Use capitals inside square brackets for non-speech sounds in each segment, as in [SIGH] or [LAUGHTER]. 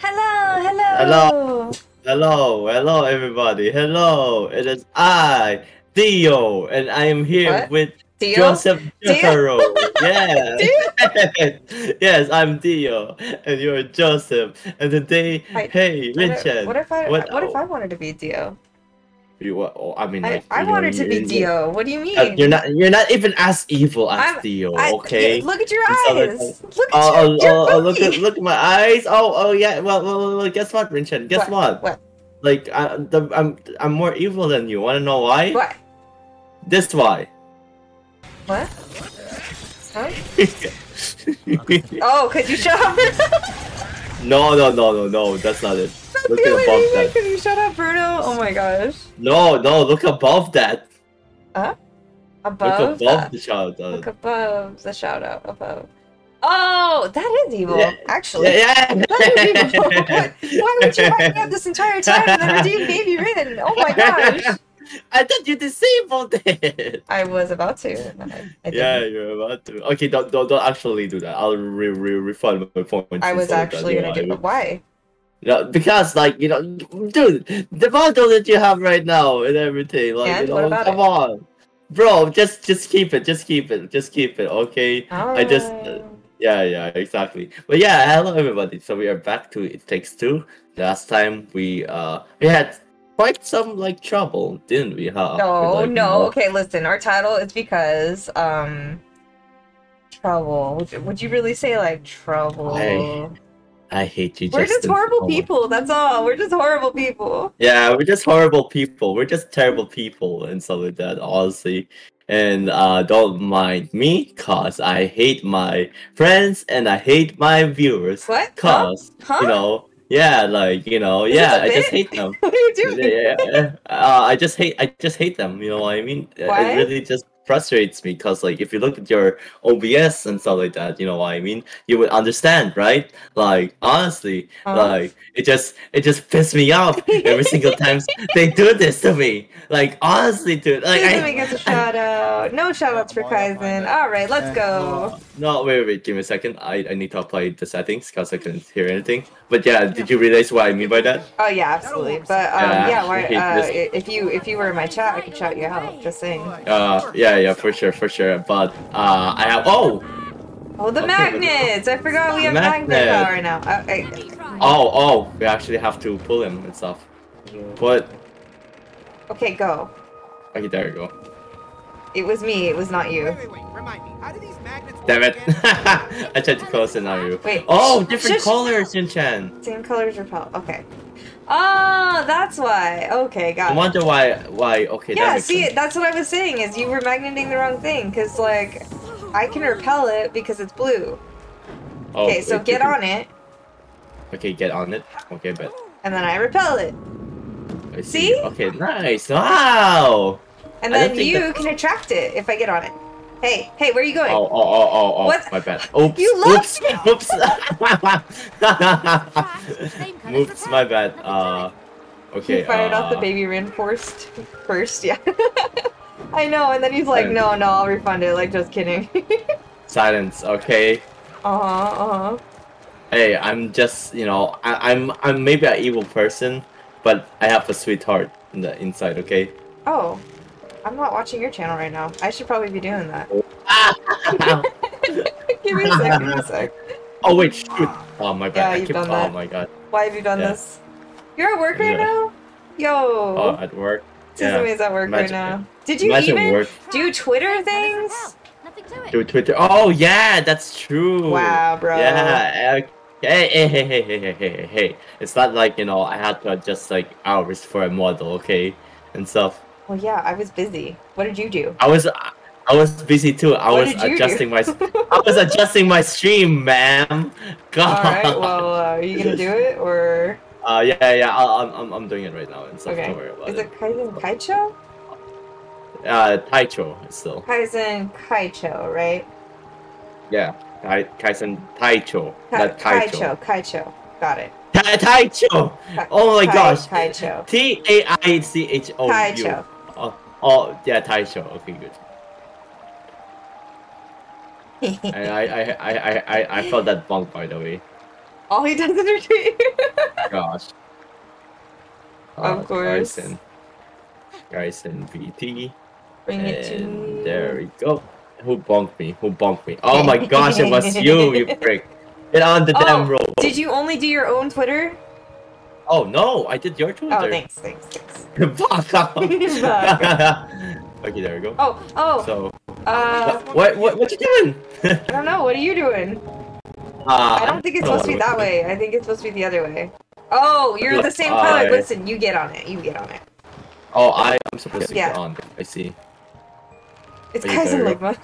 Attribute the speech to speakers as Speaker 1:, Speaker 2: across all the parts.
Speaker 1: Hello, hello.
Speaker 2: Hello. Hello, hello, everybody. Hello, it is I, Theo, and I am here
Speaker 1: What?
Speaker 2: with
Speaker 1: Theo?
Speaker 2: Joseph
Speaker 1: Theo?
Speaker 2: Jotaro. [LAUGHS] Yeah. [LAUGHS] yes, I'm Theo, and you're Joseph. And today,
Speaker 1: I-
Speaker 2: hey,
Speaker 1: What
Speaker 2: Richard.
Speaker 1: what if I
Speaker 2: what-
Speaker 1: what, if I oh. wanted to be Dio?
Speaker 2: You, what, oh, I mean,
Speaker 1: I,
Speaker 2: like,
Speaker 1: I
Speaker 2: know,
Speaker 1: wanted to be Dio. What do you mean?
Speaker 2: uh, You're not. You're not even as evil as
Speaker 1: I'm-. I-
Speaker 2: okay.
Speaker 1: yeah, look at your eyes. Look at
Speaker 2: Oh,
Speaker 1: your,
Speaker 2: oh,
Speaker 1: your
Speaker 2: oh, oh, look at look at my eyes. Oh, oh yeah. Well, well, well, guess what, Rinchan? Guess what?
Speaker 1: What?
Speaker 2: Like, I, the, I'm I'm more evil than you. Want to know why?
Speaker 1: What?
Speaker 2: This why.
Speaker 1: What? Huh? [LAUGHS] Oh, could you show up? [LAUGHS]
Speaker 2: no, no, no, no, no. That's not it. Look above that.
Speaker 1: Could you shut up, Bruno? Oh my gosh.
Speaker 2: No, no. Look above that.
Speaker 1: Above.
Speaker 2: look above the child.
Speaker 1: Look
Speaker 2: Uh,
Speaker 1: above the shout out above. Oh, that is evil.
Speaker 2: Yeah.
Speaker 1: Actually.
Speaker 2: yeah, yeah. [LAUGHS]
Speaker 1: That is evil. [LAUGHS] Why would you hype me up this entire time and then redeem Baby Rin? Oh my gosh. [LAUGHS]
Speaker 2: I thought you disabled it.
Speaker 1: I was about to. I, I
Speaker 2: Yeah, you're about to. Okay, don't don't, don't actually do that. I'll re, re, refund my points.
Speaker 1: I was
Speaker 2: that,
Speaker 1: actually gonna do it. Why?
Speaker 2: No, because like you know, dude, the model that you have right now and everything, like
Speaker 1: And
Speaker 2: you know, come
Speaker 1: it?
Speaker 2: on, bro, just just keep it, just keep it, just keep it, okay? I just-
Speaker 1: Alright.
Speaker 2: Yeah, yeah, exactly. But yeah, hello everybody. So we are back to It Takes Two. Last time we uh we had quite some like trouble, didn't we? Huh?
Speaker 1: No,
Speaker 2: like,
Speaker 1: no.
Speaker 2: know-
Speaker 1: Okay, listen. Our title is because um trouble. Would you, would you really say like trouble?
Speaker 2: I- I hate you.
Speaker 1: We're just horrible people. That's all. We're just horrible people.
Speaker 2: Yeah, we're just horrible people. We're just terrible people and stuff like that, honestly. And uh, don't mind me, cause I hate my friends and I hate my viewers.
Speaker 1: What?
Speaker 2: Cause
Speaker 1: Huh?
Speaker 2: you know, yeah, like you know,
Speaker 1: Is
Speaker 2: yeah, I just hate them. [LAUGHS]
Speaker 1: what are you doing?
Speaker 2: yeah, yeah. Uh, I just hate, I just hate them. You know what I mean?
Speaker 1: Why?
Speaker 2: It really just frustrates me, cause like if you look at your OBS and stuff like that, you know what I mean? You would understand, right? Like honestly, like it just it just pisses me off every single [LAUGHS] time they do this to me. Like honestly, dude. Like
Speaker 1: Please
Speaker 2: I,
Speaker 1: get a shout out. No shout outs for Kaizen. All right, let's go.
Speaker 2: no, wait, wait, give me a second. I, I need to apply the settings because I couldn't hear anything. But yeah, did you realize what I mean by that?
Speaker 1: Oh yeah, absolutely. But um,
Speaker 2: Yeah,
Speaker 1: yeah,
Speaker 2: I
Speaker 1: why, uh, if you if you were in my chat, I could shout you out. Just saying.
Speaker 2: Uh, yeah, yeah, for sure, for sure. But uh, I have oh,
Speaker 1: Oh, the
Speaker 2: Okay,
Speaker 1: magnets! I forgot we have magnet,
Speaker 2: Magnet.
Speaker 1: power now. Uh, I-
Speaker 2: oh, oh, we actually have to pull him and stuff. But
Speaker 1: okay, go.
Speaker 2: okay, there you go.
Speaker 1: It was me. It was not you.
Speaker 3: Wait, wait, wait. Remind me. How do these magnets
Speaker 2: Damn it! [LAUGHS] I tried to close it on you.
Speaker 1: Wait.
Speaker 2: Oh, different
Speaker 1: shush.
Speaker 2: colors, Shin-chan.
Speaker 1: Same colors repel. Okay. Oh, that's why. Okay,
Speaker 2: I
Speaker 1: got it.
Speaker 2: I wonder why. Why? Okay, that
Speaker 1: Yeah,
Speaker 2: makes
Speaker 1: see,
Speaker 2: sense.
Speaker 1: that's what I was saying. Is you were magneting the wrong thing? Cause like, I can repel it because it's blue.
Speaker 2: Oh,
Speaker 1: Okay, so get
Speaker 2: different-
Speaker 1: on it,
Speaker 2: Okay, get on it. Okay, but.
Speaker 1: and then I repel it,
Speaker 2: I
Speaker 1: See?
Speaker 2: Okay, nice. Wow.
Speaker 1: And then you
Speaker 2: that-
Speaker 1: can attract it if I get on it. Hey, hey, where are you going?
Speaker 2: Oh, oh, oh, oh, oh.
Speaker 1: What?
Speaker 2: My bad. Oops.
Speaker 1: You
Speaker 2: oops. Oops. [LAUGHS] [LAUGHS] Oops. My bad. Uh. Okay.
Speaker 1: he fired off the
Speaker 2: uh,
Speaker 1: baby reinforced first. Yeah. [LAUGHS] I know, and then he's like, no, no, I'll refund it. Like, just kidding.
Speaker 2: Silence. Okay.
Speaker 1: uh huh. Uh huh.
Speaker 2: Hey, I'm just, you know, I, I'm, I'm maybe an evil person, but I have a sweet heart in the inside. Okay.
Speaker 1: Oh, I'm not watching your channel right now. I should probably be doing that. [LAUGHS] give me a sec, give me a sec.
Speaker 2: Oh wait, shoot. Oh my god!
Speaker 1: Yeah, you've done
Speaker 2: oh,
Speaker 1: that.
Speaker 2: Oh my god.
Speaker 1: Why have you done
Speaker 2: yeah.
Speaker 1: this? You're at work right
Speaker 2: yeah.
Speaker 1: now? Yo.
Speaker 2: Oh, at work.
Speaker 1: Suzumi's
Speaker 2: yeah.
Speaker 1: is at work
Speaker 2: Imagine, right
Speaker 1: now. Did you
Speaker 2: Imagine
Speaker 1: even
Speaker 2: work.
Speaker 1: do Twitter things?
Speaker 2: Do Twitter. Oh yeah, that's true.
Speaker 1: Wow, bro.
Speaker 2: Yeah. Hey, hey, hey, hey, hey, hey, hey, hey. It's not like, you know, I had to adjust like hours for a model, okay? And stuff.
Speaker 1: Well, yeah, I was busy. What did you do?
Speaker 2: I was I was busy too. I
Speaker 1: What
Speaker 2: was adjusting
Speaker 1: do?
Speaker 2: my [LAUGHS] I was adjusting my stream, ma'am. God.
Speaker 1: All right. Well, uh, are you gonna do [LAUGHS] it or?
Speaker 2: Uh yeah, yeah, I'll, I'm I'm I'm doing it right now and stuff.
Speaker 1: Okay.
Speaker 2: Don't worry about
Speaker 1: Is
Speaker 2: it.
Speaker 1: Kaizen Kaicho?
Speaker 2: Uh Taicho still.
Speaker 1: Kaizen Kaicho, right?
Speaker 2: Yeah. Tai Kaisen Taicho.
Speaker 1: Ka-
Speaker 2: Not Taicho.
Speaker 1: Kaicho. Kaicho. Got it.
Speaker 2: Tai Taicho.
Speaker 1: Ka-
Speaker 2: Oh my
Speaker 1: Kai-
Speaker 2: gosh.
Speaker 1: Kaicho.
Speaker 2: T A I C H O. Oh, oh yeah, Taicho. Okay, good. [LAUGHS] I I, I, I, I, I felt that bunk by the way.
Speaker 1: All he does is retreat.
Speaker 2: Gosh.
Speaker 1: Of
Speaker 2: Uh,
Speaker 1: course.
Speaker 2: Ryzen. Ryzen VT.
Speaker 1: Bring it to
Speaker 2: there we go. Who bonked me? Who bonked me? Oh my gosh, it was you, you [LAUGHS] prick. Get on the
Speaker 1: Oh,
Speaker 2: damn rope.
Speaker 1: Did you only do your own Twitter?
Speaker 2: Oh no, I did your Twitter.
Speaker 1: Oh, thanks, thanks, thanks.
Speaker 2: Fuck [LAUGHS] off. Okay, there we go.
Speaker 1: Oh, oh,
Speaker 2: So,
Speaker 1: uh,
Speaker 2: what, what, what you doing?
Speaker 1: I don't know. What are you doing?
Speaker 2: uh,
Speaker 1: I don't think it's supposed to be that way. I think it's supposed to be the other way. Oh, you're the
Speaker 2: Look,
Speaker 1: same color.
Speaker 2: I-
Speaker 1: Listen, you get on it. You get on it.
Speaker 2: Oh, I am supposed to
Speaker 1: Yeah.
Speaker 2: get on. I see.
Speaker 1: It's Kaizen? Ligma.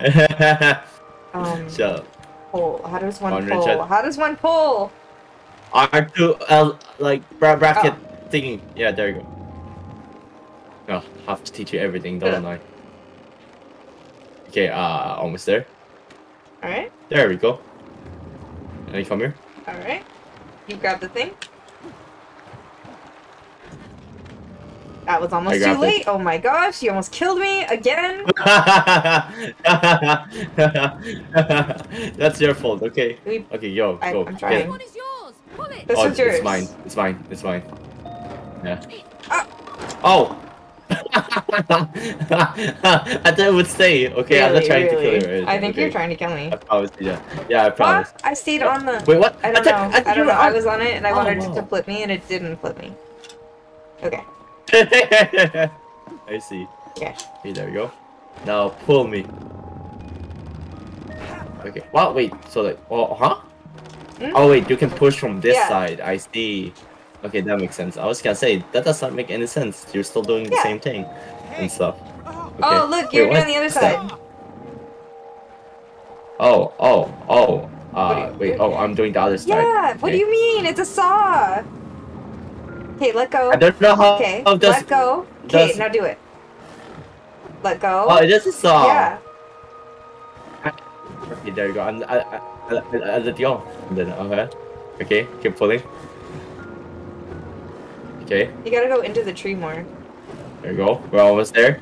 Speaker 1: [LAUGHS] um, [LAUGHS]
Speaker 2: so,
Speaker 1: pull. How does one pull? How does one pull?
Speaker 2: R2, L, like, bra bracket
Speaker 1: Oh.
Speaker 2: Thingy. Yeah, there you go. Oh, have to teach you everything, don't I? Okay, uh, almost there.
Speaker 1: All right,
Speaker 2: There we go. Can you come here?
Speaker 1: all right. You grab the thing. That was almost too
Speaker 2: grabbed it.
Speaker 1: late. Oh my gosh, you almost killed me again. [LAUGHS]
Speaker 2: That's your fault, okay?
Speaker 1: We-
Speaker 2: Okay, yo,
Speaker 1: I-
Speaker 2: go.
Speaker 1: I'm trying.
Speaker 2: it.
Speaker 4: One is yours. Pull it.
Speaker 1: This
Speaker 2: oh,
Speaker 1: one's yours.
Speaker 2: it's mine. It's mine. It's mine. Yeah.
Speaker 1: Ah.
Speaker 2: Oh! [LAUGHS] I thought it would stay. Okay, I'm not
Speaker 1: Really,
Speaker 2: trying
Speaker 1: really.
Speaker 2: to kill you.
Speaker 1: I think you're trying to kill me.
Speaker 2: I promise. Yeah. Yeah, I promise.
Speaker 1: What? I stayed on the.
Speaker 2: Wait, what?
Speaker 1: I don't
Speaker 2: thought-
Speaker 1: know. I,
Speaker 2: thought you
Speaker 1: don't know.
Speaker 2: were
Speaker 1: I was on it and I
Speaker 2: Oh,
Speaker 1: wanted it to flip me and it didn't flip me. Okay. [LAUGHS]
Speaker 2: I see.
Speaker 1: Okay.
Speaker 2: Okay, there we go. Now pull me. Okay. Wow. Wait. So like, oh, huh?
Speaker 1: Hmm?
Speaker 2: Oh wait, you can push from this
Speaker 1: Yeah.
Speaker 2: side. I see. Okay, that makes sense. I was gonna say that does not make any sense. You're still doing the
Speaker 1: Yeah.
Speaker 2: same thing and stuff.
Speaker 3: Oh,
Speaker 2: Okay.
Speaker 1: Oh, look, you're
Speaker 2: what?
Speaker 1: doing the other side.
Speaker 2: Oh, oh, oh. Uh,
Speaker 1: you-
Speaker 2: wait. Oh, I'm doing the other side.
Speaker 1: Yeah, what do you mean? It's a saw. Okay, let go.
Speaker 2: I don't know how.
Speaker 1: Okay,
Speaker 2: how does,
Speaker 1: let go. Okay,
Speaker 2: does-
Speaker 1: now do it. Let go.
Speaker 2: Oh, it is a saw.
Speaker 1: Yeah.
Speaker 2: Okay, there you go. I'm, I, I, I, I, I let you go. And then, okay. Okay, keep pulling. Okay,
Speaker 1: You gotta go into the tree more.
Speaker 2: there you go. We're almost there.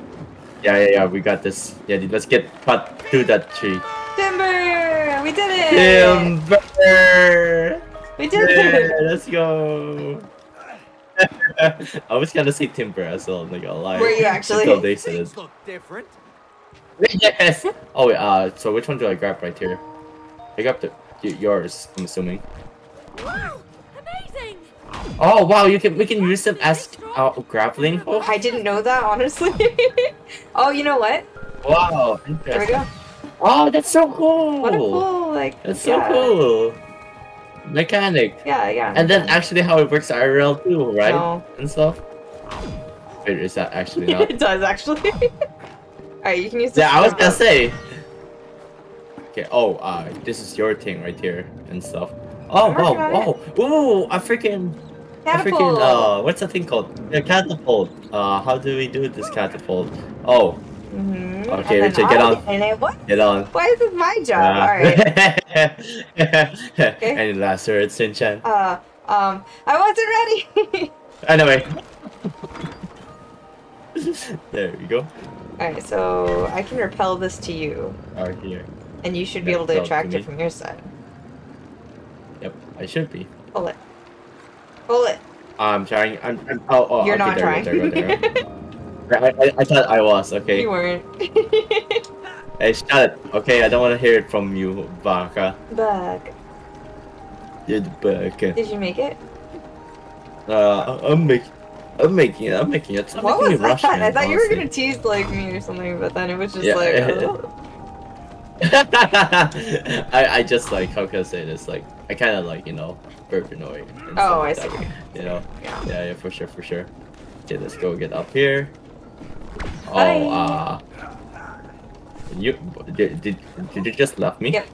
Speaker 2: Yeah, yeah, yeah. We got this. Yeah, dude, let's get cut to that tree.
Speaker 1: Timber! We did it!
Speaker 2: Timber.
Speaker 1: We did
Speaker 2: Yeah,
Speaker 1: it!
Speaker 2: let's go. [LAUGHS] I was gonna say timber as well, like a lie.
Speaker 1: Were you actually?
Speaker 2: Until they said it.
Speaker 3: things look different. [LAUGHS]
Speaker 2: yes. Oh wait. Uh. So which one do I grab right here? I grab the yours. I'm assuming.
Speaker 4: Wow.
Speaker 2: Oh wow. You can we can use them as uh, grappling hook.
Speaker 1: I didn't know that, honestly. [LAUGHS] oh, you know what?
Speaker 2: Wow.
Speaker 1: There we go.
Speaker 2: Oh, that's so cool.
Speaker 1: What a cool, like,
Speaker 2: That's so cool. Mechanic.
Speaker 1: Yeah, yeah.
Speaker 2: And then actually how it works IRL too, right?
Speaker 1: No.
Speaker 2: And stuff. Wait, is that actually [LAUGHS] not?
Speaker 1: it does, actually. [LAUGHS] Alright, you can use this.
Speaker 2: Yeah, I was gonna say. Okay. Oh, uh, this is your thing right here and stuff. Oh
Speaker 1: working on
Speaker 2: Oh, ooh! A freaking, a freaking. Uh, what's the thing called? The catapult. Uh, how do we do this catapult? Oh,
Speaker 1: Mhm.
Speaker 2: Okay,
Speaker 1: And
Speaker 2: Richard, get on.
Speaker 1: And it, what?
Speaker 2: get on.
Speaker 1: Why is this my job?
Speaker 2: Uh,
Speaker 1: Alright. [LAUGHS]
Speaker 2: Any last words, Sinchan?
Speaker 1: Uh, um, I wasn't ready. [LAUGHS]
Speaker 2: Anyway. there we go.
Speaker 1: Alright, so I can repel this to you,
Speaker 2: Right here.
Speaker 1: and you should be able to
Speaker 2: repel to
Speaker 1: attract it from your side.
Speaker 2: Yep, I should be.
Speaker 1: Pull it. Pull it.
Speaker 2: I'm trying. I'm. I'm oh, oh.
Speaker 1: You're
Speaker 2: okay,
Speaker 1: not
Speaker 2: there
Speaker 1: trying.
Speaker 2: There there. I, I, I thought I was. Okay.
Speaker 1: You weren't. [LAUGHS]
Speaker 2: Hey, shut it. Okay, I don't want to hear it from you, Baka.
Speaker 1: Bug.
Speaker 2: The Baka.
Speaker 1: Did you make it?
Speaker 2: Uh, I'm making. I'm making it. I'm making it. Stop
Speaker 1: what
Speaker 2: making
Speaker 1: was
Speaker 2: rush,
Speaker 1: that? I thought you were gonna tease like me or something, but then it was just
Speaker 2: Yeah,
Speaker 1: like. [LAUGHS] oh. [LAUGHS]
Speaker 2: I I just like how can I say this? Like I kind of like you know annoying.
Speaker 1: Oh, I see.
Speaker 2: You know.
Speaker 1: Yeah.
Speaker 2: Yeah, yeah, for sure, for sure. Okay, let's go get up here. Oh,
Speaker 1: Bye.
Speaker 2: uh, you did, did did you just left me?
Speaker 1: Yep.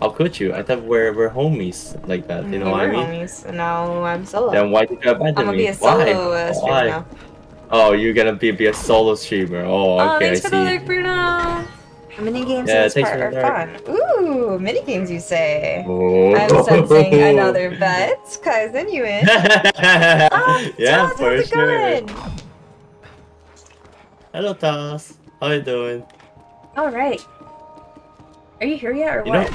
Speaker 2: How could you? I thought we're we're homies like that. You know what I
Speaker 1: were
Speaker 2: mean?
Speaker 1: homies, and now I'm solo.
Speaker 2: Then why did you abandon me?
Speaker 1: I'm gonna
Speaker 2: me?
Speaker 1: be a solo
Speaker 2: why?
Speaker 1: uh, streamer
Speaker 2: why?
Speaker 1: now.
Speaker 2: Oh, you're gonna be, be a solo streamer. Oh,
Speaker 1: oh,
Speaker 2: okay,
Speaker 1: thanks
Speaker 2: I
Speaker 1: for the
Speaker 2: see.
Speaker 1: like, Bruno. Mini games
Speaker 2: Yeah,
Speaker 1: in this part are fun. Ooh, mini games, you say?
Speaker 2: Oh.
Speaker 1: I'm sensing [LAUGHS] another bet. Kaizen, you in? Ah, [LAUGHS]
Speaker 2: yeah,
Speaker 1: Todd,
Speaker 2: for sure. Hello, Toss. How you doing?
Speaker 1: All right. Are you here yet, or
Speaker 2: You know,
Speaker 1: what?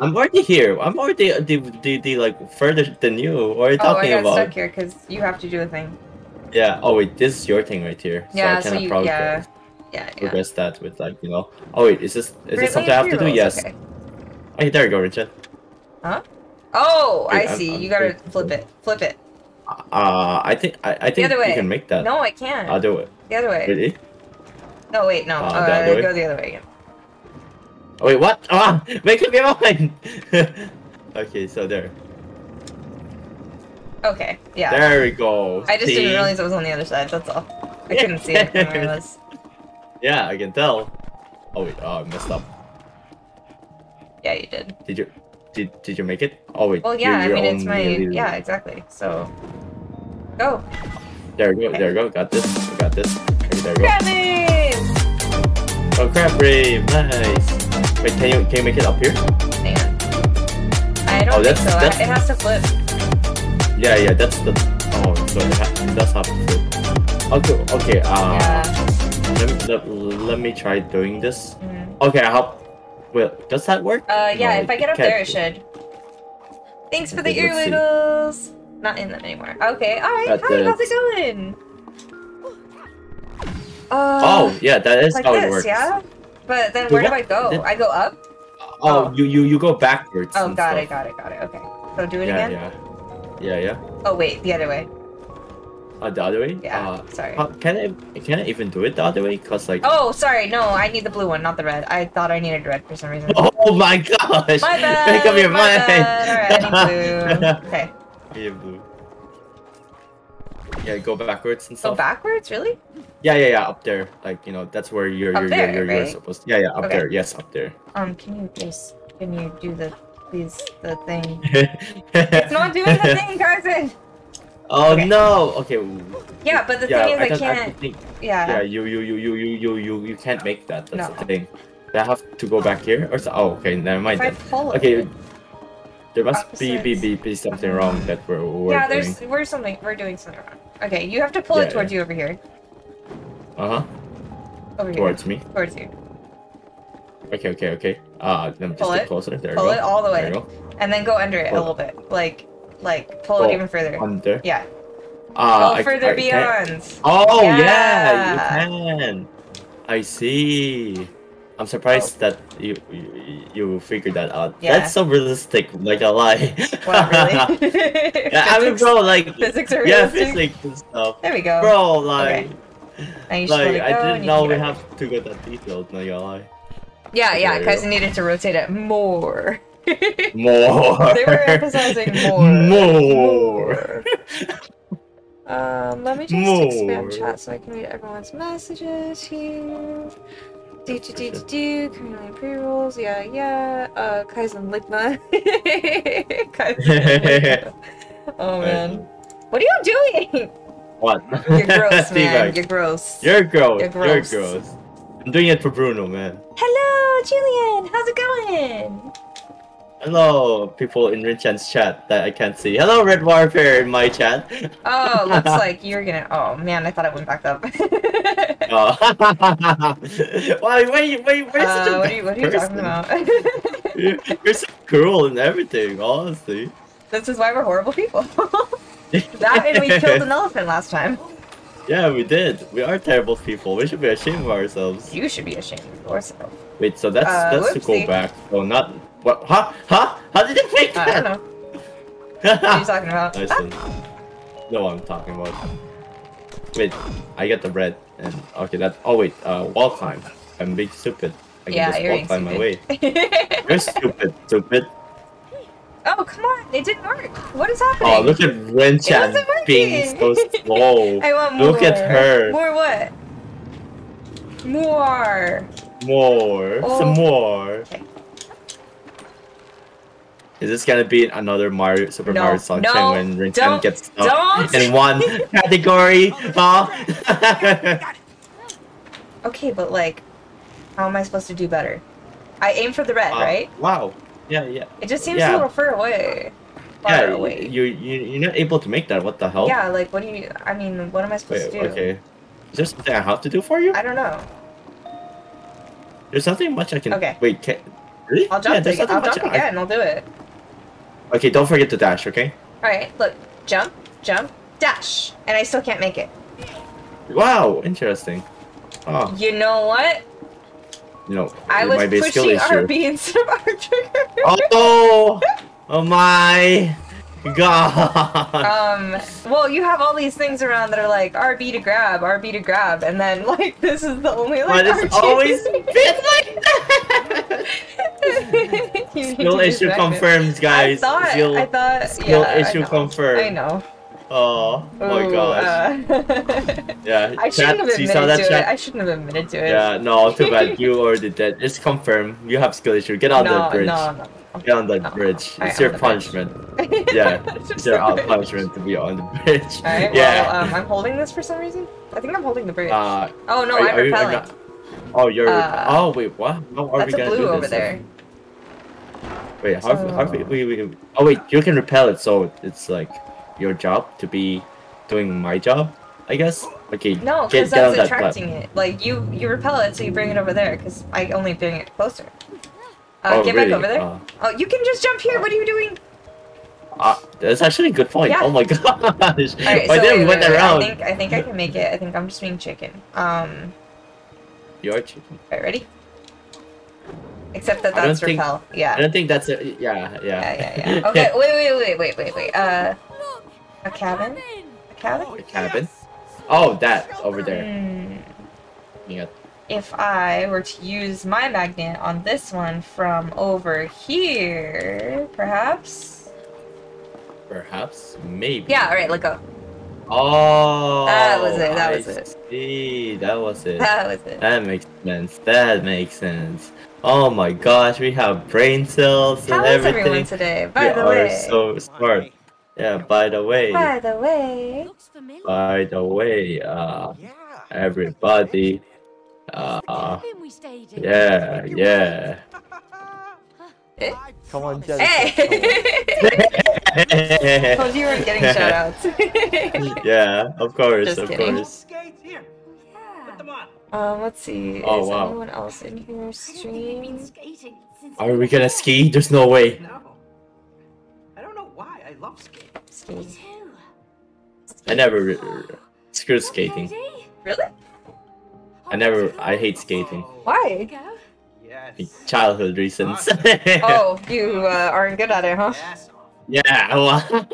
Speaker 2: I'm already here. I'm already the, the, the like further than you. What are you talking about?
Speaker 1: Oh, I
Speaker 2: talking
Speaker 1: got
Speaker 2: about?
Speaker 1: stuck here because you have to do a thing.
Speaker 2: Yeah. Oh wait, this is your thing right here.
Speaker 1: Yeah,
Speaker 2: I
Speaker 1: so you- yeah, Yeah, yeah.
Speaker 2: progress that with like you know. Oh wait, is this is this something I have to do? Yes.
Speaker 1: Okay.
Speaker 2: Hey, there you go, Richard. Huh?
Speaker 1: Oh,
Speaker 2: Wait,
Speaker 1: I
Speaker 2: I'm-
Speaker 1: see.
Speaker 2: I'm
Speaker 1: you gotta
Speaker 2: pretty-
Speaker 1: flip it. Flip it.
Speaker 2: Uh, I think I, I think
Speaker 1: other way.
Speaker 2: you can make that.
Speaker 1: No, I can't.
Speaker 2: I'll do it.
Speaker 1: The other way.
Speaker 2: Really?
Speaker 1: No, wait, no.
Speaker 2: Uh,
Speaker 1: Uh,
Speaker 2: the
Speaker 1: go the other way again.
Speaker 2: Oh, wait, what? [LAUGHS] Ah, make up your mind. [LAUGHS] okay, so there.
Speaker 1: Okay, yeah.
Speaker 2: There we go.
Speaker 1: I just
Speaker 2: See?
Speaker 1: didn't realize it was on the other side. That's all. I couldn't see it from where I [LAUGHS] was.
Speaker 2: Yeah, I can tell. Oh wait, oh, I messed up.
Speaker 1: Yeah, you did.
Speaker 2: Did you? Did, did you make it? Oh wait.
Speaker 1: Well, yeah. I
Speaker 2: you're
Speaker 1: mean, it's my
Speaker 2: only-
Speaker 1: yeah, exactly. So, go.
Speaker 2: There we go. There we go. Got this. We got this. Okay, there we go.
Speaker 1: Grab it!
Speaker 2: Oh, crab rave. Nice. Wait, can you can you make it up here?
Speaker 1: On. I don't
Speaker 2: Oh,
Speaker 1: think
Speaker 2: that's-
Speaker 1: so.
Speaker 2: That's-
Speaker 1: It has to flip.
Speaker 2: Yeah, yeah. That's the. Oh, so it, ha- it does have to. Okay. Okay. Uh,
Speaker 1: Yeah.
Speaker 2: Let, me, let, let me try doing this.
Speaker 1: Mhm.
Speaker 2: Okay. I hope. Well, does that work?
Speaker 1: Uh, yeah.
Speaker 2: No,
Speaker 1: if I get up there, it should. Thanks for the
Speaker 2: Okay,
Speaker 1: ear wiggles. Not in them anymore. Okay. All right.
Speaker 2: Got
Speaker 1: Hi. How's it going? Uh,
Speaker 2: Oh, yeah. That is
Speaker 1: like
Speaker 2: how
Speaker 1: this,
Speaker 2: it works.
Speaker 1: yeah. But then where do? I go?
Speaker 2: Did-
Speaker 1: I go up.
Speaker 2: Oh,
Speaker 1: Oh.
Speaker 2: you you you go backwards.
Speaker 1: Oh, got it. Got it. Got it. Okay. So do it
Speaker 2: Yeah,
Speaker 1: again.
Speaker 2: yeah. Yeah, yeah.
Speaker 1: Oh wait, the other way.
Speaker 2: Uh, the other way?
Speaker 1: Yeah.
Speaker 2: Uh,
Speaker 1: sorry.
Speaker 2: how- can I can I even do it the other way? Cause like.
Speaker 1: Oh, sorry. No, I need the blue one, not the red. I thought I needed red for some reason. [LAUGHS]
Speaker 2: Oh my gosh!
Speaker 1: My bad. [LAUGHS]
Speaker 2: Make up your
Speaker 1: my
Speaker 2: mind.
Speaker 1: Bad. All right, I need blue. [LAUGHS] Okay.
Speaker 2: Yeah, blue. Yeah, go backwards and
Speaker 1: Go
Speaker 2: stuff.
Speaker 1: backwards, really?
Speaker 2: Yeah, yeah, yeah. Up there, like you know, that's where you're
Speaker 1: Up
Speaker 2: you're
Speaker 1: there,
Speaker 2: you're, you're,
Speaker 1: right?
Speaker 2: supposed. Yeah, yeah. Up
Speaker 1: Okay.
Speaker 2: there. Yes, up there.
Speaker 1: Um, can you just can you do the please the thing? It's not doing the thing, Carson.
Speaker 2: Oh
Speaker 1: okay.
Speaker 2: no! Okay.
Speaker 1: Yeah, but the
Speaker 2: yeah,
Speaker 1: thing is, I,
Speaker 2: I
Speaker 1: can't.
Speaker 2: I
Speaker 1: yeah.
Speaker 2: Yeah, you you you you you you you can't make that. That's
Speaker 1: no.
Speaker 2: the thing. I have to go back here. Or so, oh, okay, never mind. okay, there must be, be, be be something wrong that we're, we're
Speaker 1: yeah. There's doing. we're something we're doing something wrong. Okay, you have to pull
Speaker 2: yeah,
Speaker 1: it towards yeah. you over here.
Speaker 2: Uh huh.
Speaker 1: Over
Speaker 2: towards me.
Speaker 1: Towards you.
Speaker 2: Okay, okay, okay. Uh, let me
Speaker 1: pull
Speaker 2: just
Speaker 1: it.
Speaker 2: get closer. There
Speaker 1: pull it all the way, and then go under it
Speaker 2: pull.
Speaker 1: a little bit, like like pull
Speaker 2: Pull
Speaker 1: it even further.
Speaker 2: Under.
Speaker 1: Yeah.
Speaker 2: Uh,
Speaker 1: go further
Speaker 2: I
Speaker 1: beyond.
Speaker 2: Oh yeah.
Speaker 1: Yeah.
Speaker 2: you can. I see. I'm surprised that you, you you figured that out.
Speaker 1: Oh. Yeah.
Speaker 2: That's so realistic, like a lie.
Speaker 1: Well, really? [LAUGHS]
Speaker 2: yeah, I mean, bro, like
Speaker 1: Physics are
Speaker 2: yeah, physics and stuff.
Speaker 1: There we go.
Speaker 2: Bro, like,
Speaker 1: you
Speaker 2: like I didn't know we have to go that detailed. Not gonna lie.
Speaker 1: Yeah, yeah,
Speaker 2: you
Speaker 1: because. I needed to rotate it more.
Speaker 2: More.
Speaker 1: They were emphasizing more.
Speaker 2: More.
Speaker 1: Um, let me just
Speaker 2: More.
Speaker 1: expand chat so I can read everyone's messages here. Do do do do do. Currently pre rolls. Yeah, yeah. Uh, Kaizen Ligma. [LAUGHS] Kaizen Oh man, what are you doing?
Speaker 2: What?
Speaker 1: You're gross, [LAUGHS] man. You're gross.
Speaker 2: You're gross.
Speaker 1: You're
Speaker 2: You're
Speaker 1: gross.
Speaker 2: gross. I'm doing it for Bruno, man.
Speaker 1: Hello, Julian. How's it going?
Speaker 2: Hello, people in Rinchan's chat that I can't see. Hello, Red Warfare in my chat.
Speaker 1: Oh, [LAUGHS] looks like you're gonna. Oh man, I thought it went back up. [LAUGHS]
Speaker 2: Oh. [LAUGHS] Why? Wait, wait, wait.
Speaker 1: uh, what are you? What are you talking about?
Speaker 2: You're, you're so cruel and everything, honestly.
Speaker 1: this is why we're horrible people. that and we killed an elephant last time.
Speaker 2: Yeah, we did. We are terrible people. We should be ashamed of ourselves.
Speaker 1: You should be ashamed of yourself.
Speaker 2: Wait, so that's
Speaker 1: Uh,
Speaker 2: that's to go back. Oh, not what? Huh? Huh? How did you make
Speaker 1: I don't know. What are you talking about?
Speaker 2: Nice
Speaker 1: Ah,
Speaker 2: one. No, I'm talking about. Wait, I get the red and okay. That. Oh wait, uh, wall climb. I'm being stupid. I can
Speaker 1: yeah,
Speaker 2: just
Speaker 1: you're
Speaker 2: wall climb my way.
Speaker 1: stupid.
Speaker 2: You're stupid, [LAUGHS] stupid.
Speaker 1: oh come on! It didn't work. What is happening?
Speaker 2: Oh, look at Rinchan
Speaker 1: wasn't
Speaker 2: being so [LAUGHS] slow.
Speaker 1: I want more.
Speaker 2: Look at her.
Speaker 1: More what? More.
Speaker 2: More,
Speaker 1: Oh.
Speaker 2: some more.
Speaker 1: Okay.
Speaker 2: Is this gonna be another Mario Super
Speaker 1: No,
Speaker 2: Mario Sunshine
Speaker 1: no,
Speaker 2: when
Speaker 1: don't,
Speaker 2: gets stuck in one [LAUGHS] category? Huh? [LAUGHS]
Speaker 1: Okay, but like, how am I supposed to do better? I aim for the red,
Speaker 2: Uh,
Speaker 1: right?
Speaker 2: Wow. Yeah, yeah.
Speaker 1: It just seems
Speaker 2: yeah.
Speaker 1: a little far away. Far
Speaker 2: Yeah,
Speaker 1: away.
Speaker 2: you you you're not able to make that. What the hell?
Speaker 1: Yeah, like what do you? I mean, what am I supposed
Speaker 2: Wait,
Speaker 1: to do?
Speaker 2: okay. Is there something I have to do for you?
Speaker 1: I don't know.
Speaker 2: There's nothing much I can.
Speaker 1: Okay.
Speaker 2: Wait, can, Really?
Speaker 1: I'll jump,
Speaker 2: there's
Speaker 1: ag- I'll jump
Speaker 2: I-
Speaker 1: again. I'll do it.
Speaker 2: Okay, don't forget to dash, okay?
Speaker 1: All right, look, jump, jump, dash, and I still can't make it.
Speaker 2: Wow, interesting. Oh,
Speaker 1: You know what?
Speaker 2: you know,
Speaker 1: I was
Speaker 2: might be a skill
Speaker 1: pushing. RB instead of R trigger.
Speaker 2: Oh, oh my god.
Speaker 1: Um, well, you have all these things around that are like RB to grab, RB to grab, and then like this is the only like.
Speaker 2: but it's
Speaker 1: RB
Speaker 2: always been like [LAUGHS] that. Skill issue confirmed, guys.
Speaker 1: I thought,
Speaker 2: Skill,
Speaker 1: I thought,
Speaker 2: skill
Speaker 1: yeah, I
Speaker 2: issue
Speaker 1: know.
Speaker 2: confirmed.
Speaker 1: I know.
Speaker 2: Oh my
Speaker 1: Ooh,
Speaker 2: gosh.
Speaker 1: uh, [LAUGHS]
Speaker 2: yeah.
Speaker 1: I shouldn't have admitted to it.
Speaker 2: chat?
Speaker 1: I shouldn't have admitted to it.
Speaker 2: Yeah, no, too bad. [LAUGHS] You already did. Just confirm. You have skill issue. Get out
Speaker 1: no,
Speaker 2: the bridge.
Speaker 1: no, no.
Speaker 2: Get on the bridge.
Speaker 1: Alright, [LAUGHS] [LAUGHS]
Speaker 2: It's your punishment. Yeah, it's your punishment to be on the bridge.
Speaker 1: Alright, [LAUGHS]
Speaker 2: yeah.
Speaker 1: well, um, I'm holding this for some reason. I think I'm holding the bridge.
Speaker 2: uh,
Speaker 1: oh no,
Speaker 2: are-
Speaker 1: I'm
Speaker 2: are you-
Speaker 1: repelling.
Speaker 2: not- oh, you're.
Speaker 1: Uh,
Speaker 2: oh wait, what? How are we gonna
Speaker 1: blue
Speaker 2: do
Speaker 1: over
Speaker 2: this?
Speaker 1: there.
Speaker 2: Wait, how?
Speaker 1: So-
Speaker 2: how we, we, we, oh wait, you can repel it, so it's like your job to be doing my job, I guess. Okay.
Speaker 1: No, because that's
Speaker 2: that
Speaker 1: attracting it. Like you, you repel it, so you bring it over there. Because I only bring it closer. Uh,
Speaker 2: oh
Speaker 1: get
Speaker 2: really?
Speaker 1: back over there.
Speaker 2: Uh,
Speaker 1: oh, you can just jump here. What are you doing?
Speaker 2: uh, that's actually a good point.
Speaker 1: Yeah.
Speaker 2: Oh my [LAUGHS] gosh.
Speaker 1: Right,
Speaker 2: Why
Speaker 1: so
Speaker 2: didn't we went around?
Speaker 1: I think I think I can make it. I think I'm just being chicken. Um,
Speaker 2: You're chicken.
Speaker 1: alright, ready? Except that that's
Speaker 2: think-
Speaker 1: repel. Yeah.
Speaker 2: I don't think that's a yeah yeah.
Speaker 1: Yeah, yeah, [LAUGHS] yeah. Okay, wait, wait, wait, wait, wait, wait. Uh, a cabin? A cabin?
Speaker 2: A cabin. Oh, that over there.
Speaker 1: Hmm.
Speaker 2: Yeah.
Speaker 1: If I were to use my magnet on this one from over here, perhaps?
Speaker 2: Perhaps, maybe.
Speaker 1: Yeah, alright, let go.
Speaker 2: Oh.
Speaker 1: That was it, that
Speaker 2: I
Speaker 1: was it.
Speaker 2: See, that was it.
Speaker 1: That was it.
Speaker 2: That makes sense. That makes sense. Oh my gosh, we have brain cells and
Speaker 1: How is
Speaker 2: everything.
Speaker 1: everyone today? By
Speaker 2: we
Speaker 1: the
Speaker 2: are
Speaker 1: way.
Speaker 2: so smart. Yeah. By the way.
Speaker 1: By the way.
Speaker 2: By the way, uh,
Speaker 3: Yeah.
Speaker 2: everybody. Uh,
Speaker 4: Cabin we stayed in.
Speaker 2: yeah, yeah.
Speaker 1: Eh?
Speaker 5: Come on, Jelly.
Speaker 1: Hey! Told [LAUGHS] [LAUGHS] you weren't getting shoutouts. [LAUGHS]
Speaker 2: yeah, of course,
Speaker 1: Just
Speaker 2: of
Speaker 1: kidding.
Speaker 2: course.
Speaker 3: Skates here. Put them on.
Speaker 1: um, let's see.
Speaker 2: Oh,
Speaker 1: Is
Speaker 2: wow.
Speaker 1: anyone else in here
Speaker 4: Been
Speaker 1: streaming?
Speaker 2: Are we gonna ski? There's no way.
Speaker 3: No. I don't know why. I love skating.
Speaker 4: Me
Speaker 1: Ski.
Speaker 4: too.
Speaker 2: I never [GASPS] screw skating.
Speaker 1: Really?
Speaker 2: I never. I hate skating.
Speaker 1: Why?
Speaker 3: Yes.
Speaker 2: Childhood reasons. [LAUGHS]
Speaker 1: Oh, you uh, aren't good at it, huh?
Speaker 3: Yes.
Speaker 2: yeah. [LAUGHS] Well,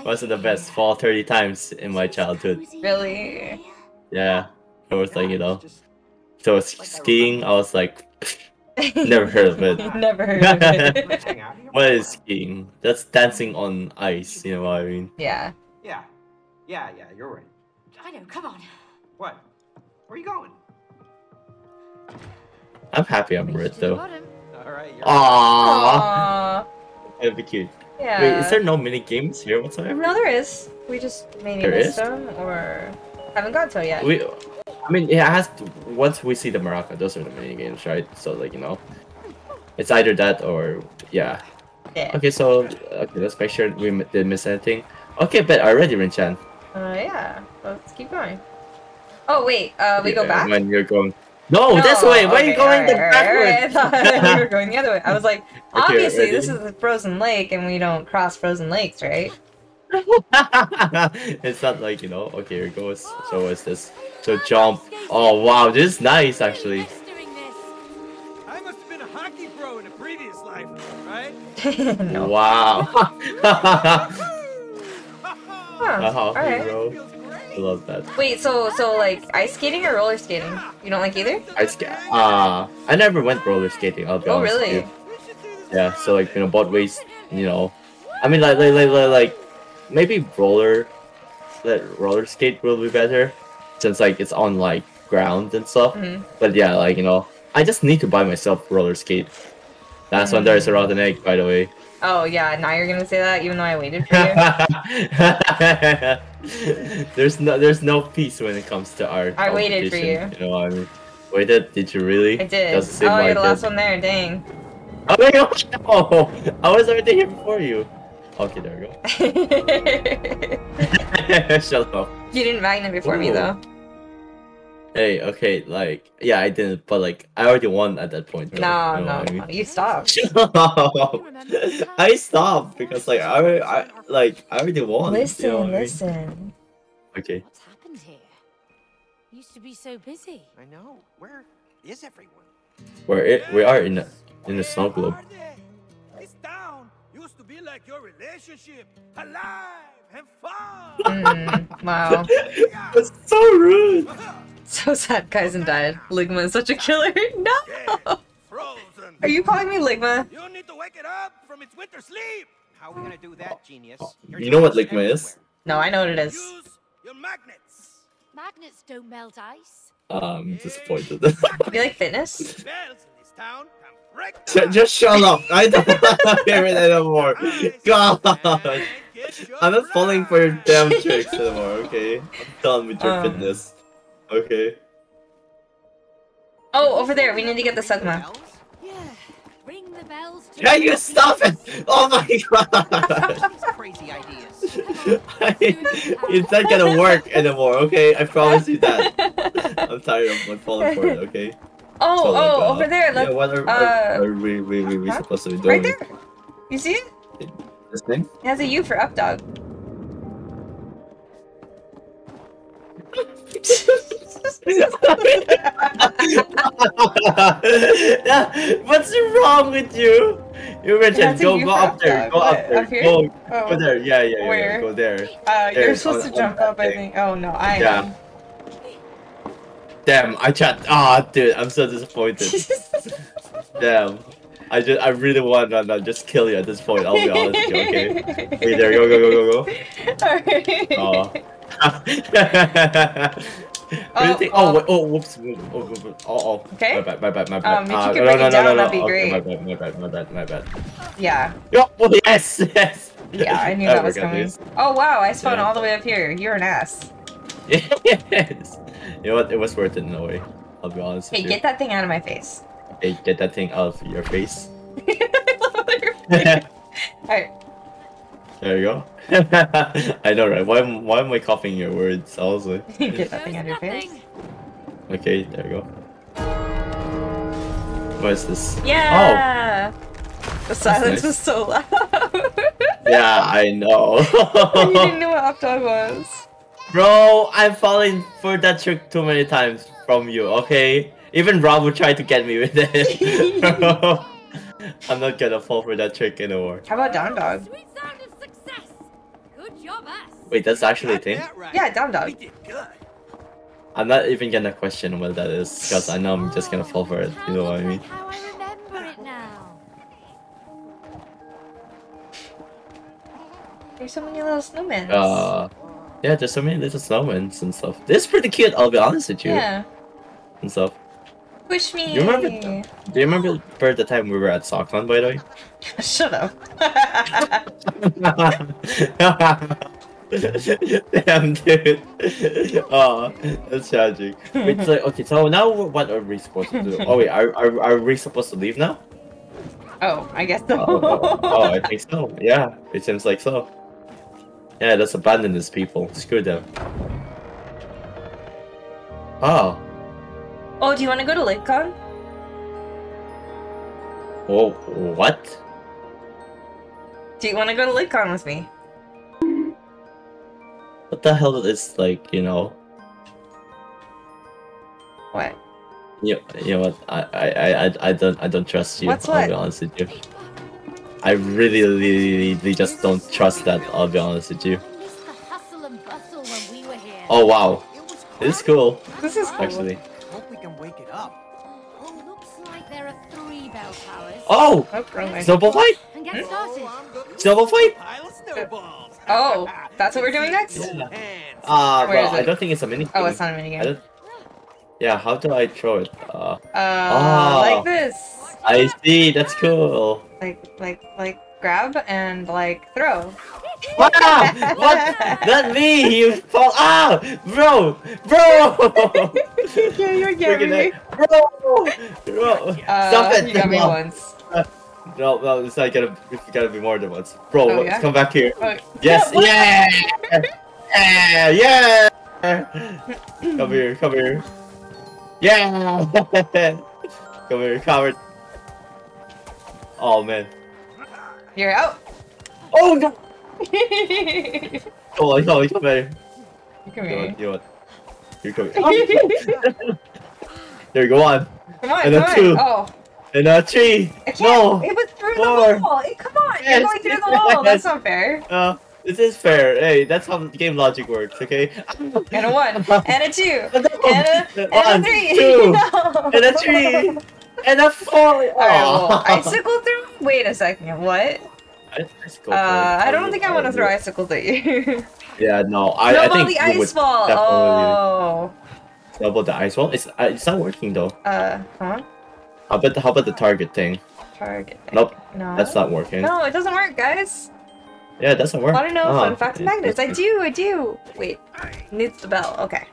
Speaker 2: [LAUGHS] wasn't the best. Fall thirty times in my childhood.
Speaker 1: Really?
Speaker 2: Yeah. It was like you know. So skiing, I was like, never heard of it.
Speaker 1: Never heard of it.
Speaker 3: Let's hang out here.
Speaker 2: What is skiing? That's dancing on ice. You know what I mean?
Speaker 1: yeah.
Speaker 3: Yeah. Yeah, yeah, you're right.
Speaker 4: I know, come on.
Speaker 3: What? Where are you going?
Speaker 2: I'm happy I'm rich though.
Speaker 4: Bottom.
Speaker 3: All right. You're
Speaker 2: Aww.
Speaker 1: Aww.
Speaker 2: That'd be cute.
Speaker 1: Yeah.
Speaker 2: Wait, is there no mini games here whatsoever?
Speaker 1: No, there is. We just maybe
Speaker 2: There
Speaker 1: missed
Speaker 2: is?
Speaker 1: them or haven't got to yet.
Speaker 2: We, I mean, it has to, once we see the maraca, those are the mini games, right? So like you know, it's either that or yeah.
Speaker 1: yeah.
Speaker 2: Okay, so okay, let's make sure we didn't miss anything. Okay, bet already, Rinchan.
Speaker 1: Uh, yeah. Let's keep going. Oh wait, uh, we go back.
Speaker 2: when you're going. No, this way. Why are you
Speaker 1: okay,
Speaker 2: going the
Speaker 1: alright, alright,
Speaker 2: backwards? [LAUGHS]
Speaker 1: I thought we were going the other way. I was like, [LAUGHS]
Speaker 2: Okay,
Speaker 1: obviously this is a frozen lake, and we don't cross frozen lakes, right? [LAUGHS]
Speaker 2: it's not like you know. Okay, here goes. So what's this? So jump. Oh wow, this is nice actually.
Speaker 4: Nice doing this.
Speaker 6: I must have been a hockey pro in a previous life, right?
Speaker 1: no.
Speaker 2: Wow.
Speaker 1: Huh, alright.
Speaker 2: bro. I love that.
Speaker 1: Wait, so so like ice skating or roller skating? You don't like either?
Speaker 2: I ska- uh, I never went roller skating. I'll be
Speaker 1: Oh
Speaker 2: honest with
Speaker 1: really?
Speaker 2: Yeah, so like you know, both ways. You know, I mean like like like, like, maybe roller, that roller skate will be better, since like it's on like ground and stuff.
Speaker 1: Mhm.
Speaker 2: But yeah, like you know, I just need to buy myself roller skate. That's when there's a rotten egg, by the way.
Speaker 1: Oh yeah, now you're gonna say that even though I waited for you. [LAUGHS]
Speaker 2: there's no there's no peace when it comes to art.
Speaker 1: I waited for
Speaker 2: you. You know what I mean? Waited? Did you really?
Speaker 1: I did. Oh, you're the last one there. Dang.
Speaker 2: Oh my gosh! No! I was already here before you. Okay, there we go. [LAUGHS] [LAUGHS] Shut up.
Speaker 1: didn't magnet before me though.
Speaker 2: Hey, okay, like, yeah, I didn't, but like, I already won at that point. though,
Speaker 1: No,
Speaker 2: you know
Speaker 1: no,
Speaker 2: I mean?
Speaker 1: no, you stopped. [LAUGHS]
Speaker 2: I stopped because like I, I like I already won. you
Speaker 1: Listen,
Speaker 2: know what I mean?
Speaker 1: listen.
Speaker 2: Okay.
Speaker 4: What's happened here? Used to be so busy.
Speaker 3: I know. Where is everyone?
Speaker 2: We're it, we are in a in a snow globe.
Speaker 6: Are they? This town used to be like your relationship, alive and fun.
Speaker 1: Mm, wow. [LAUGHS]
Speaker 2: That's so rude.
Speaker 1: So sad Kaizen died. Ligma is such a killer. [LAUGHS] No! Are you calling me Ligma?
Speaker 6: You need to wake it up from its winter sleep.
Speaker 3: How are we gonna do that, genius? Your
Speaker 2: You know what
Speaker 3: town's
Speaker 2: Ligma is?
Speaker 1: No, I know what it is.
Speaker 6: Use your magnets.
Speaker 4: Magnets don't melt ice.
Speaker 2: I'm disappointed.
Speaker 1: Do [LAUGHS] you like fitness?
Speaker 6: Bells in this town can break the
Speaker 2: Ju-
Speaker 6: heart.
Speaker 2: Just shut up. I don't want to [LAUGHS] hear it anymore. God.
Speaker 6: And get your
Speaker 2: I'm not falling for your damn tricks anymore, okay? I'm done with your
Speaker 1: Um.
Speaker 2: fitness. Okay.
Speaker 1: Oh, over there. We need to get the Sugma.
Speaker 3: Bells?
Speaker 4: Yeah. Ring the bells. To
Speaker 2: Can you stop it? Oh my [LAUGHS] god!
Speaker 3: These crazy ideas.
Speaker 2: it's not gonna work anymore, okay? I promise you that. [LAUGHS] I'm tired of like falling for it, okay?
Speaker 1: Oh,
Speaker 2: So, like,
Speaker 1: oh,
Speaker 2: uh,
Speaker 1: over there.
Speaker 2: Yeah,
Speaker 1: Look.
Speaker 2: what are,
Speaker 1: uh,
Speaker 2: are, are we, we, we, we
Speaker 1: huh?
Speaker 2: supposed to be doing?
Speaker 1: Right there. You see it?
Speaker 2: This thing?
Speaker 1: It has a U for up dog. [LAUGHS]
Speaker 2: What's wrong with you? You
Speaker 1: a
Speaker 2: go go up there, go up there,
Speaker 1: up
Speaker 2: go, go
Speaker 1: Oh,
Speaker 2: there, yeah, yeah, yeah,
Speaker 1: Where?
Speaker 2: go there.
Speaker 1: uh, you're supposed
Speaker 2: on-
Speaker 1: to jump up, I think. Oh no, I
Speaker 2: Yeah.
Speaker 1: am.
Speaker 2: Damn, I tried. Ah, dude, I'm so disappointed. [LAUGHS] Damn, I just, I really want to just kill you at this point. I'll be honest with you, okay? Hey there, go, go, go, go, go. [LAUGHS]
Speaker 1: Alright.
Speaker 2: Oh.
Speaker 1: Oh,
Speaker 2: think?
Speaker 1: oh.
Speaker 2: Oh, wait, oh, whoops. Oh, oh, oh, oh.
Speaker 1: Okay.
Speaker 2: My bad, my bad, my bad.
Speaker 1: Um, if you
Speaker 2: Ah,
Speaker 1: could
Speaker 2: no,
Speaker 1: bring
Speaker 2: no,
Speaker 1: it
Speaker 2: no,
Speaker 1: down,
Speaker 2: no, no.
Speaker 1: that'd be
Speaker 2: Okay,
Speaker 1: great.
Speaker 2: My bad, my bad, my bad, my bad.
Speaker 1: Yeah,
Speaker 2: Yo, oh, yes, [LAUGHS] yes.
Speaker 1: yeah, I knew
Speaker 2: I
Speaker 1: that was coming.
Speaker 2: this.
Speaker 1: Oh wow, I spawned
Speaker 2: Yeah.
Speaker 1: all the way up here. You're an ass. [LAUGHS]
Speaker 2: Yes. You know what? It was worth it in a way. I'll be honest
Speaker 1: Hey, get that thing out of my face.
Speaker 2: Hey, get that thing out of your face. [LAUGHS]
Speaker 1: Alright.
Speaker 2: There you go. [LAUGHS] I know, right? Why, am- why am I copying your words also?
Speaker 1: Get that thing out your face.
Speaker 2: Okay, there you go. What is this?
Speaker 1: Yeah. Oh. The silence
Speaker 2: nice.
Speaker 1: was so loud.
Speaker 2: Yeah, I know. [LAUGHS]
Speaker 1: you didn't know what up dog was.
Speaker 2: Bro, I'm falling for that trick too many times from you, okay? Even Rob would try to get me with it. Bro, [LAUGHS] I'm not gonna fall for that trick anymore.
Speaker 1: How about down dog?
Speaker 2: Wait, that's actually a thing?
Speaker 6: right.
Speaker 1: Yeah, down dog.
Speaker 2: I'm not even gonna question what that is, because I know I'm just gonna fall for it. You know what I mean?
Speaker 4: How I remember it now.
Speaker 1: There's so many little snowmen.
Speaker 2: Uh, yeah, there's so many little snowmen and stuff. This is pretty cute, I'll be honest with you.
Speaker 1: yeah.
Speaker 2: And stuff.
Speaker 1: Push me.
Speaker 2: You remember Do you remember for the time we were at SockCon, by the way? [LAUGHS]
Speaker 1: Shut up. [LAUGHS] [LAUGHS] [LAUGHS]
Speaker 2: Damn, dude. Oh, that's tragic. Wait, so, okay, so now what are we supposed to do? Oh, wait, are, are, are we supposed to leave now?
Speaker 1: oh, I guess so.
Speaker 2: Oh, oh, oh, I think so. Yeah, it seems like so. Yeah, let's abandon these people. Screw them. Oh.
Speaker 1: oh, do you want to go to LakeCon?
Speaker 2: Oh, what?
Speaker 1: Do you want to go to LakeCon with me?
Speaker 2: What the hell is like, you know?
Speaker 1: What?
Speaker 2: You, you know what? I, I, I, I don't, I don't trust you.
Speaker 1: What's
Speaker 2: I'll be honest with you. I really, really, really just don't trust that. I'll be honest with you.
Speaker 4: I missed the hustle and bustle when we were here.
Speaker 2: Oh wow,
Speaker 3: It was
Speaker 2: it's cool
Speaker 1: This is cool.
Speaker 2: actually.
Speaker 3: Hope we can wake it up.
Speaker 4: Oh, looks like there are three bell towers.
Speaker 2: Oh,
Speaker 1: wrong way.
Speaker 2: snowball fight!
Speaker 4: And.
Speaker 6: I'm good.
Speaker 2: Snowball fight!
Speaker 6: Pile of snowballs.
Speaker 1: Oh, that's what we're doing next?
Speaker 2: Yeah.
Speaker 6: Hands.
Speaker 2: Uh,
Speaker 1: Where
Speaker 2: well, I don't think it's a mini.
Speaker 1: Oh, it's not a minigame.
Speaker 2: don't. Yeah, how do I throw it? Uh,
Speaker 1: Uh,
Speaker 2: Oh.
Speaker 1: like this.
Speaker 2: I see. That's cool.
Speaker 1: Like, like, like, grab and like throw.
Speaker 2: Wow! what? Not me! You fall! Ah! Bro! Bro! [LAUGHS]
Speaker 1: yeah, you're getting me.
Speaker 2: Bro! Bro!
Speaker 1: Uh,
Speaker 2: Stop it!
Speaker 1: You got me once.
Speaker 2: No, no, it's not gonna. It's gotta be more than once. Bro,
Speaker 1: Oh, yeah?
Speaker 2: come back here.
Speaker 1: Oh,
Speaker 2: Yes! Yeah! Yeah! Yeah! Come here! Come here! Yeah! Come here, coward. Oh man.
Speaker 1: You're out.
Speaker 2: Oh no!
Speaker 1: Come [LAUGHS]
Speaker 2: Come on, come on, come here. You know
Speaker 1: here.
Speaker 2: You know what? You're coming. there you [LAUGHS] go on.
Speaker 1: Come on,
Speaker 2: And
Speaker 1: come
Speaker 2: two.
Speaker 1: on. Oh,
Speaker 2: And a tree.
Speaker 1: I can't.
Speaker 2: No.
Speaker 1: It was through
Speaker 2: Four.
Speaker 1: the wall. Come on,
Speaker 2: Yes.
Speaker 1: you're going through the wall. That's not fair.
Speaker 2: Uh, this is fair. Hey, that's how game logic works. Okay.
Speaker 1: And a one, and a two, [LAUGHS]
Speaker 2: And a,
Speaker 1: and [LAUGHS]
Speaker 2: one,
Speaker 1: a three.
Speaker 2: two, [LAUGHS]
Speaker 1: No.
Speaker 2: and a three, and a four.
Speaker 1: Alright, well, icicle through? Wait a second, what?
Speaker 2: I- let's go for it.
Speaker 1: Uh, I don't think I want to throw icicles at you.
Speaker 2: Yeah, no, I, I
Speaker 1: Snowball
Speaker 2: think
Speaker 1: the ice ball. Oh.
Speaker 2: snowball the ice wall. It's uh, it's not working though.
Speaker 1: Uh, huh?
Speaker 2: How about the, how about the target thing?
Speaker 1: Target.
Speaker 2: Nope,
Speaker 1: No.
Speaker 2: that's not working.
Speaker 1: No, it doesn't work, guys.
Speaker 2: Yeah, it doesn't work.
Speaker 1: I don't know
Speaker 2: Oh,
Speaker 1: fun facts
Speaker 2: it-
Speaker 1: magnets? I do, I do. Wait, needs the bell. Okay.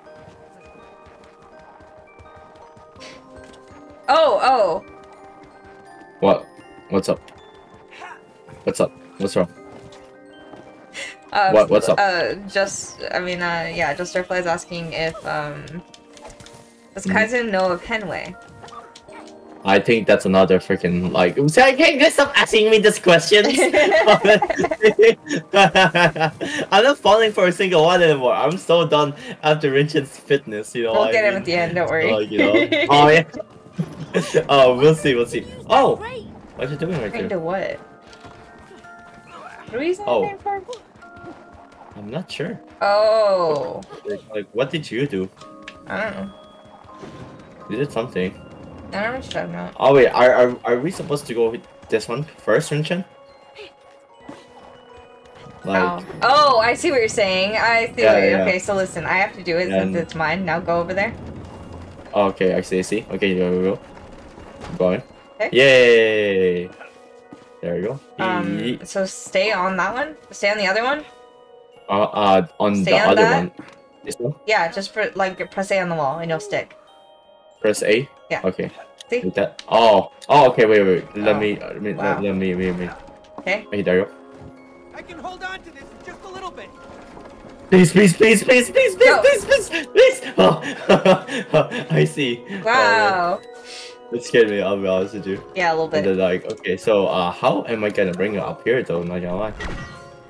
Speaker 1: Oh, oh.
Speaker 2: What? What's up? What's up? What's wrong?
Speaker 1: Uh,
Speaker 2: What- what's up?
Speaker 1: Uh, just, I mean, uh, yeah, just Starfly's asking if, um, does
Speaker 2: Mhm.
Speaker 1: Kaizen know of Henway?
Speaker 2: I think that's another freaking like. So I can't just stop asking me these questions. [LAUGHS] [LAUGHS] I'm not falling for a single one anymore. I'm so done after Rinchan's fitness. You know.
Speaker 1: We'll
Speaker 2: I
Speaker 1: get him at the end, don't worry.
Speaker 2: Oh, you know. oh yeah. [LAUGHS] oh, we'll see. We'll see. Oh, what you doing right
Speaker 1: Into
Speaker 2: there?
Speaker 1: what? What are we
Speaker 2: Oh.
Speaker 1: for?
Speaker 2: I'm not sure.
Speaker 1: Oh,
Speaker 2: Like, like, what did you do?
Speaker 1: I don't know.
Speaker 2: You did something.
Speaker 1: I don't know what you're talking about.
Speaker 2: Oh wait, are are, are we supposed to go with this one first, Rinchan? Like.
Speaker 1: oh. oh, I see what you're saying. I see.
Speaker 2: Yeah, yeah.
Speaker 1: Okay, so listen, I have to do it
Speaker 2: And-
Speaker 1: since it's mine. Now go over there.
Speaker 2: Oh, okay, I see, I see. Okay, go, go, go. I'm going.
Speaker 1: Okay.
Speaker 2: Yay! There you go.
Speaker 1: Um,
Speaker 2: Yeet.
Speaker 1: so stay on that one. Stay on the other one.
Speaker 2: Uh, uh, on
Speaker 1: stay
Speaker 2: the
Speaker 1: on
Speaker 2: other
Speaker 1: that.
Speaker 2: one. This one?
Speaker 1: Yeah, just for like press A on the wall and you'll stick.
Speaker 2: Press A?
Speaker 1: Yeah.
Speaker 2: Okay.
Speaker 1: See?
Speaker 2: Like that. Oh, oh, okay, wait, wait. Let
Speaker 1: Oh,
Speaker 2: me, uh, let me,
Speaker 1: wow.
Speaker 2: let, let me, let me.
Speaker 1: Okay.
Speaker 2: Okay, there you go.
Speaker 6: I can hold on to this just a little bit.
Speaker 2: Please, please, please, please, please, please,
Speaker 1: Go.
Speaker 2: please, please, please. Oh, [LAUGHS] I see. Oh,
Speaker 1: Wow.
Speaker 2: that scared me, I'll be honest with you.
Speaker 1: Yeah, a little
Speaker 2: And
Speaker 1: bit.
Speaker 2: then like, okay, so uh, how am I gonna bring it up here though? Not gonna lie.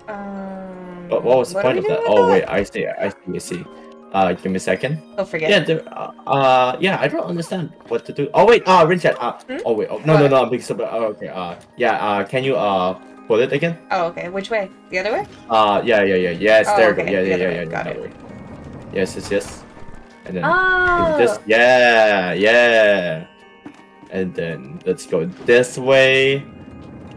Speaker 1: Um,
Speaker 2: What, what was the
Speaker 1: what
Speaker 2: point of that?
Speaker 1: doing with
Speaker 2: Oh wait, I see, I see, I see. Uh, give me a second.
Speaker 1: Oh, forget.
Speaker 2: Yeah, there, uh, uh, yeah, I don't understand what to do. Oh wait, uh, Rinchan, uh,
Speaker 1: Hmm?
Speaker 2: oh wait, oh, no, no, no, I'm being stupid. Oh, okay, uh, yeah, uh, can you, uh, pull it again?
Speaker 1: Oh, okay. Which way? The other way?
Speaker 2: Uh, yeah, yeah, yeah, yes,
Speaker 1: Oh,
Speaker 2: there we go.
Speaker 1: okay,
Speaker 2: Yeah,
Speaker 1: the
Speaker 2: yeah, yeah,
Speaker 1: way,
Speaker 2: yeah,
Speaker 1: got
Speaker 2: that
Speaker 1: it.
Speaker 2: way. Yes, yes, yes. And then
Speaker 1: Oh.
Speaker 2: this, yeah, yeah. And then let's go this way.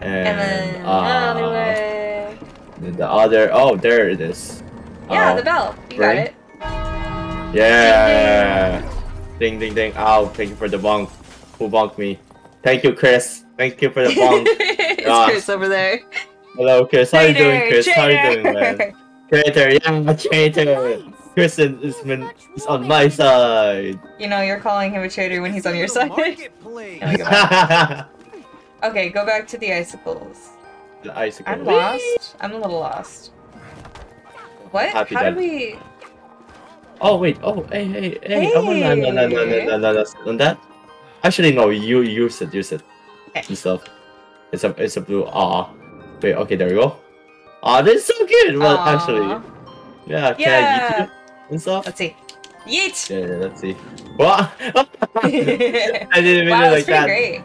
Speaker 2: And,
Speaker 1: And then
Speaker 2: uh,
Speaker 1: other way.
Speaker 2: then the other, oh, there it is.
Speaker 1: Yeah,
Speaker 2: Oh,
Speaker 1: the bell. You got it.
Speaker 2: Yeah. Ding ding ding. Ow, thank you for the bonk. Who bonked me? Thank you, Chris. Thank you for the bonk. [LAUGHS]
Speaker 1: it's
Speaker 2: Ah.
Speaker 1: Chris over there.
Speaker 2: Hello, Chris. How you doing, Chris? How you doing, man?
Speaker 1: traitor.
Speaker 2: Traitor, yeah, traitor. Chris is, is, been, is on my side.
Speaker 1: You know, you're calling him a traitor when he's on your side.
Speaker 6: marketplace.
Speaker 1: There we go. [LAUGHS] okay, go back to the icicles.
Speaker 2: the icicles.
Speaker 1: I'm lost. I'm a little lost. What?
Speaker 2: Happy
Speaker 1: How
Speaker 2: that-
Speaker 1: did we?
Speaker 2: Oh wait. Oh hey hey hey. hey. Oh no no no no no no no. On that. Actually no. You you said you said.
Speaker 1: Eh.
Speaker 2: Okay. stuff. It's a it's a blue. Ah. Wait. Okay. There we go. Ah, this is so good! Well,
Speaker 1: Aww.
Speaker 2: actually. Yeah. Can
Speaker 1: yeah.
Speaker 2: I YouTube and stuff?
Speaker 1: Let's see. Yeet.
Speaker 2: Yeah. yeah let's see. What? [LAUGHS] I didn't mean
Speaker 1: wow,
Speaker 2: it like that.
Speaker 1: Great.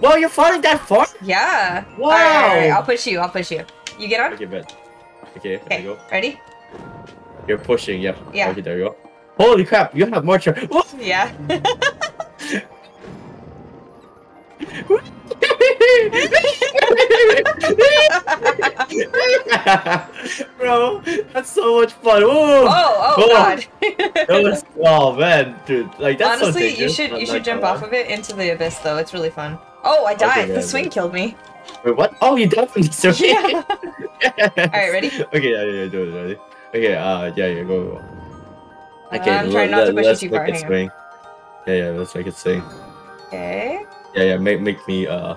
Speaker 2: Wow, you're falling that far?
Speaker 1: Yeah.
Speaker 2: Wow.
Speaker 1: All right, all right, I'll push you. I'll push you. You get on.
Speaker 2: Okay. Bet. Okay.
Speaker 1: Okay.
Speaker 2: Go.
Speaker 1: Ready?
Speaker 2: You're pushing, yep.
Speaker 1: Yeah.
Speaker 2: Okay, there you go. Holy crap, you have more. Whoa! [LAUGHS]
Speaker 1: Yeah. [LAUGHS]
Speaker 2: Bro, that's so much fun. Whoa!
Speaker 1: oh, oh
Speaker 2: Oh.
Speaker 1: god.
Speaker 2: That was, oh man, dude, like that's so
Speaker 1: Honestly, you should you
Speaker 2: like
Speaker 1: should jump off of it into the abyss though. It's really fun. Oh, I died.
Speaker 2: yeah,
Speaker 1: the swing killed me.
Speaker 2: Wait, what? Oh, you died from the swing.
Speaker 1: Yeah. [LAUGHS]
Speaker 2: All
Speaker 1: Alright, ready?
Speaker 2: Okay, yeah, yeah, yeah, do it, ready? Okay, uh, yeah, yeah, go, go. Okay,
Speaker 1: I'm trying not to push you
Speaker 2: let's
Speaker 1: too
Speaker 2: make
Speaker 1: far.
Speaker 2: it swing. Yeah, yeah, let's make it swing.
Speaker 1: Okay.
Speaker 2: Yeah, yeah, make make me, uh,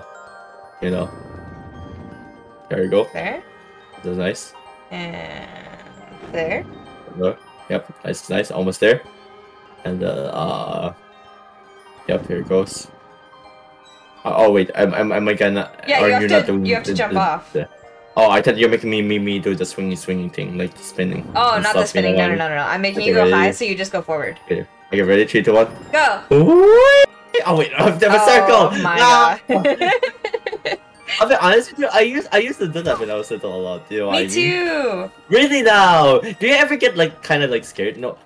Speaker 2: you know. There you go.
Speaker 1: There.
Speaker 2: That's nice.
Speaker 1: And there.
Speaker 2: Look. Yep, nice, nice, almost there. And uh, uh Yep, here it goes. Uh, oh wait, I'm, am, am I gonna?
Speaker 1: Yeah, you have
Speaker 2: you're
Speaker 1: to-
Speaker 2: not doing
Speaker 1: you have to jump off.
Speaker 2: the- oh, I thought you're making me me me do the swingy swinging thing, like the spinning.
Speaker 1: Oh, not the
Speaker 2: stuff, you know,
Speaker 1: spinning. No, no, no, no, no. I'm making
Speaker 2: Okay,
Speaker 1: you go
Speaker 2: ready?
Speaker 1: high, so you just go forward.
Speaker 2: Okay, I get ready. Three, two, one.
Speaker 1: Go.
Speaker 2: Oh wait, I have a
Speaker 1: oh
Speaker 2: circle.
Speaker 1: my
Speaker 2: Ah!
Speaker 1: god. [LAUGHS]
Speaker 2: I'll be honest with you. I used I used to do that when I was little a lot. You know what I
Speaker 1: Me
Speaker 2: mean?
Speaker 1: too.
Speaker 2: Really now? Do you ever get like kind of like scared? No,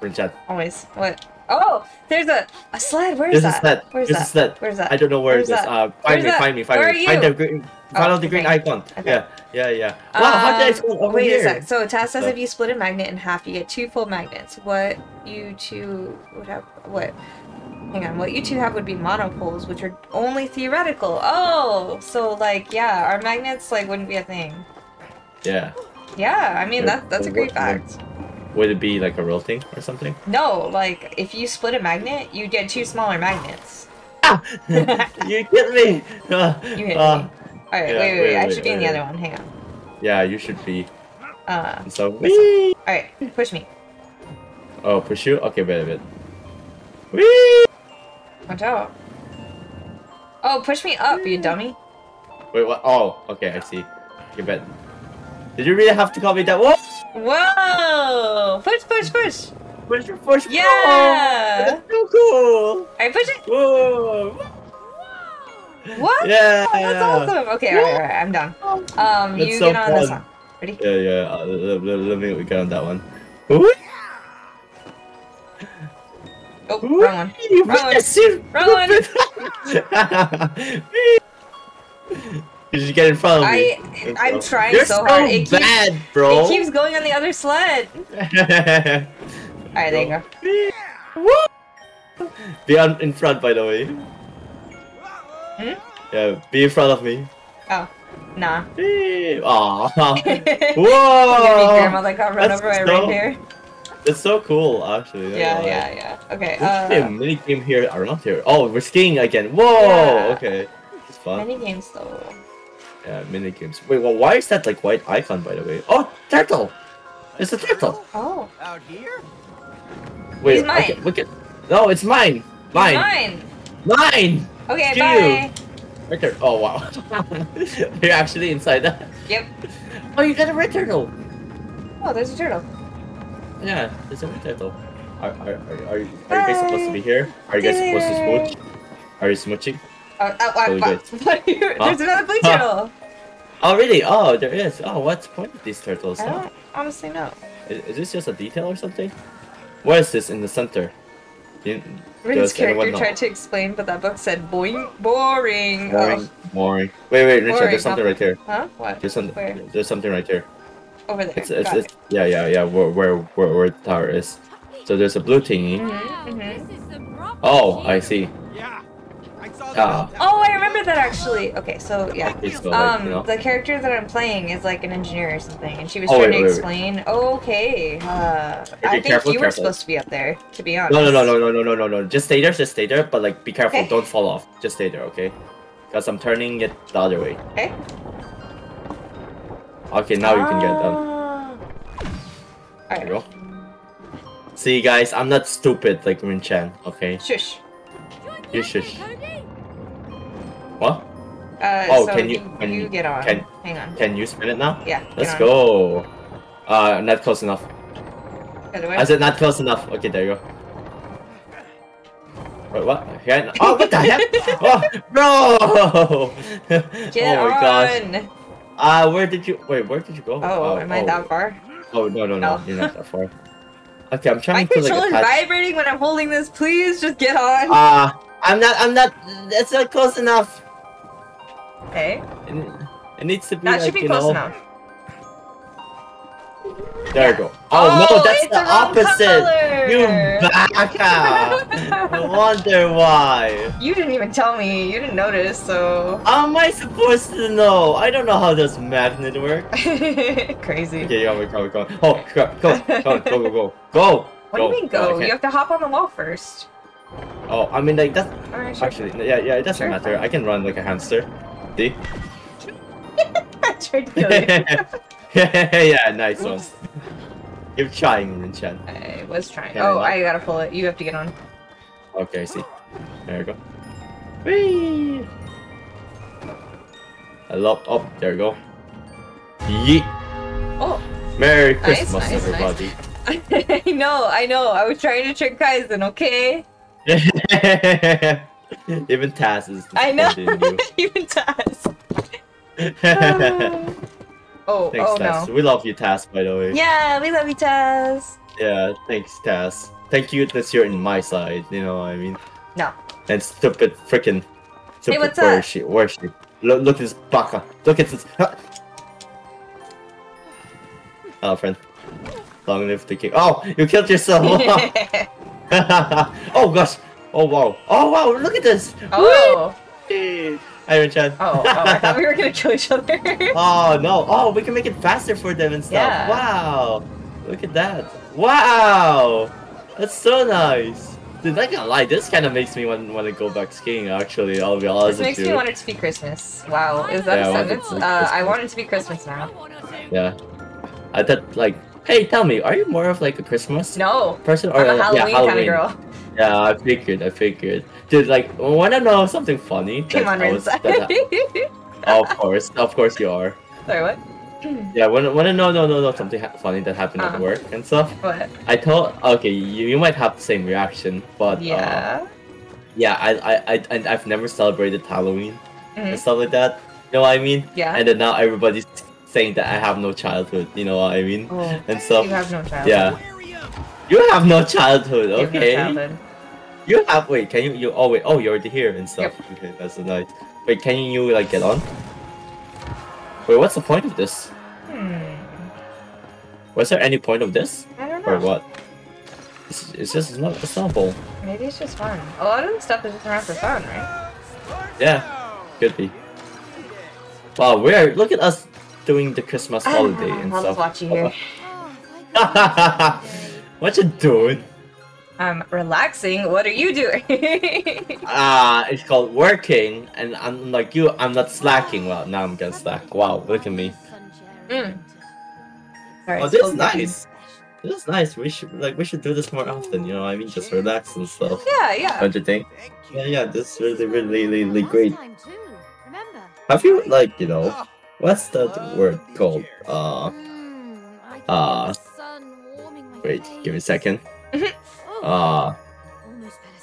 Speaker 2: Richard.
Speaker 1: Always. What? Oh, there's a a sled. Where is
Speaker 2: There's a
Speaker 1: that?
Speaker 2: sled.
Speaker 1: Where's
Speaker 2: There's a
Speaker 1: that?
Speaker 2: sled.
Speaker 1: Where's that?
Speaker 2: I don't know where
Speaker 1: Where's
Speaker 2: it is.
Speaker 1: that?
Speaker 2: Uh,
Speaker 1: Where's
Speaker 2: find me,
Speaker 1: that?
Speaker 2: find me, find
Speaker 1: Where
Speaker 2: me. Find the green, follow
Speaker 1: Oh,
Speaker 2: the green
Speaker 1: okay.
Speaker 2: icon.
Speaker 1: Okay.
Speaker 2: Yeah, yeah, yeah. Wow, how did I
Speaker 1: Um,
Speaker 2: over
Speaker 1: Wait
Speaker 2: here?
Speaker 1: a sec. So it says if you split a magnet in half, you get two full magnets. What you two would have? What? Hang on. What you two have would be monopoles, which are only theoretical. Oh, so like yeah, our magnets like wouldn't be a thing.
Speaker 2: Yeah.
Speaker 1: Yeah, I mean that that's a great fact.
Speaker 2: Would it be like a real thing or something?
Speaker 1: No, like if you split a magnet, you get two smaller magnets. Ah! [LAUGHS]
Speaker 2: you get me. Uh, [LAUGHS]
Speaker 1: You hit
Speaker 2: uh,
Speaker 1: me. All right,
Speaker 2: yeah,
Speaker 1: wait, wait,
Speaker 2: wait,
Speaker 1: wait. I
Speaker 2: wait,
Speaker 1: should be in
Speaker 2: wait,
Speaker 1: the
Speaker 2: wait.
Speaker 1: other one. Hang on.
Speaker 2: Yeah, you should be.
Speaker 1: Uh,
Speaker 2: So, whee!
Speaker 1: all right, push me.
Speaker 2: Oh, push you? Okay, wait a bit. Whee!
Speaker 1: Watch out. Oh, push me up, you dummy.
Speaker 2: Wait, what? Oh, okay, I see. You bet. Did you really have to call me that? Whoa!
Speaker 1: Whoa! Push, push, push.
Speaker 2: Push, push,
Speaker 1: Yeah.
Speaker 2: Oh, [LAUGHS] that's so cool!
Speaker 1: Right, push it.
Speaker 2: Whoa!
Speaker 1: What?
Speaker 2: Yeah!
Speaker 1: That's awesome. Okay, all right, all right, I'm done. Um,
Speaker 2: That's
Speaker 1: you
Speaker 2: so
Speaker 1: get on this
Speaker 2: fun.
Speaker 1: one. Ready?
Speaker 2: Yeah, yeah. Uh, let, let, let me get on that one. Whee!
Speaker 1: Oh, wrong one. Wrong one. Wrong one.
Speaker 2: You [LAUGHS] get in front of me.
Speaker 1: I, I'm trying
Speaker 2: You're
Speaker 1: so hard. It keeps-
Speaker 2: bad, bro.
Speaker 1: It keeps going on the other sled. [LAUGHS] All right, there you go.
Speaker 2: Be on, in front, by the way.
Speaker 1: Hmm?
Speaker 2: Yeah, be in front of me.
Speaker 1: Oh, nah.
Speaker 2: Aww. [LAUGHS]
Speaker 1: Look at me,
Speaker 2: Whoa!
Speaker 1: grandma that got run
Speaker 2: That's
Speaker 1: over by
Speaker 2: so-
Speaker 1: reindeer.
Speaker 2: That's so cool, actually. not
Speaker 1: Yeah,
Speaker 2: gonna
Speaker 1: yeah, yeah. Okay.
Speaker 2: There's a
Speaker 1: Uh,
Speaker 2: mini game here, or not here. Oh, we're skiing again. Whoa!
Speaker 1: Yeah.
Speaker 2: Okay, it's fun.
Speaker 1: mini games though.
Speaker 2: Yeah, mini games. Wait, well, why is that like white icon, by the way? Oh, turtle! It's a turtle.
Speaker 1: Oh,
Speaker 3: Out here?
Speaker 2: Wait,
Speaker 1: He's mine.
Speaker 2: okay, look at. No, it's mine. Mine.
Speaker 1: mine.
Speaker 2: Mine.
Speaker 1: Okay,
Speaker 2: Screw
Speaker 1: bye.
Speaker 2: Red turtle. Oh wow. [LAUGHS] You're actually inside that.
Speaker 1: Yep.
Speaker 2: Oh, you got a red turtle.
Speaker 1: Oh, there's a turtle.
Speaker 2: Yeah, there's a red turtle. Are, are, are, are, you, are you guys supposed to be here? Are you guys supposed to smooch? Are you smooching?
Speaker 1: Uh,
Speaker 2: uh,
Speaker 1: uh,
Speaker 2: good. [LAUGHS]
Speaker 1: what you-
Speaker 2: Huh?
Speaker 1: There's another blue
Speaker 2: Huh.
Speaker 1: turtle.
Speaker 2: Oh really? Oh, there is. Oh, what's the point of these turtles?
Speaker 1: I don't honestly know.
Speaker 2: Is, is this just a detail or something? What is this in the center? You,
Speaker 1: Rin's character tried to explain, but that book said boing, boring.
Speaker 2: boring,
Speaker 1: Oh,
Speaker 2: boring. Wait, wait, Richard,
Speaker 1: Boring,
Speaker 2: there's something
Speaker 1: huh?
Speaker 2: right there.
Speaker 1: huh? What?
Speaker 2: There's something.
Speaker 1: Where?
Speaker 2: There's something right there.
Speaker 1: Over there.
Speaker 2: It's, it's,
Speaker 1: Got
Speaker 2: it's yeah, yeah, yeah. Where, where, where, where the tower is. So there's a blue thingy.
Speaker 4: Wow, this is some proper
Speaker 2: Oh, I see.
Speaker 3: Yeah.
Speaker 2: Ah.
Speaker 1: Oh, I remember that actually. Okay, so yeah.
Speaker 2: So, like,
Speaker 1: Um,
Speaker 2: you know.
Speaker 1: the character that I'm playing is like an engineer or something, and she was
Speaker 2: Oh,
Speaker 1: trying
Speaker 2: wait,
Speaker 1: to
Speaker 2: wait, wait.
Speaker 1: explain. Okay, uh, I think
Speaker 2: careful,
Speaker 1: you were supposed to be up there, to be honest.
Speaker 2: No, no, no, no, no, no, no, no, no. Just stay there. Just stay there. But like, be careful.
Speaker 1: Okay.
Speaker 2: Don't fall off. Just stay there, okay? Because I'm turning it the other way.
Speaker 1: Okay.
Speaker 2: Okay, now you can get them.
Speaker 1: Ah.
Speaker 2: There
Speaker 1: Alright.
Speaker 2: you go. See, guys, I'm not stupid like Rinchan. Okay.
Speaker 1: Shush.
Speaker 2: You should. What?
Speaker 1: Uh,
Speaker 2: Oh,
Speaker 1: so
Speaker 2: can you- can
Speaker 1: you get on.
Speaker 2: can-
Speaker 1: Hang on.
Speaker 2: Can you spin it now?
Speaker 1: Yeah.
Speaker 2: Let's go. Uh, not close enough.
Speaker 1: The other way.
Speaker 2: I said not close enough. Okay, there you go. Wait, what? Yeah, oh, what the heck? [LAUGHS] Oh, bro!
Speaker 1: Get
Speaker 2: oh my
Speaker 1: on.
Speaker 2: gosh. Uh, where did you? Wait, where did you go?
Speaker 1: Oh, am I
Speaker 2: oh.
Speaker 1: that far?
Speaker 2: Oh no no no,
Speaker 1: No.
Speaker 2: you're not that far. Okay, I'm
Speaker 1: My
Speaker 2: trying to like
Speaker 1: controller's
Speaker 2: attach.
Speaker 1: vibrating when I'm holding this. Please just get on.
Speaker 2: Uh, I'm not. I'm not. That's not close enough.
Speaker 1: Okay.
Speaker 2: It, it needs to be
Speaker 1: That
Speaker 2: like
Speaker 1: should be
Speaker 2: you
Speaker 1: close
Speaker 2: know.
Speaker 1: enough.
Speaker 2: There you go. Oh,
Speaker 1: Oh,
Speaker 2: no, oh,
Speaker 1: that's
Speaker 2: the
Speaker 1: the wrong
Speaker 2: opposite.
Speaker 1: color.
Speaker 2: You baka. [LAUGHS] no wonder why.
Speaker 1: You didn't even tell me. You didn't notice, so.
Speaker 2: How am I supposed to know? I don't know how this magnet works. [LAUGHS]
Speaker 1: Crazy.
Speaker 2: Okay, yeah, we're going, we're going. Oh, go, go, go, go, go, go, go. [LAUGHS]
Speaker 1: What do you mean go?
Speaker 2: Oh,
Speaker 1: you have to hop on the wall first.
Speaker 2: Oh, I mean, like that's
Speaker 1: Alright, sure.
Speaker 2: actually, yeah, yeah, it doesn't
Speaker 1: Sure.
Speaker 2: matter. I can run like a hamster. See?
Speaker 1: I tried to kill you.
Speaker 2: yeah, nice one. You're trying, Rinchan.
Speaker 1: I was trying.
Speaker 2: Yeah,
Speaker 1: Oh? I gotta pull it. You have to get on.
Speaker 2: Okay, see. There you go. Whee! I love. up. there you go. Yeet!
Speaker 1: Oh,
Speaker 2: Merry
Speaker 1: Nice,
Speaker 2: Christmas,
Speaker 1: nice, nice.
Speaker 2: everybody. [LAUGHS]
Speaker 1: I know, I know. I was trying to trick Kaizen, okay? [LAUGHS] [LAUGHS]
Speaker 2: Even Taz is
Speaker 1: I know.
Speaker 2: disappointed [LAUGHS]
Speaker 1: Even Taz. [LAUGHS]
Speaker 2: Oh,
Speaker 1: oh,
Speaker 2: thanks,
Speaker 1: oh
Speaker 2: Taz.
Speaker 1: no.
Speaker 2: We love you, Taz, by the way.
Speaker 1: Yeah, we love you, Taz.
Speaker 2: Yeah, thanks, Taz. Thank you that you're in my side, you know what I mean?
Speaker 1: No.
Speaker 2: And stupid freaking stupid
Speaker 1: what's up?
Speaker 2: worship worship. Look look at this baka. Look at this Hello friend. Long live the king. Oh, you killed yourself! oh gosh! Oh wow! Oh wow! Look at this!
Speaker 1: oh.
Speaker 2: Whee! Iron Chan.
Speaker 1: Oh, oh, I thought we were gonna kill each other. [LAUGHS]
Speaker 2: Oh no! Oh, we can make it faster for them and stuff.
Speaker 1: Yeah.
Speaker 2: Wow! Look at that! Wow! That's so nice. Dude, not gonna lie, this kind of makes me want, want to go back skiing. Actually, I'll be honest
Speaker 1: this makes
Speaker 2: with
Speaker 1: me want it to be Christmas. Wow, is that
Speaker 2: Yeah, I
Speaker 1: a sentence?
Speaker 2: to be
Speaker 1: Uh, I want it to be Christmas now.
Speaker 2: Yeah. I thought like, hey, tell me, are you more of like a Christmas
Speaker 1: No,
Speaker 2: person or
Speaker 1: I'm a Halloween,
Speaker 2: yeah,
Speaker 1: kind of girl.
Speaker 2: Yeah, I figured. I figured. Dude, like, wanna know something funny?
Speaker 1: Come on,
Speaker 2: was-
Speaker 1: Rinsa.
Speaker 2: that I- [LAUGHS] of course, of course you are.
Speaker 1: Sorry, what? [CLEARS THROAT]
Speaker 2: Yeah, wanna wanna know no no no something ha- funny that happened at
Speaker 1: Uh.
Speaker 2: work and stuff.
Speaker 1: What?
Speaker 2: I told okay, you, you might have the same reaction, but uh,
Speaker 1: Yeah.
Speaker 2: yeah, I I I and I've never celebrated Halloween and
Speaker 1: Mhm.
Speaker 2: stuff like that. You know what I mean?
Speaker 1: Yeah.
Speaker 2: And then now everybody's saying that I have no childhood. You know what I mean?
Speaker 1: Oh,
Speaker 2: And stuff.
Speaker 1: you have no childhood.
Speaker 2: Yeah. You have no childhood,
Speaker 1: You have no
Speaker 2: okay?
Speaker 1: childhood.
Speaker 2: You have wait, can you you oh wait, oh you're already here and stuff. Okay, that's nice. Wait, can you like get on? Wait, what's the point of this?
Speaker 1: Hmm.
Speaker 2: Was there any point of this?
Speaker 1: I don't know.
Speaker 2: Or what? It's, it's just it's not it's not a bowl.
Speaker 1: Maybe it's just fun. A lot of the stuff is just around for fun, right?
Speaker 2: Yeah, could be. Wow, we're look at us doing the Christmas holiday and
Speaker 1: I'll
Speaker 2: stuff.
Speaker 1: just watch you here. [LAUGHS] [LAUGHS]
Speaker 2: what you doing?
Speaker 1: I'm relaxing. What are you doing?
Speaker 2: Ah, [LAUGHS] it's called working, and I'm like you. I'm not slacking. Well, now I'm gonna slack. Wow, look at me.
Speaker 1: Mm. Sorry,
Speaker 2: Oh, this is
Speaker 1: called-
Speaker 2: nice. This is nice. We should like we should do this more often. You know, I mean, just relax and stuff.
Speaker 1: Yeah, yeah.
Speaker 2: Don't you think? Yeah, yeah. This is really, really, really, really great.
Speaker 4: Time too.
Speaker 2: Have you like you know what's that word called? Uh,
Speaker 4: Mm, I can
Speaker 2: uh, wait, give me a second.
Speaker 4: Oh,
Speaker 2: Uh,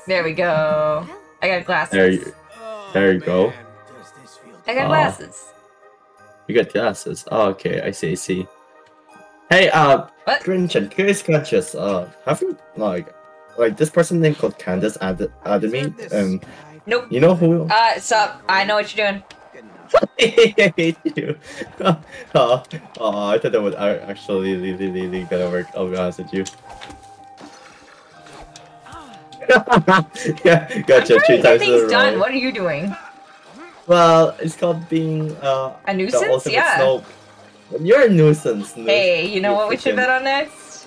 Speaker 1: There we go. I got glasses.
Speaker 2: there you, there you go.
Speaker 6: Man, does this feel
Speaker 1: I got
Speaker 2: Ah.
Speaker 1: glasses.
Speaker 2: You got glasses. Oh, okay, I see, I see. Hey, uh,
Speaker 1: What?
Speaker 2: Grinchan, curious conscious, uh, have you, like, like this person named called Candace Ad- Adami, um,
Speaker 1: Nope.
Speaker 2: you know who?
Speaker 1: Uh, stop. I know what you're doing.
Speaker 2: I hate you. oh, oh, I thought that would uh, actually really, really, gonna work, I'll be honest with you. yeah, gotcha,
Speaker 1: trying
Speaker 2: three
Speaker 1: to get
Speaker 2: times in a
Speaker 1: things done.
Speaker 2: row.
Speaker 1: What are you doing?
Speaker 2: Well, it's called being, uh,
Speaker 1: A nuisance? Yeah.
Speaker 2: snow. You're a nuisance. nu-
Speaker 1: Hey, you know what we should bet on next?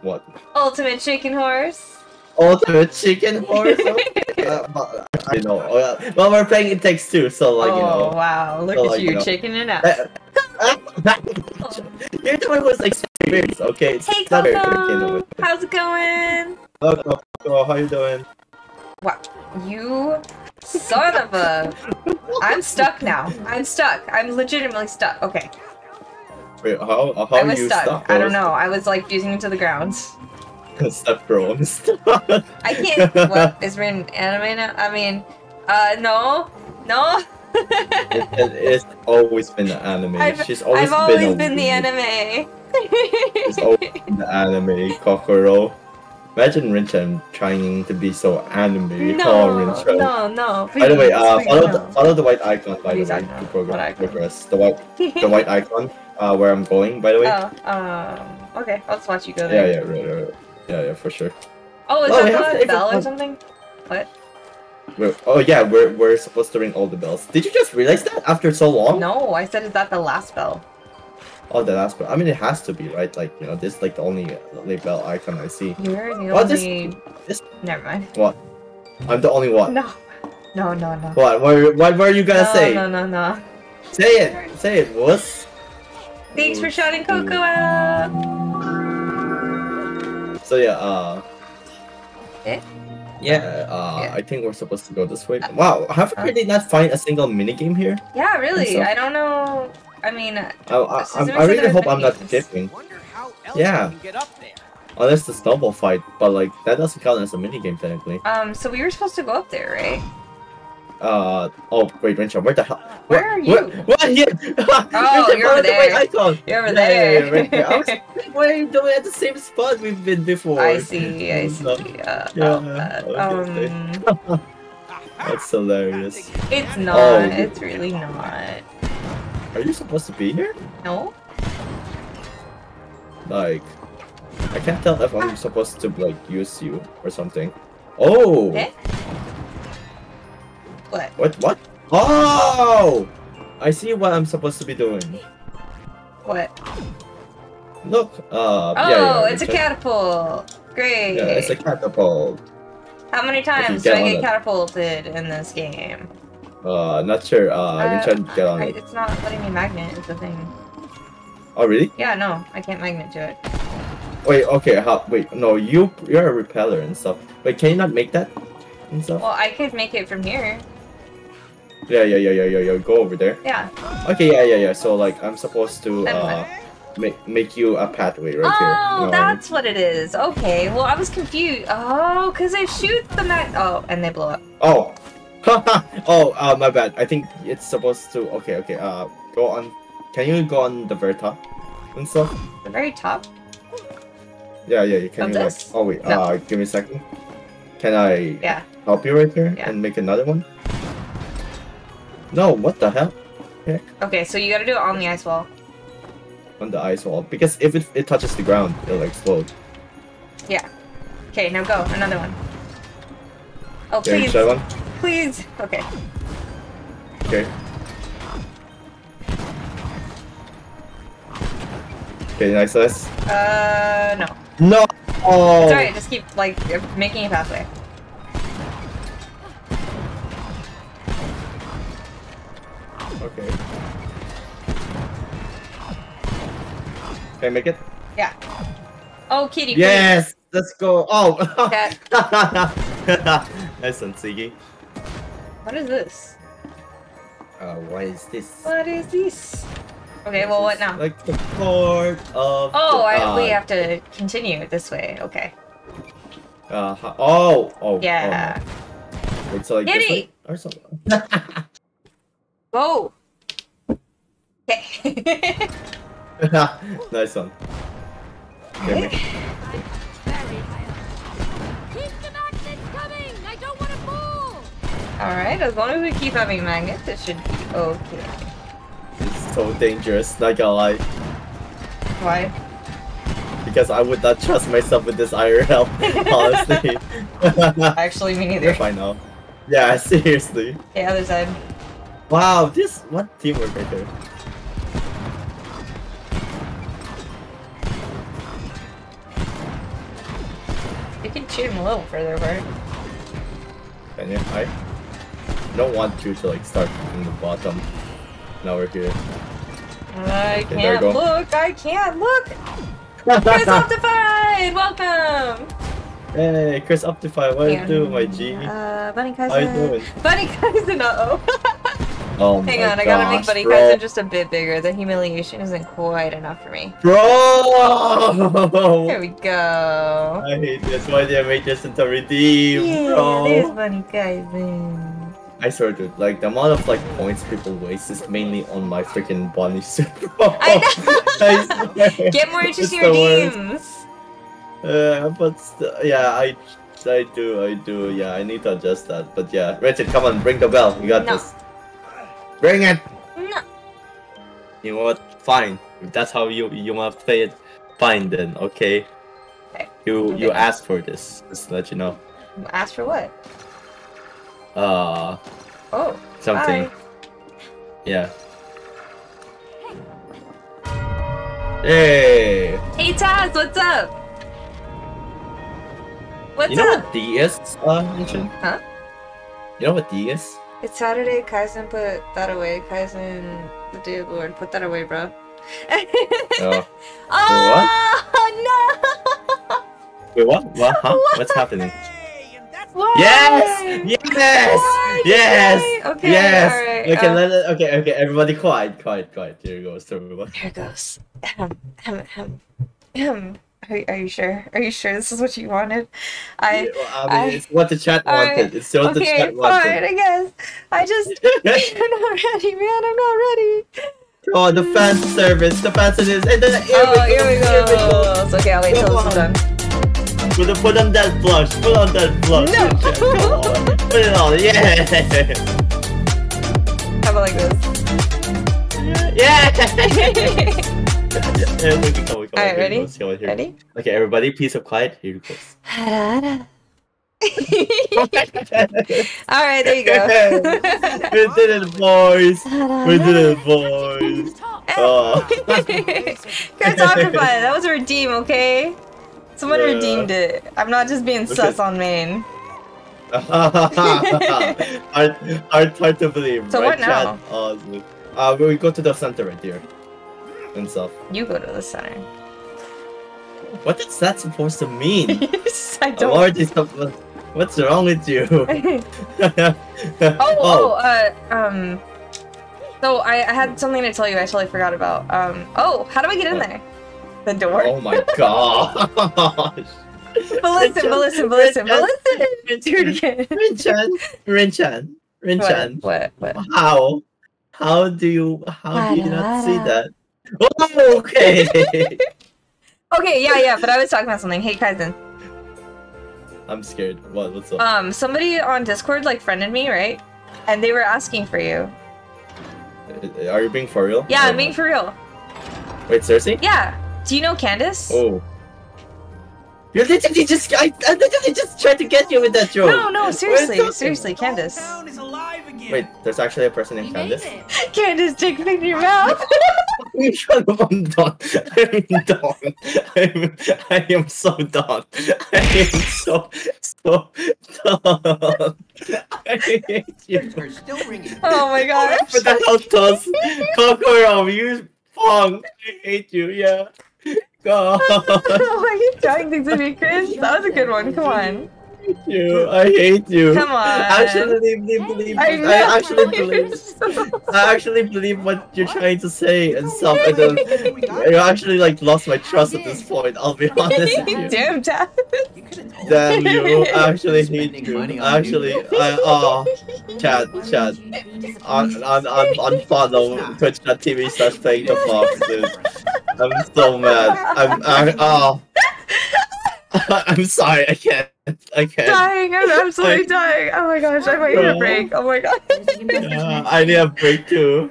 Speaker 2: What?
Speaker 1: Ultimate chicken horse.
Speaker 2: Ultimate chicken horse? [LAUGHS] uh, but, I know. Oh. Well, we're playing It Takes Two, so like
Speaker 1: oh
Speaker 2: you know.
Speaker 1: Oh wow! Look
Speaker 2: So,
Speaker 1: at
Speaker 2: like,
Speaker 1: you
Speaker 2: you know.
Speaker 1: chickening out. [LAUGHS]
Speaker 2: You're the one who's experienced, okay? It's
Speaker 1: Hey,
Speaker 2: not very dedicated
Speaker 1: Coco.
Speaker 2: it.
Speaker 1: How's it going?
Speaker 2: Oh, Coco, how you doing?
Speaker 1: Wow, you son of a! [LAUGHS] I'm stuck now. I'm stuck. I'm legitimately stuck. Okay,
Speaker 2: Wait, how, how
Speaker 1: I
Speaker 2: are
Speaker 1: was
Speaker 2: you
Speaker 1: stuck.
Speaker 2: stuck?
Speaker 1: I don't know. I was like fusing into the ground.
Speaker 2: I'm stuck.
Speaker 1: I can't. what is written anime now? I mean, uh, no, no.
Speaker 2: It, it's always been the anime.
Speaker 1: I've,
Speaker 2: She's always
Speaker 1: I've
Speaker 2: been
Speaker 1: always
Speaker 2: a
Speaker 1: been the anime.
Speaker 2: It's always been the anime, Kokoro. Imagine Rinchan trying to be so anime. oh,
Speaker 1: no, no, no.
Speaker 2: By the way, uh, follow the follow the white icon. By
Speaker 1: are
Speaker 2: the way, to progress. progress. The white, the white icon. Uh, where I'm going. By the way.
Speaker 1: Oh, um, okay. I'll just watch you go
Speaker 2: yeah,
Speaker 1: there.
Speaker 2: yeah, right, right, right. Yeah, yeah, for sure.
Speaker 1: Oh, is
Speaker 2: Oh,
Speaker 1: that
Speaker 2: to
Speaker 1: the bell or something? What?
Speaker 2: We're, oh yeah, we're we're supposed to ring all the bells. Did you just realize that after so long?
Speaker 1: No, I said is that the last bell?
Speaker 2: Oh, the last bell. I mean, it has to be right. Like you know, this is like the only only bell icon I see.
Speaker 1: You're the
Speaker 2: Oh, this-
Speaker 1: only.
Speaker 2: this-
Speaker 1: Never mind.
Speaker 2: What? I'm the only one.
Speaker 1: No, no, no, no.
Speaker 2: What? What? What were you gonna
Speaker 1: no,
Speaker 2: say?
Speaker 1: no, no, no.
Speaker 2: Say it. Say it. Wuss.
Speaker 1: Thanks for shouting Coco out.
Speaker 2: So yeah. Uh.
Speaker 1: Eh?
Speaker 2: Yeah, uh,
Speaker 1: Yeah.
Speaker 2: I think we're supposed to go this way. Wow, have we really not find a single minigame here?
Speaker 1: Yeah, really.
Speaker 2: so-
Speaker 1: I don't know. I mean,
Speaker 2: I, I, I'm- I really hope I'm not
Speaker 1: minigames.
Speaker 2: skipping.
Speaker 3: Wonder how else
Speaker 2: Yeah.
Speaker 3: we can get up there.
Speaker 2: Unless the snowball fight, but like that doesn't count as a minigame technically.
Speaker 1: um, so we were supposed to go up there, right?
Speaker 2: Uh oh, wait, Rencha, where the hell?
Speaker 1: Where
Speaker 2: what,
Speaker 1: are you?
Speaker 2: What? what? [LAUGHS] Yeah.
Speaker 1: Oh, you're over
Speaker 2: the
Speaker 1: there.
Speaker 2: icon.
Speaker 1: You're over
Speaker 2: Yeah,
Speaker 1: there.
Speaker 2: yeah, right there. I was [LAUGHS] like, why are you doing at the same spot we've been before?
Speaker 1: I see. I see. [LAUGHS] Uh,
Speaker 2: yeah,
Speaker 1: uh, um,
Speaker 2: That's hilarious.
Speaker 1: it's not.
Speaker 2: Oh.
Speaker 1: It's really not.
Speaker 2: Are you supposed to be here?
Speaker 1: No.
Speaker 2: Like, I can't tell if I'm supposed to like use you or something. Oh,
Speaker 1: Eh? What?
Speaker 2: what? What? Oh, I see what I'm supposed to be doing.
Speaker 1: What?
Speaker 2: Look, uh,
Speaker 1: Oh,
Speaker 2: yeah, yeah,
Speaker 1: it's a
Speaker 2: check-
Speaker 1: catapult. Great.
Speaker 2: Yeah, it's a catapult.
Speaker 1: How many times do I get catapulted in this game?
Speaker 2: Uh, not sure. Uh, I
Speaker 1: Uh,
Speaker 2: can try to get on
Speaker 1: I,
Speaker 2: it.
Speaker 1: it's not letting me magnet. Is the thing.
Speaker 2: Oh, really?
Speaker 1: Yeah, no, I can't magnet to it.
Speaker 2: Wait, okay. How? Wait, no. You, you're a repeller and stuff. Wait, can you not make that and stuff?
Speaker 1: Well, I could make it from here.
Speaker 2: Yeah, yeah, yeah, yeah, yeah, yeah. Go over there.
Speaker 1: Yeah.
Speaker 2: Okay, yeah, yeah, yeah. So like, I'm supposed to uh make make you a pathway right here.
Speaker 1: oh,
Speaker 2: No, I
Speaker 1: that's what it is. Okay. Well, I was confused. Oh, because they shoot the mag. Oh, and they blow up.
Speaker 2: Oh. [LAUGHS] oh, uh, my bad. I think it's supposed to. Okay, okay. Uh, go on. Can you go on the very top and stuff?
Speaker 1: The very top.
Speaker 2: Yeah, yeah. You can. You, like- oh wait.
Speaker 1: No.
Speaker 2: Uh, give me a second. Can I
Speaker 1: Yeah.
Speaker 2: help you right here
Speaker 1: Yeah.
Speaker 2: and make another one? No. What the hell?
Speaker 1: Okay, so you gotta do it on the ice wall.
Speaker 2: On the ice wall because if it, it touches the ground, it'll explode. Yeah.
Speaker 1: Okay, now go. Another one. Oh, please.
Speaker 2: one.
Speaker 1: Please. Okay.
Speaker 2: Okay. Okay, nice, nice.
Speaker 1: Uh, no.
Speaker 2: No. Oh.
Speaker 1: Sorry. Just keep like making a pathway.
Speaker 2: Okay. Can I make it? Yeah.
Speaker 1: Oh, kitty. please.
Speaker 2: Yes! Let's go! Oh!
Speaker 1: Cat. [LAUGHS]
Speaker 2: nice one, Siggy.
Speaker 1: What is this?
Speaker 2: Uh, what is this?
Speaker 1: What is this? Okay. Well, what now?
Speaker 2: Like the court of.
Speaker 1: Oh,
Speaker 2: the,
Speaker 1: I,
Speaker 2: uh,
Speaker 1: we have to continue this way. Okay.
Speaker 2: Uh, oh! Oh!
Speaker 1: Yeah.
Speaker 2: Oh. Wait, so like this
Speaker 1: Kitty!
Speaker 2: way? Or something? [LAUGHS]
Speaker 1: Go. Okay. [LAUGHS]
Speaker 2: nice one. Okay, make-
Speaker 4: Very high up. Keep the magnets coming! I don't want to fall!
Speaker 1: All right. As long as we keep having magnets, it should be okay.
Speaker 2: It's so dangerous, not gonna lie.
Speaker 1: Why?
Speaker 2: Because I would not trust myself with this IRL, [LAUGHS] honestly. [LAUGHS]
Speaker 1: Actually, me neither.
Speaker 2: fine. Yeah, seriously.
Speaker 1: Okay, other side.
Speaker 2: Wow, this what teamwork right there.
Speaker 1: You can shoot him a little further apart.
Speaker 2: Can you? I don't want you to like start from the bottom. Now we're here.
Speaker 1: I
Speaker 2: Okay,
Speaker 1: can't look. I can't look. Chris [LAUGHS] Optified, welcome.
Speaker 2: hey, Chris Optify, what
Speaker 1: Hang
Speaker 2: you do, my G?
Speaker 1: Uh, Bunny
Speaker 2: How you doing?
Speaker 1: Bunny Kaizen. Uh oh.
Speaker 2: Oh
Speaker 1: Hang on, I gotta make
Speaker 2: gosh,
Speaker 1: Bunny
Speaker 2: bro.
Speaker 1: Kaizen just a bit bigger. The humiliation isn't quite enough for me.
Speaker 2: Bro!
Speaker 1: There we go.
Speaker 2: I hate this. Why did I make this into redeem,
Speaker 1: Yeah,
Speaker 2: bro?
Speaker 1: there's Bunny Kaizen.
Speaker 2: I swear, dude, like the amount of like points people waste is mainly on my freaking bunny [LAUGHS] suit, bro.
Speaker 1: I know.
Speaker 2: I.
Speaker 1: Get more interesting redeems.
Speaker 2: Uh, but yeah, I, I do, I do. Yeah, I need to adjust that. But yeah, Richard, come on, ring the bell. You got
Speaker 1: No.
Speaker 2: this. Bring it.
Speaker 1: No.
Speaker 2: You know what? Fine. If that's how you you want to play it, fine then. Okay.
Speaker 1: Okay.
Speaker 2: You you
Speaker 1: Okay.
Speaker 2: asked for this. Just to let you know.
Speaker 1: Ask for what?
Speaker 2: Uh,
Speaker 1: Oh,
Speaker 2: something.
Speaker 1: Bye.
Speaker 2: Yeah. Hey.
Speaker 1: Hey Taz, what's up? What's
Speaker 2: you know
Speaker 1: up?
Speaker 2: what D is, uh, Richard?
Speaker 1: Huh?
Speaker 2: You know what D is?
Speaker 1: It's Saturday. Kaizen put that away. Kaizen, the day of the Lord, put that away, bro.
Speaker 2: Oh. [LAUGHS]
Speaker 1: oh no!
Speaker 2: Wait, what? What? Huh? [LAUGHS]
Speaker 1: What?
Speaker 2: What's happening?
Speaker 6: Hey, and that's
Speaker 1: What?
Speaker 2: Yes! Yes!
Speaker 1: Why?
Speaker 2: Yes!
Speaker 1: Okay,
Speaker 2: yes!
Speaker 1: alright,
Speaker 2: okay,
Speaker 1: uh,
Speaker 2: let it, okay, okay, everybody quiet, quiet, quiet. Here it goes everyone.
Speaker 1: Here goes. Ahem, ahem, ahem. Are, are you sure? Are you sure this is what you wanted? I.
Speaker 2: Yeah, well, I mean,
Speaker 1: I-
Speaker 2: it's what the chat wanted. It's what the
Speaker 1: okay,
Speaker 2: chat
Speaker 1: fine.
Speaker 2: wanted.
Speaker 1: I guess. I just. [LAUGHS] [LAUGHS] I'm not ready, man. I'm not ready.
Speaker 2: Oh, the fan service, the fan service, eh, and then here
Speaker 1: Oh, here we
Speaker 2: Here we go.
Speaker 1: go. It's okay. I'll wait till
Speaker 2: Come
Speaker 1: this is
Speaker 2: on.
Speaker 1: done.
Speaker 2: Put, put on that blush. Put on that blush.
Speaker 1: No.
Speaker 2: Put it on. Yeah.
Speaker 1: How about like this? [LAUGHS]
Speaker 2: Yeah. Yeah we can go, we can go.
Speaker 1: Alright, ready?
Speaker 2: goes, here here
Speaker 1: Ready?
Speaker 2: Okay, everybody, peace of quiet. Here it goes. [LAUGHS]
Speaker 1: All right, there you go. [LAUGHS]
Speaker 2: we did [LAUGHS] it, boys. We did it, boys. Oh.
Speaker 1: Chris Octopi, that was a redeem, okay? Someone
Speaker 2: Yeah.
Speaker 1: redeemed it. I'm not just being
Speaker 2: Look
Speaker 1: sus on main.
Speaker 2: hard, hard, hard to believe.
Speaker 1: So
Speaker 2: right,
Speaker 1: what now?
Speaker 2: Chad? Uh, we go to the center right here. Stuff.
Speaker 1: You go to the center.
Speaker 2: What is that supposed to mean? [LAUGHS]
Speaker 1: I don't.
Speaker 2: What's wrong with you? [LAUGHS] [LAUGHS]
Speaker 1: oh, oh, uh, um. So I, I had something to tell you. I totally forgot about. Um. Oh, how do I get in there? The door.
Speaker 2: oh my gosh.
Speaker 1: But listen, but listen, but listen, but listen. Do it again.
Speaker 2: Rinchan, Rinchan, Rinchan.
Speaker 1: What? What? What?
Speaker 2: How? How do you? How do you not see that? Oh, okay. [LAUGHS]
Speaker 1: Okay, yeah, yeah. But I was talking about something. Hey, Kaizen.
Speaker 2: I'm scared. What? What's up?
Speaker 1: Um, somebody on Discord like friended me, right? And they were asking for you.
Speaker 2: Uh, Are you being for real?
Speaker 1: Yeah, I'm being for real.
Speaker 2: Wait, seriously?
Speaker 1: Yeah. Do you know Candace?
Speaker 2: Oh. You literally just I, I literally just tried to get you with that joke.
Speaker 1: No, no, seriously, seriously, Candace.
Speaker 6: Town is alive again.
Speaker 2: Wait, there's actually a person named Candace. [LAUGHS]
Speaker 1: Candace, take a picture of your mouth. [LAUGHS]
Speaker 2: Shut up, I'm done. I'm done. I'm, I am so done. I am so so done. [LAUGHS] Oh I hate you.
Speaker 3: They're still ringing.
Speaker 1: oh my gosh.
Speaker 2: But the hell does Kokoro, you punk. I hate you, yeah. God. [LAUGHS]
Speaker 1: Why are you trying things with me, Chris? That was a good one. Come on.
Speaker 2: you. I hate you.
Speaker 1: Come on.
Speaker 2: I actually believe, believe,
Speaker 1: I
Speaker 2: I, actually [LAUGHS] believe, I actually believe what you're trying to say and stuff, and [LAUGHS] then I actually like lost my trust at this point. I'll be honest with you.
Speaker 1: Damn, Dad.
Speaker 3: You could have told
Speaker 2: Damn you! I actually hate
Speaker 3: Spending
Speaker 2: you.
Speaker 3: money on
Speaker 2: Actually, I oh, chat, chat, on on on unfollow Twitch.tv slash playing the fox, dude. I'm so mad. I'm I'm [LAUGHS] oh. [LAUGHS] I'm sorry. I can't. I can't.
Speaker 1: dying. I'm absolutely [LAUGHS] dying. Oh my gosh, I might need a break. Oh my god.
Speaker 2: Uh, I need a break too.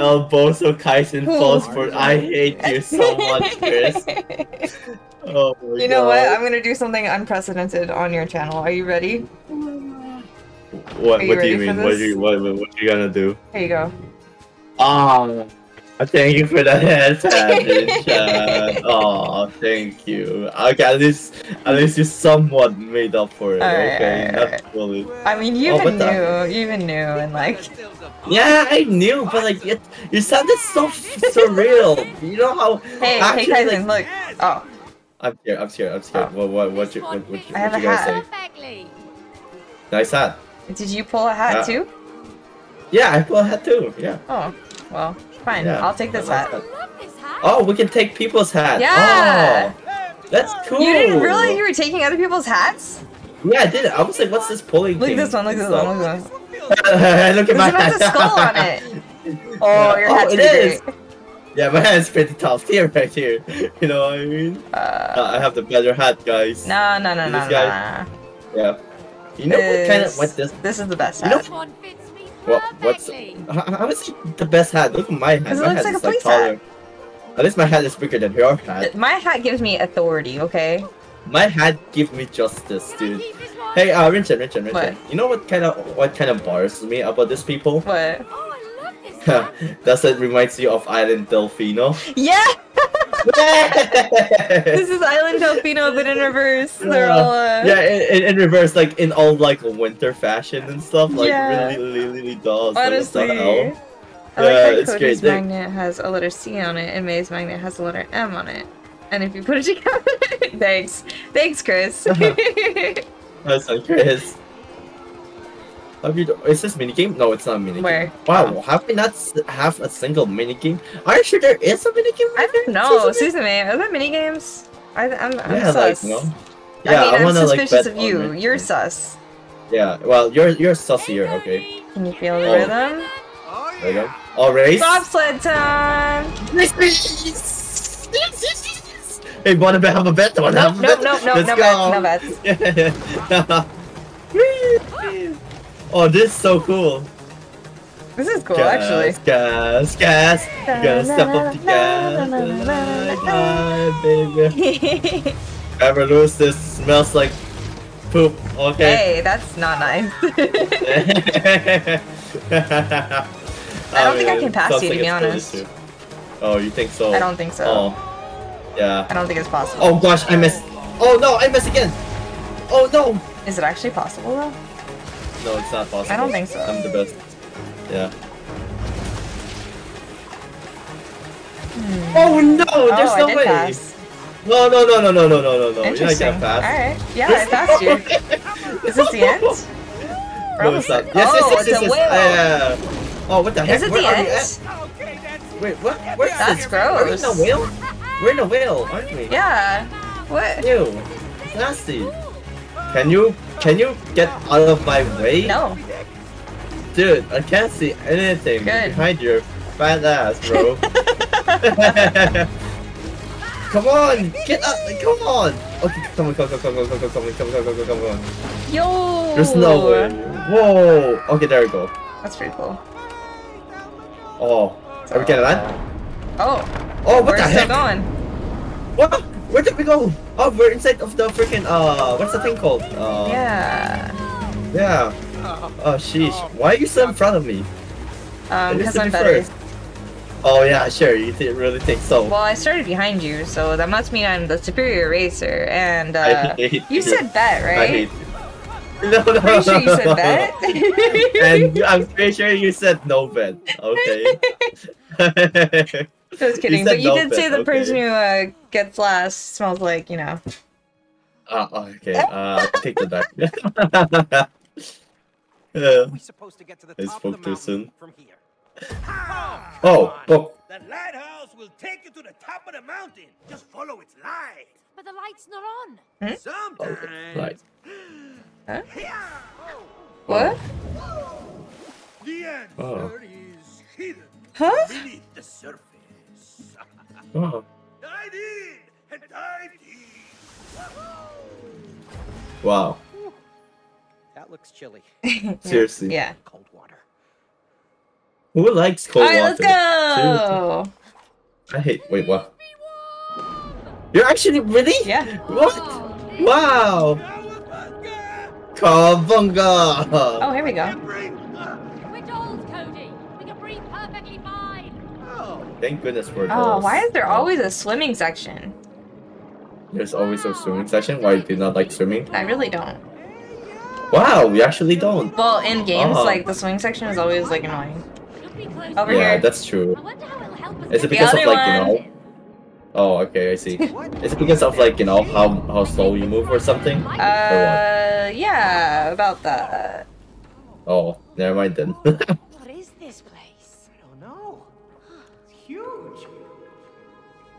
Speaker 2: Elboso Kaizen falls for. I hate you so much, Chris. Oh my
Speaker 1: You know what? I'm gonna do something unprecedented on your channel. Are you ready?
Speaker 2: What?
Speaker 1: Are you
Speaker 2: What do you mean? What do you what? What what you gonna do?
Speaker 1: Here you go.
Speaker 2: Ah, thank you for that [LAUGHS] tap. Oh, thank you. Okay, at least at least you somewhat made up for it.
Speaker 1: Alright,
Speaker 2: okay, not fully.
Speaker 1: I mean, you
Speaker 2: Oh,
Speaker 1: even knew.
Speaker 2: the-
Speaker 1: You even knew, and like,
Speaker 2: Yeah, I knew, but like it, you sounded so surreal. You know how?
Speaker 1: hey,
Speaker 2: actually,
Speaker 1: hey,
Speaker 2: like,
Speaker 1: look. Oh,
Speaker 2: I'm scared. I'm scared. I'm scared.
Speaker 1: Oh.
Speaker 2: What? What? What? You? What? What? You,
Speaker 1: I have
Speaker 2: what you guys
Speaker 1: hat.
Speaker 2: say? Nice hat.
Speaker 1: did you pull a hat
Speaker 2: Uh,
Speaker 1: too?
Speaker 2: Yeah, I pull a hat too. Yeah.
Speaker 1: Oh, well, fine.
Speaker 2: yeah.
Speaker 1: I'll take this hat.
Speaker 2: like that.
Speaker 4: Love this hat.
Speaker 2: Oh, we can take people's hats.
Speaker 1: Yeah.
Speaker 2: Oh, that's cool.
Speaker 1: You didn't realize you were taking other people's hats?
Speaker 2: Yeah, I did. I was like, what's this pulling
Speaker 1: Look
Speaker 2: thing?
Speaker 1: at this one. Look at this one. Look at this one. [LAUGHS]
Speaker 2: look at
Speaker 1: This
Speaker 2: my
Speaker 1: one has
Speaker 2: hat.
Speaker 1: a skull on it. [LAUGHS] Oh, your
Speaker 2: Oh,
Speaker 1: hat's
Speaker 2: it
Speaker 1: pretty
Speaker 2: is.
Speaker 1: great.
Speaker 2: Yeah, my hat's pretty tough here, right here. [LAUGHS] You know what I mean? Uh,
Speaker 1: Uh,
Speaker 2: I have the better hat, guys.
Speaker 1: no, no, no, no,
Speaker 2: This
Speaker 1: no.
Speaker 2: guy-
Speaker 1: no.
Speaker 2: Yeah. You know what kind of
Speaker 1: This-
Speaker 2: what this?
Speaker 1: This is the best
Speaker 2: You know-
Speaker 1: hat.
Speaker 4: This one fits me
Speaker 2: What? What's? How, how is it the best hat? Look at my hat.
Speaker 1: 'Cause it
Speaker 2: My
Speaker 1: looks
Speaker 2: hat
Speaker 1: like
Speaker 2: is
Speaker 1: a police hat.
Speaker 2: At least my hat is bigger than your hat.
Speaker 1: My hat gives me authority, okay?
Speaker 2: My hat gives me justice, dude.
Speaker 4: keep this one?
Speaker 2: Hey, uh, Rinchan, Rinchan, Rinchan.
Speaker 1: What?
Speaker 2: You know what kind of what kind of bothers me about these people?
Speaker 1: What? [LAUGHS]
Speaker 2: Does it reminds you of Island Delfino?
Speaker 1: Yeah! [LAUGHS] This is Island Delfino, but in reverse. They're all, uh...
Speaker 2: yeah, in, in, in reverse, like in all like winter fashion and stuff. Like
Speaker 1: Yeah.
Speaker 2: really, really, really. Like, the
Speaker 1: Honestly.
Speaker 2: hell?
Speaker 1: I
Speaker 2: Yeah,
Speaker 1: like that
Speaker 2: it's
Speaker 1: Cody's
Speaker 2: great.
Speaker 1: Magnet has a letter C on it, and May's magnet has a letter M on it. And if you put it [LAUGHS] together, thanks, thanks, Chris.
Speaker 2: Listen, Chris. Have you? Is this mini game? No, it's not a mini
Speaker 1: Where?
Speaker 2: Wow, have we not have a single mini game? Are you sure there is a mini game?
Speaker 1: I
Speaker 2: right
Speaker 1: don't know.
Speaker 2: Susan?
Speaker 1: Are there mini games? I, I'm, I'm
Speaker 2: Yeah,
Speaker 1: sus.
Speaker 2: like no.
Speaker 1: I
Speaker 2: Yeah,
Speaker 1: mean, I'm
Speaker 2: wanna like
Speaker 1: suspicious
Speaker 2: bet
Speaker 1: of you. You're sus.
Speaker 2: Yeah, well, you're you're sussier, okay?
Speaker 1: Can you feel the
Speaker 2: Oh.
Speaker 1: rhythm?
Speaker 6: Oh,
Speaker 2: There you go. All race.
Speaker 1: Bobsled time!
Speaker 2: Hey, wanna bet- have a bet? Wanna
Speaker 1: Nope,
Speaker 2: have a bet?
Speaker 1: nope, nope,
Speaker 2: Let's
Speaker 1: no
Speaker 2: go.
Speaker 1: bets, no bets. [LAUGHS] [LAUGHS]
Speaker 2: Oh, this is so cool.
Speaker 1: This is cool,
Speaker 2: gas,
Speaker 1: actually.
Speaker 2: Gas, gas. Gonna step up the gas. Baby. Ever lose this smells like poop. Okay.
Speaker 1: hey, that's not nice. [LAUGHS]
Speaker 2: I
Speaker 1: don't think I can pass you, to be honest.
Speaker 2: Oh, you think so?
Speaker 1: I don't think so.
Speaker 2: Oh, yeah.
Speaker 1: I don't think it's possible.
Speaker 2: Oh gosh, I missed. Oh no, I missed again. Oh no.
Speaker 1: Is it actually possible though?
Speaker 2: No, it's not possible.
Speaker 1: I don't think so.
Speaker 2: I'm the best. Yeah. Hmm. Oh no, oh, there's
Speaker 1: oh,
Speaker 2: no way.
Speaker 1: pass.
Speaker 2: No, no, no, no, no, no, no, no, no. You're not gonna pass.
Speaker 1: Alright. Yeah, I passed you. Is this the end? [LAUGHS]
Speaker 2: No, it's not. Yes,
Speaker 1: Oh,
Speaker 2: yes, yes, yes,
Speaker 1: oh,
Speaker 2: yes. Yeah. Oh, what the heck?
Speaker 1: Is it
Speaker 2: Where
Speaker 1: the end?
Speaker 6: Okay, that's
Speaker 2: Wait, what? Where's
Speaker 1: That's
Speaker 2: this? Are we in a whale? We're in a whale, aren't we?
Speaker 1: Yeah. What?
Speaker 2: Ew. It's nasty. Can you can you get out of my way?
Speaker 1: No.
Speaker 2: Dude, I can't see anything
Speaker 1: Good.
Speaker 2: behind your fat ass, bro. [LAUGHS] [LAUGHS] come on, get up! Come on. Okay, come on, come on, come on, come on, come on, come on, come on, come on, come on.
Speaker 1: Yo.
Speaker 2: There's no way. Whoa. Okay, there we go.
Speaker 1: That's pretty cool.
Speaker 2: Oh, are we getting land?
Speaker 1: Oh,
Speaker 2: Oh, what
Speaker 1: we're
Speaker 2: the heck?
Speaker 1: going.
Speaker 2: What? Where did we go? Oh, we're inside of the freaking uh, what's the thing called? Uh,
Speaker 1: Yeah.
Speaker 2: Yeah. Oh, sheesh. Why are you so in front of me?
Speaker 1: Um, because I'm
Speaker 2: be
Speaker 1: better.
Speaker 2: first. Oh yeah, sure. You th- really think so?
Speaker 1: Well, I started behind you, so that must mean I'm the superior racer. And
Speaker 2: I
Speaker 1: uh,
Speaker 2: hate
Speaker 1: you
Speaker 2: you.
Speaker 1: said bet,
Speaker 2: I
Speaker 1: right?
Speaker 2: hate you. [LAUGHS] No, no,
Speaker 1: Pretty sure you
Speaker 2: no,
Speaker 1: said bet. [LAUGHS]
Speaker 2: and I'm pretty sure you said no bet. Okay. [LAUGHS]
Speaker 1: Just kidding, but you
Speaker 2: no
Speaker 1: did say
Speaker 2: bet,
Speaker 1: the person who uh, gets last smells like, you know. [LAUGHS]
Speaker 2: uh, okay. [LAUGHS] Uh, take the back. yeah.
Speaker 6: supposed to get to the
Speaker 2: I
Speaker 6: top of the
Speaker 2: spoke too soon.
Speaker 6: from here.
Speaker 2: Oh, oh.
Speaker 6: The lighthouse will take you to the top of the mountain. Just follow its light.
Speaker 4: But the light's not on.
Speaker 6: Sometimes.
Speaker 2: Right.
Speaker 6: Yeah.
Speaker 1: What?
Speaker 6: The answer
Speaker 2: Oh.
Speaker 6: is hidden
Speaker 1: Huh?
Speaker 6: beneath the surface.
Speaker 2: Oh.
Speaker 6: dive in and dive deep.
Speaker 2: Wow.
Speaker 3: That looks chilly. [LAUGHS]
Speaker 2: Seriously.
Speaker 1: Yeah.
Speaker 3: Cold water.
Speaker 2: Who likes cold
Speaker 1: Alright,
Speaker 2: water?
Speaker 1: let's go!
Speaker 2: Seriously. I hate. Wait, what? You're actually really?
Speaker 1: Yeah.
Speaker 2: What? Wow. Kawabunga.
Speaker 1: Oh, here we go.
Speaker 2: Thank goodness for
Speaker 1: Oh,
Speaker 2: dolls.
Speaker 1: why is there always a swimming section?
Speaker 2: There's always a swimming section. Why do you not like swimming?
Speaker 1: I really don't.
Speaker 2: Wow, we actually don't.
Speaker 1: Well, in games,
Speaker 2: Uh-huh.
Speaker 1: like, the swimming section is always, like, annoying.
Speaker 4: Should be.
Speaker 1: Over
Speaker 2: yeah,
Speaker 1: here.
Speaker 2: that's true.
Speaker 4: I wonder how it'll help us.
Speaker 2: Is it because of
Speaker 1: other
Speaker 2: like you know? Oh, okay, I see. Is it because of like you know how how slow you move or something?
Speaker 1: Uh, yeah, about that.
Speaker 2: Oh, never mind then. [LAUGHS]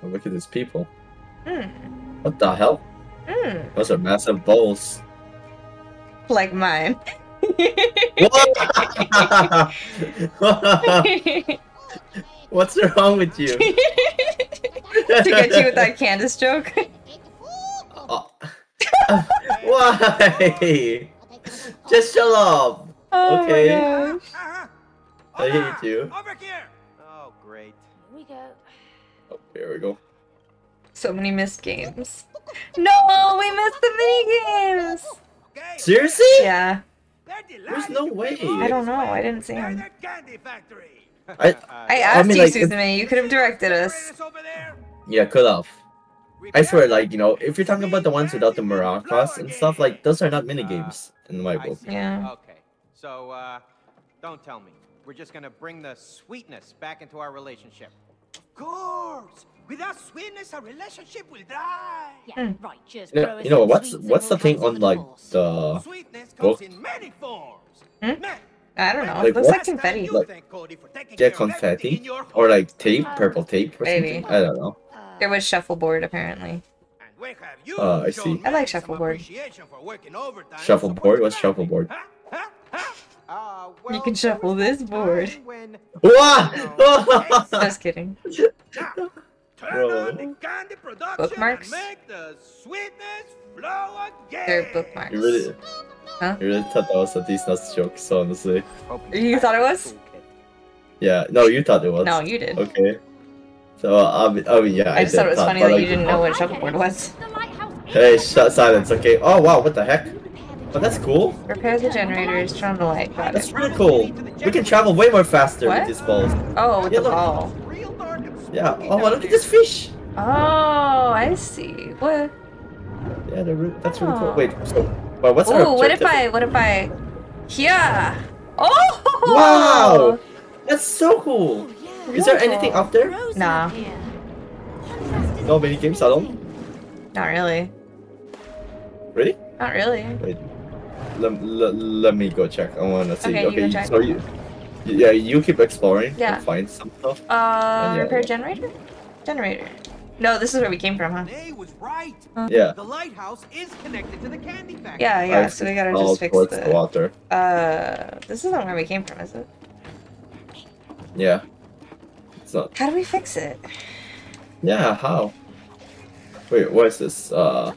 Speaker 2: Look at these people.
Speaker 1: Hmm.
Speaker 2: What the hell?
Speaker 1: Hmm.
Speaker 2: Those are massive bowls.
Speaker 1: Like mine.
Speaker 2: What? [LAUGHS] What's wrong with you? [LAUGHS]
Speaker 1: to get you with that Candace joke. [LAUGHS]
Speaker 2: Oh. Why? Just shut up.
Speaker 1: Oh
Speaker 2: Okay.
Speaker 1: my gosh.
Speaker 2: I hate you.
Speaker 6: Over here.
Speaker 3: Oh, great.
Speaker 4: Here we go.
Speaker 2: Oh, here we go.
Speaker 1: So many missed games. No, we missed the mini games.
Speaker 2: Seriously?
Speaker 1: Yeah,
Speaker 2: There's no way.
Speaker 1: I don't know. I didn't see
Speaker 6: They're
Speaker 1: him.
Speaker 6: the candy factory.
Speaker 2: I-
Speaker 1: I asked
Speaker 2: mean,
Speaker 1: you,
Speaker 2: like, it-
Speaker 1: Suzume. You could have directed us.
Speaker 6: Areas over there.
Speaker 2: Yeah, could have. I swear, like, you know, if you're talking about the ones without the maracas and stuff, like, those are not mini games in my book.
Speaker 1: Yeah.
Speaker 3: Okay. So, uh, don't tell me. We're just gonna bring the sweetness back into our relationship.
Speaker 6: Of course. Without sweetness, a relationship will die.
Speaker 4: Yeah, right. Just
Speaker 2: You know, you know what's what's the thing on like the
Speaker 6: Sweetness
Speaker 2: book?
Speaker 6: comes in many forms.
Speaker 1: Hmm? I don't know.
Speaker 2: Like
Speaker 1: it looks
Speaker 2: what?
Speaker 1: like confetti.
Speaker 2: Like-
Speaker 6: thank Cody for taking
Speaker 2: yeah
Speaker 6: care of everything
Speaker 2: confetti or like tape, purple tape or
Speaker 1: Maybe.
Speaker 2: something? I don't know.
Speaker 4: Uh,
Speaker 1: There was shuffleboard apparently.
Speaker 6: And where have you
Speaker 2: Uh, I see.
Speaker 1: I like shuffleboard.
Speaker 6: appreciation for working overtime and
Speaker 2: Shuffleboard? What's shuffleboard?
Speaker 6: Huh? Huh? Huh?
Speaker 3: Uh,
Speaker 1: You can shuffle this board.
Speaker 3: time When [LAUGHS]
Speaker 2: Wow! [LAUGHS]
Speaker 1: Just kidding.
Speaker 6: Turn on candy production
Speaker 1: Bookmarks?
Speaker 6: make the sweetness flow again.
Speaker 1: They're bookmarks.
Speaker 2: you really,
Speaker 1: Huh?
Speaker 2: you really thought that was a decent joke, so honestly.
Speaker 1: You thought it was?
Speaker 2: Yeah, no, you thought it was.
Speaker 1: No, you did.
Speaker 2: Okay. So, uh, I mean, I mean yeah,
Speaker 1: I just thought it was
Speaker 2: thought,
Speaker 1: funny that
Speaker 2: like,
Speaker 1: you didn't know what
Speaker 4: get it.
Speaker 1: shuffleboard was.
Speaker 2: Hey,
Speaker 4: is-
Speaker 2: shut silence, okay? Oh, wow, what the heck? But that's cool.
Speaker 1: Repair the generators, turn on the light. Got
Speaker 2: That's
Speaker 1: it.
Speaker 2: really cool. We can travel way more faster
Speaker 1: What?
Speaker 2: with these balls.
Speaker 1: Oh, with
Speaker 2: Yeah,
Speaker 1: the
Speaker 2: look.
Speaker 1: ball.
Speaker 6: Real dark and
Speaker 2: Yeah. Oh, look at this fish.
Speaker 1: Oh, I see. What?
Speaker 2: Yeah, that's really cool.
Speaker 1: Oh.
Speaker 2: Wait, so, but what's our
Speaker 1: Oh, what if? I? What if I? Yeah. Oh.
Speaker 2: Wow! That's so cool.
Speaker 4: Oh, yeah.
Speaker 2: Is there anything up there?
Speaker 1: Nah.
Speaker 4: up here. Contrast is
Speaker 2: No mini games at all?
Speaker 1: Not really.
Speaker 2: Really?
Speaker 1: Not really.
Speaker 2: Let, let, let me go check. I wanna see.
Speaker 1: Okay, you go check.
Speaker 2: so you, yeah, you keep exploring
Speaker 1: Yeah.
Speaker 2: and find some stuff.
Speaker 1: Uh,
Speaker 2: Yeah.
Speaker 1: repair generator. Generator. No, this is where we came from, huh?
Speaker 6: Nay was right.
Speaker 2: Yeah.
Speaker 6: The lighthouse is connected to the candy factory.
Speaker 1: Yeah, yeah.
Speaker 2: I
Speaker 1: So we gotta just fix
Speaker 2: the
Speaker 1: the.
Speaker 2: water.
Speaker 1: Uh, this isn't where we came from, is it?
Speaker 2: Yeah. It's not.
Speaker 1: How do we fix it?
Speaker 2: Yeah. How? Wait, what is this? Uh.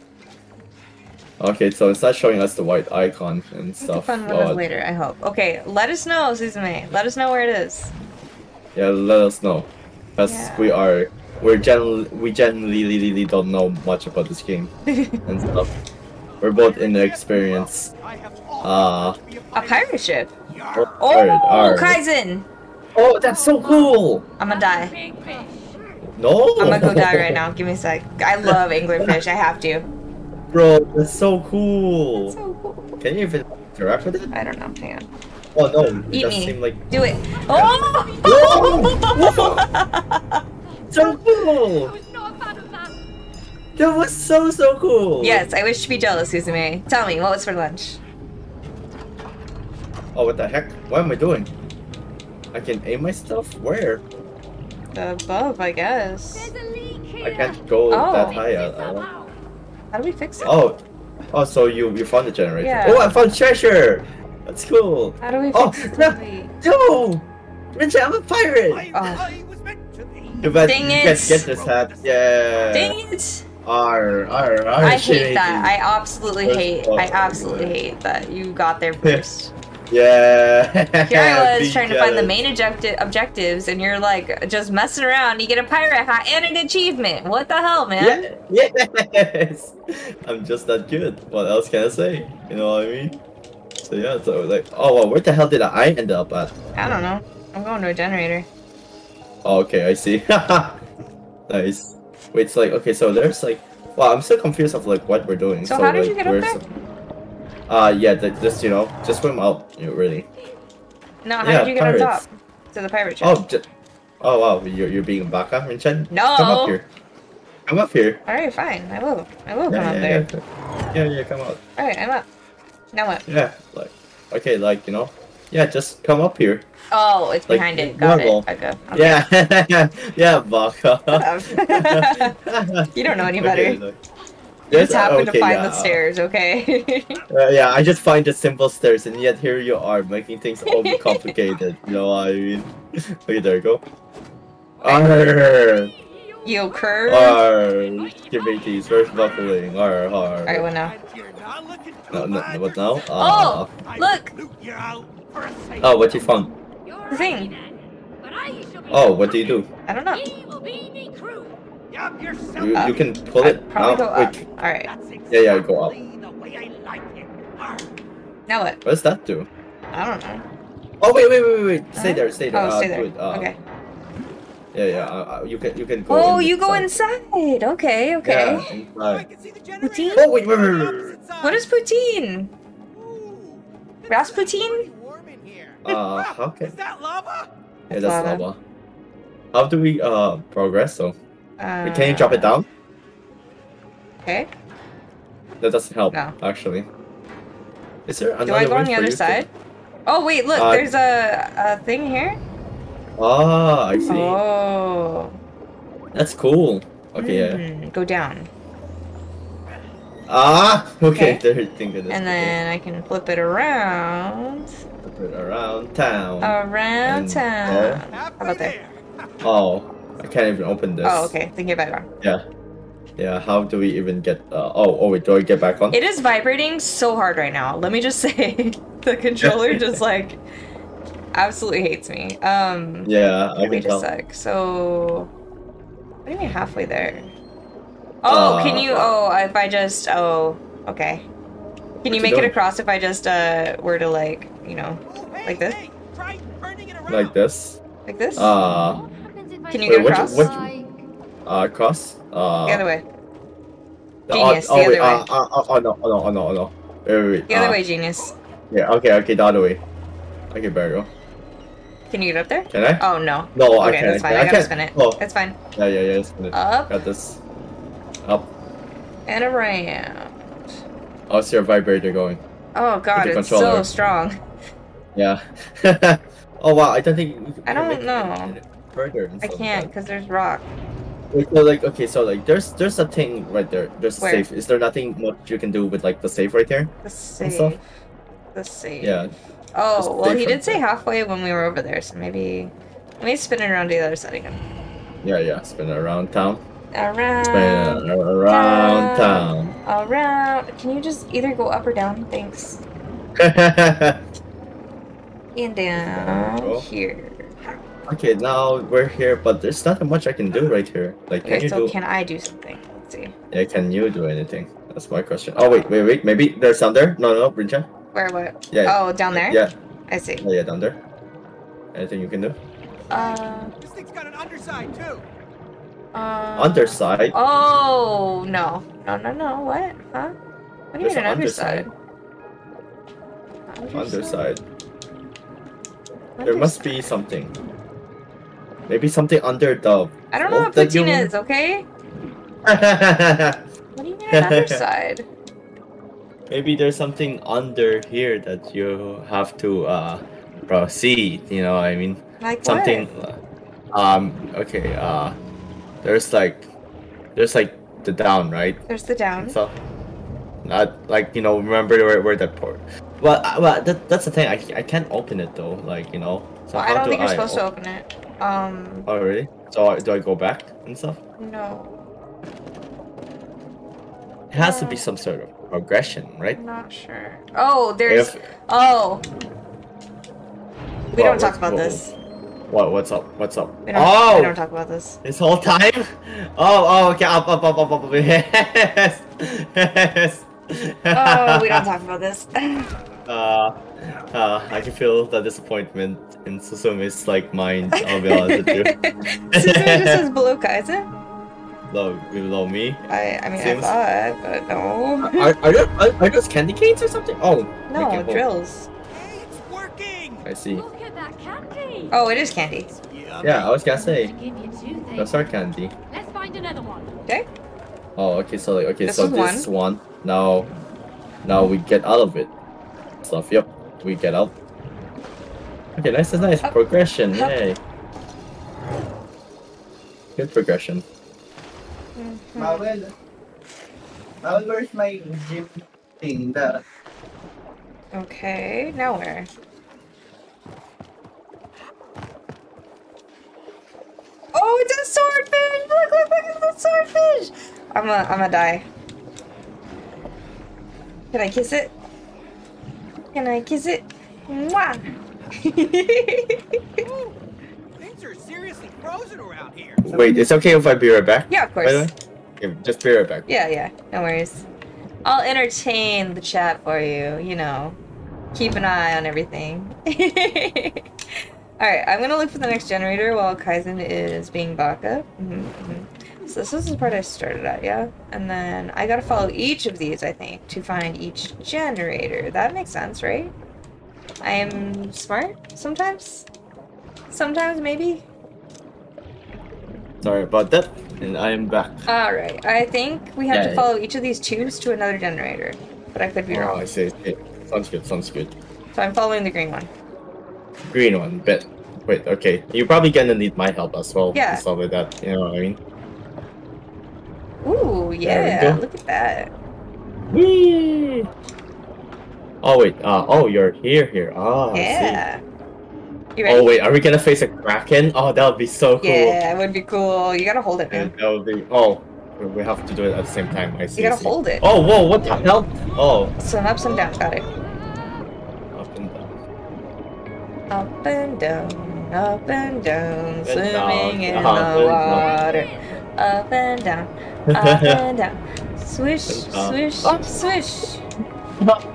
Speaker 2: Okay, so it's not showing us the white icon and stuff.
Speaker 1: one later. I hope. Okay, let us know, Suzume. Let us know where it is.
Speaker 2: yeah, let us know, because
Speaker 1: Yeah.
Speaker 2: we are we're generally we generally really don't know much about this game [LAUGHS] and stuff. We're both inexperienced.
Speaker 6: I have
Speaker 2: Uh,
Speaker 1: A pirate ship. Oh. Kaizen.
Speaker 2: Oh, that's so cool!
Speaker 1: I'm gonna die.
Speaker 2: No!
Speaker 1: I'm gonna go die right now. Give me a sec. I love anglerfish. I have to.
Speaker 2: Bro, that's so cool!
Speaker 1: So cool.
Speaker 2: Can you even interact with it?
Speaker 1: I don't know. Hang on.
Speaker 2: Oh no, it
Speaker 1: Eat
Speaker 2: does
Speaker 1: me.
Speaker 2: seem like
Speaker 1: Do it. Oh! [LAUGHS]
Speaker 2: so cool!
Speaker 4: I was not a fan of that.
Speaker 2: That was so so cool!
Speaker 1: yes, I wish to be jealous, Suzume. Tell me, what was for lunch?
Speaker 2: Oh, what the heck? What am I doing? I can aim my stuff? Where?
Speaker 1: Above, I guess.
Speaker 4: There's a leak here.
Speaker 2: I can't go
Speaker 1: Oh.
Speaker 2: that high.
Speaker 1: How do we fix it?
Speaker 2: Oh, oh, so you you found the generator?
Speaker 1: Yeah.
Speaker 2: Oh, I found treasure. That's cool.
Speaker 1: How do we
Speaker 2: Oh,
Speaker 1: fix
Speaker 2: no.
Speaker 1: it?
Speaker 2: No, Rinja, I'm a pirate.
Speaker 6: I,
Speaker 1: Oh.
Speaker 6: Was meant to be.
Speaker 2: You bet.
Speaker 1: Dang
Speaker 2: you
Speaker 1: it.
Speaker 2: Get, get this hat. Yeah.
Speaker 1: Dang it!
Speaker 2: Arr, arr, arr,
Speaker 1: I hate that. I absolutely
Speaker 2: That's
Speaker 1: hate. I
Speaker 2: awesome.
Speaker 1: absolutely hate that you got there [LAUGHS] first.
Speaker 2: Yeah.
Speaker 1: Here I [LAUGHS] was trying to find the main objective objectives, and you're like just messing around. You get a pirate hat and an achievement. What the hell, man?
Speaker 2: Yeah, [LAUGHS] yes. I'm just that good. What else can I say? You know what I mean? So yeah, so like, oh, well, where the hell did I end up at?
Speaker 1: I don't know. I'm going to a generator.
Speaker 2: Oh, okay, I see. [LAUGHS] nice. Wait, it's like okay, so there's like, wow, I'm still confused of like what we're doing.
Speaker 1: So how did
Speaker 2: like,
Speaker 1: you get up there?
Speaker 2: Uh, yeah, just you know, just swim out. You know, really.
Speaker 1: No, how
Speaker 2: Yeah,
Speaker 1: did you get
Speaker 2: pirates.
Speaker 1: on top? To the pirate ship.
Speaker 2: Oh, oh wow, you're you're being a baka, Rinchan?
Speaker 1: No.
Speaker 2: Come up here. Come up here.
Speaker 1: All right, fine. I will. I will come
Speaker 2: yeah,
Speaker 1: up
Speaker 2: yeah,
Speaker 1: there.
Speaker 2: yeah, yeah, yeah, come out.
Speaker 1: All right, I'm up. Now what?
Speaker 2: Yeah, like, okay, like you know, yeah, just come up here.
Speaker 1: Oh, it's
Speaker 2: Like,
Speaker 1: behind it. Got
Speaker 2: normal.
Speaker 1: it. Okay. okay.
Speaker 2: Yeah, [LAUGHS] yeah, baka. [LAUGHS] [LAUGHS]
Speaker 1: you don't know any better.
Speaker 2: Okay,
Speaker 1: just
Speaker 2: Yes,
Speaker 1: happened
Speaker 2: okay,
Speaker 1: to find
Speaker 2: yeah.
Speaker 1: the stairs, okay? [LAUGHS]
Speaker 2: Uh, yeah, I just find the simple stairs, and yet here you are making things overcomplicated. you know what I mean? [LAUGHS] Okay, there you go. Arr,
Speaker 1: you curve.
Speaker 2: arr, give me these first buckling. Arr, arr.
Speaker 1: All right, what now?
Speaker 6: And you're not looking too
Speaker 2: No, no, what now?
Speaker 1: Oh,
Speaker 6: I
Speaker 1: look.
Speaker 6: loot you out for a safe
Speaker 2: Uh, oh, what you found?
Speaker 4: You're
Speaker 1: The thing.
Speaker 4: right then. But I
Speaker 2: Oh, what do you do?
Speaker 1: I don't know.
Speaker 4: He will be me crew.
Speaker 6: Yup, yourself.
Speaker 2: You,
Speaker 1: Up.
Speaker 2: you can pull it
Speaker 1: probably
Speaker 2: now.
Speaker 1: go up.
Speaker 2: Wait,
Speaker 1: All right.
Speaker 6: That's
Speaker 2: Yeah, yeah, go up.
Speaker 6: the way I like it.
Speaker 1: Now what?
Speaker 2: what does that do?
Speaker 1: I don't know.
Speaker 2: Oh wait, wait, wait, wait! Stay
Speaker 1: Huh?
Speaker 2: there, stay there.
Speaker 1: Oh,
Speaker 2: uh,
Speaker 1: stay there.
Speaker 2: good, uh,
Speaker 1: Okay.
Speaker 2: Yeah, yeah. Uh, uh, you can, you can go.
Speaker 1: Oh,
Speaker 2: in
Speaker 1: you go
Speaker 2: inside.
Speaker 1: inside. Okay, okay.
Speaker 2: Yeah,
Speaker 6: Oh,
Speaker 2: inside.
Speaker 6: can
Speaker 1: Poutine?
Speaker 2: Oh wait, wait, wait, wait, wait.
Speaker 6: opposite side.
Speaker 1: What is poutine?
Speaker 6: Ooh, it's
Speaker 1: Rasputin?
Speaker 6: pretty warm in here.
Speaker 2: Uh, okay.
Speaker 6: Is that lava?
Speaker 2: Yeah, that's
Speaker 1: lava.
Speaker 2: lava. How do we uh progress though?
Speaker 1: Uh,
Speaker 2: can you drop it down?
Speaker 1: Okay.
Speaker 2: That doesn't help,
Speaker 1: No.
Speaker 2: actually. Is there another
Speaker 1: Do I go on the other
Speaker 2: you to-
Speaker 1: side? Oh wait, look,
Speaker 2: Uh,
Speaker 1: there's a, a thing here.
Speaker 2: Ah, I see.
Speaker 1: Oh.
Speaker 2: That's cool. Okay, yeah.
Speaker 1: Mm, Go down.
Speaker 2: Ah, [LAUGHS] okay.
Speaker 1: Okay.
Speaker 2: They're thinking this.
Speaker 1: And then I can flip it around.
Speaker 2: Flip it around town.
Speaker 1: Around
Speaker 2: And-
Speaker 1: town. How about there?
Speaker 6: there.
Speaker 2: Oh, I can't even open this.
Speaker 1: Oh, okay. Then get back on.
Speaker 2: Yeah. Yeah. How do we even get? Uh, oh, oh wait. Do I get back on?
Speaker 1: It is vibrating so hard right now. Let me just [LAUGHS] say, the controller [LAUGHS] just like absolutely hates me. Um,
Speaker 2: yeah, I
Speaker 1: wait
Speaker 2: can
Speaker 1: a
Speaker 2: tell.
Speaker 1: sec. So, what do you mean halfway there? Oh,
Speaker 2: Uh,
Speaker 1: can you? Oh, if I just. Oh, okay. Can you
Speaker 2: you
Speaker 1: make it across if I just uh were to like you know Like this?
Speaker 6: hey, try turning it around.
Speaker 2: Like this.
Speaker 1: like this?
Speaker 2: Uh,
Speaker 4: What happens if I
Speaker 1: Can you
Speaker 4: say
Speaker 1: get
Speaker 2: Wait,
Speaker 1: across?
Speaker 2: which- uh, cross. Uh,
Speaker 1: the other way. Genius,
Speaker 2: Oh,
Speaker 1: the
Speaker 2: oh, wait,
Speaker 1: other way.
Speaker 2: uh, uh, uh, oh no, oh no, oh no, oh no. Wait, wait, wait.
Speaker 1: The other
Speaker 2: uh,
Speaker 1: way, genius.
Speaker 2: Yeah. Okay. Okay. The other way. Okay, Barry.
Speaker 1: Can you get up there?
Speaker 2: Can I?
Speaker 1: Oh no.
Speaker 2: No, I
Speaker 1: okay,
Speaker 2: can't.
Speaker 1: that's fine.
Speaker 2: I
Speaker 1: I gotta
Speaker 2: can't.
Speaker 1: spin it.
Speaker 2: Oh,
Speaker 1: It's fine.
Speaker 2: yeah, yeah, yeah. Spin it.
Speaker 1: Up
Speaker 2: Got this. Up.
Speaker 1: and around.
Speaker 2: How's your vibrator going?
Speaker 1: Oh god, it's so strong.
Speaker 2: Yeah. [LAUGHS] oh wow, I don't think.
Speaker 1: I don't know.
Speaker 2: Further.
Speaker 1: I can't because there's rock.
Speaker 2: So like okay, so like there's there's a thing right there. There's a safe. Is there nothing much you can do with like the safe right here?
Speaker 1: The safe. The safe.
Speaker 2: Yeah.
Speaker 1: Oh well, he did say
Speaker 2: thing.
Speaker 1: halfway when we were over there, so maybe let me spin it around to the other side again.
Speaker 2: Yeah, yeah. Spin it around town.
Speaker 1: Around.
Speaker 2: Spin it around town.
Speaker 1: Around. Can you just either go up or down? Thanks. [LAUGHS] And down here.
Speaker 2: Okay, now we're here, but there's not much I can do right here. Like, can
Speaker 1: Okay,
Speaker 2: you
Speaker 1: so
Speaker 2: do?
Speaker 1: can I do something? Let's see.
Speaker 2: Yeah, can you do anything? That's my question. Oh wait, wait, wait. Maybe there's some there. No, no, Brinja.
Speaker 1: Where what?
Speaker 2: Yeah.
Speaker 1: Oh, down there?
Speaker 2: Yeah,
Speaker 1: I see.
Speaker 2: yeah, yeah, down there. Anything you can do?
Speaker 1: Uh,
Speaker 6: This thing's got an underside too.
Speaker 1: uh
Speaker 2: Underside.
Speaker 1: Oh no. No no no. What? Huh? What do you
Speaker 2: There's
Speaker 1: mean an
Speaker 2: an
Speaker 1: underside?
Speaker 2: Underside. There must be something. Maybe something under the.
Speaker 1: I don't know what
Speaker 2: that you
Speaker 1: is, okay? [LAUGHS] What do you mean an underside?
Speaker 2: Maybe there's something under here that you have to uh proceed. You know what I mean?
Speaker 1: Like
Speaker 2: Something.
Speaker 1: what?
Speaker 2: uh, Um. Okay. Uh. There's like. There's like the down right.
Speaker 1: There's the down.
Speaker 2: So. Not like you know. Remember where where that port. Well, uh, well, that, that's the thing. I, I can't open it though. Like you know. So
Speaker 1: Well, I don't
Speaker 2: do
Speaker 1: think you're
Speaker 2: I
Speaker 1: supposed to open it. Um,
Speaker 2: Oh really? So do I go back and stuff?
Speaker 1: no.
Speaker 2: It has to be some sort of progression, right?
Speaker 1: I'm not sure. Oh, there's.
Speaker 2: If
Speaker 1: Oh. We
Speaker 2: Well,
Speaker 1: don't talk about
Speaker 2: what-
Speaker 1: this.
Speaker 2: what what's up? What's up?
Speaker 1: We don't,
Speaker 2: oh,
Speaker 1: we don't talk about this.
Speaker 2: this whole time? [LAUGHS] Oh, oh, okay, up, up, up, up, up, up. [LAUGHS] Yes, [LAUGHS] yes.
Speaker 1: Oh, we don't talk about this.
Speaker 2: Uh, uh, I can feel the disappointment in Susumi's like mind. I'll be honest with you. [LAUGHS]
Speaker 1: Suzume just says below Kaizen.
Speaker 2: Below, below me.
Speaker 1: I, I mean,
Speaker 2: Seems-
Speaker 1: I thought, but no.
Speaker 2: Are, are, there, are, are those candy canes or something? Oh,
Speaker 1: No, drills.
Speaker 6: Hey, it's working.
Speaker 2: I see.
Speaker 4: Look at that candy.
Speaker 1: Oh, it is candy.
Speaker 6: Yummy.
Speaker 2: Yeah, I was gonna say
Speaker 4: Give you two things.
Speaker 2: those are candy.
Speaker 4: Let's find another one.
Speaker 1: Okay.
Speaker 2: Oh, okay. So like, okay,
Speaker 1: This
Speaker 2: so
Speaker 1: was
Speaker 2: this one. Now, now we get out of it. Stuff. Yep, we get out. Okay, nice, nice, nice.
Speaker 1: Up.
Speaker 2: Progression.
Speaker 1: Up.
Speaker 2: Yay. Good progression. Mm-hmm.
Speaker 5: Mabel. Mabel, where's my gym thing? The
Speaker 1: Okay, now where? Oh, it's a swordfish! Look, look, look, it's a swordfish! I'm a, I'm gonna die. Can I kiss it? Can I kiss it? Mwah!
Speaker 6: Things are seriously frozen around here.
Speaker 2: Wait, it's okay if I be right back.
Speaker 1: yeah, of
Speaker 2: By the way,
Speaker 1: course.
Speaker 2: okay, just be right back.
Speaker 1: Yeah, yeah, no worries. I'll entertain the chat for you, you know. Keep an eye on everything. [LAUGHS] Alright, I'm gonna look for the next generator while Kaizen is being Baka. Mhm, mhm. So this is the part I started at, yeah? And then I gotta follow each of these, I think, to find each generator. That makes sense, right? I am smart sometimes? Sometimes, maybe?
Speaker 2: Sorry about that. and I am back.
Speaker 1: Alright, I think we have
Speaker 2: Yeah,
Speaker 1: to
Speaker 2: yeah.
Speaker 1: follow each of these tubes to another generator. But I could be
Speaker 2: Oh,
Speaker 1: wrong.
Speaker 2: I see. Sounds good. Sounds good.
Speaker 1: So I'm following the green one.
Speaker 2: Green one, bet. Wait, okay. You're probably gonna need my help as well.
Speaker 1: Yeah.
Speaker 2: Stuff like that. You know what I mean?
Speaker 1: Ooh, yeah, look at that.
Speaker 2: Whee! Oh wait. Uh. Oh, you're here. Here. Oh. I see.
Speaker 1: yeah. You ready?
Speaker 2: Oh wait. Are we gonna face a kraken? Oh, that would be so cool.
Speaker 1: Yeah, it would be cool. You gotta hold it,
Speaker 2: And
Speaker 1: man.
Speaker 2: that would be. Oh. We have to do it at the same time. I see.
Speaker 1: You gotta
Speaker 2: see.
Speaker 1: hold it.
Speaker 2: Oh, whoa! What the hell? Oh.
Speaker 1: Some ups and downs, got it.
Speaker 2: Up and down.
Speaker 1: Up and down, up and down,
Speaker 2: down,
Speaker 1: swimming in
Speaker 2: up
Speaker 1: the
Speaker 2: and down.
Speaker 1: water. Up and down, up and down. Swish, swish,
Speaker 2: Oh.
Speaker 1: swish. [LAUGHS]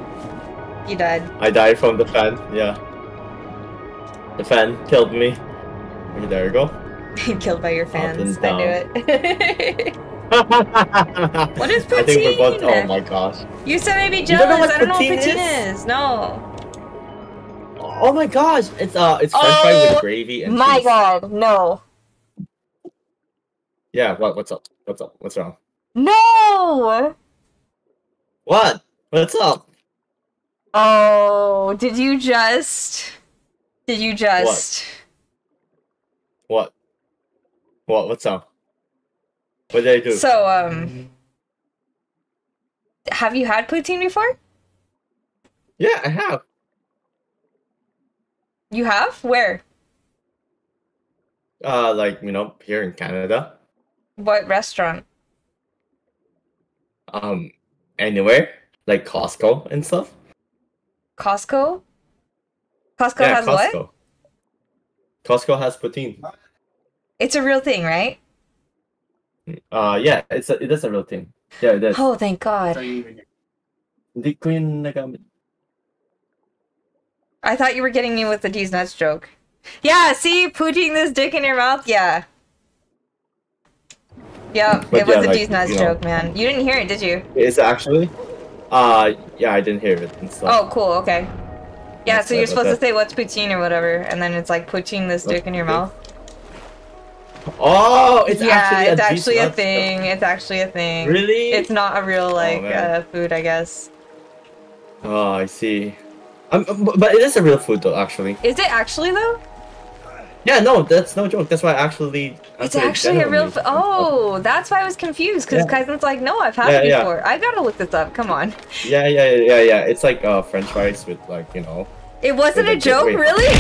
Speaker 1: You died.
Speaker 2: I died from the fan. Yeah. The fan killed me. Okay, there you go. [LAUGHS]
Speaker 1: Killed by your fans. I knew it. [LAUGHS]
Speaker 2: what
Speaker 1: is
Speaker 2: I think we're both. Oh my gosh.
Speaker 1: you said I'd be jealous. I don't know what
Speaker 2: poutine
Speaker 1: poutine
Speaker 2: is?
Speaker 1: is. No.
Speaker 2: Oh my gosh! It's uh, it's French
Speaker 1: Oh
Speaker 2: with gravy and
Speaker 1: My
Speaker 2: cheese.
Speaker 1: god, no.
Speaker 2: Yeah. What? What's up? What's up? What's wrong?
Speaker 1: No!
Speaker 2: What? What's up?
Speaker 1: Oh, did you just. Did you just.
Speaker 2: What? What? What's up? What did I do?
Speaker 1: So, um. Have you had poutine before?
Speaker 2: yeah, I have.
Speaker 1: You have? Where?
Speaker 2: Uh, like you know, here in Canada.
Speaker 1: What restaurant?
Speaker 2: Um, anywhere like Costco and stuff.
Speaker 1: Costco? Costco
Speaker 2: yeah,
Speaker 1: has
Speaker 2: Costco.
Speaker 1: what?
Speaker 2: Costco has poutine.
Speaker 1: It's a real thing, right?
Speaker 2: Uh, yeah, it's a, it is a real thing. Yeah, it is.
Speaker 1: Oh, thank God.
Speaker 2: Hindi ko yun nagamit.
Speaker 1: I thought you were getting me with the D's nuts joke. Yeah, see, putting this dick in your mouth. Yeah. Yep,
Speaker 2: But
Speaker 1: it was
Speaker 2: yeah,
Speaker 1: a
Speaker 2: like,
Speaker 1: D's nuts
Speaker 2: you know.
Speaker 1: joke, man. You didn't hear it, did you?
Speaker 2: Is it actually? Uh, yeah, I didn't hear it.
Speaker 1: Oh, cool. Okay. Yeah, so you're supposed to say what's poutine or whatever, and then it's like putting this dick in your mouth.
Speaker 2: Oh, it's
Speaker 1: yeah,
Speaker 2: actually
Speaker 1: it's
Speaker 2: a
Speaker 1: actually a thing. It's actually a thing.
Speaker 2: Really?
Speaker 1: It's not a real like
Speaker 2: man.
Speaker 1: uh, food, I guess.
Speaker 2: Oh, I see. Um, but- but it is a real food though, actually.
Speaker 1: Is it actually though?
Speaker 2: Yeah, no, that's no joke. That's why I actually.
Speaker 1: It's actually a real. F- oh, that's why I was confused because
Speaker 2: Yeah.
Speaker 1: Kaizen's like, no, I've had
Speaker 2: Yeah,
Speaker 1: it
Speaker 2: yeah.
Speaker 1: before. I gotta look this up. Come on.
Speaker 2: Yeah, yeah, yeah, yeah, yeah. It's like uh, French fries with like you know.
Speaker 1: It wasn't a joke, really? [LAUGHS]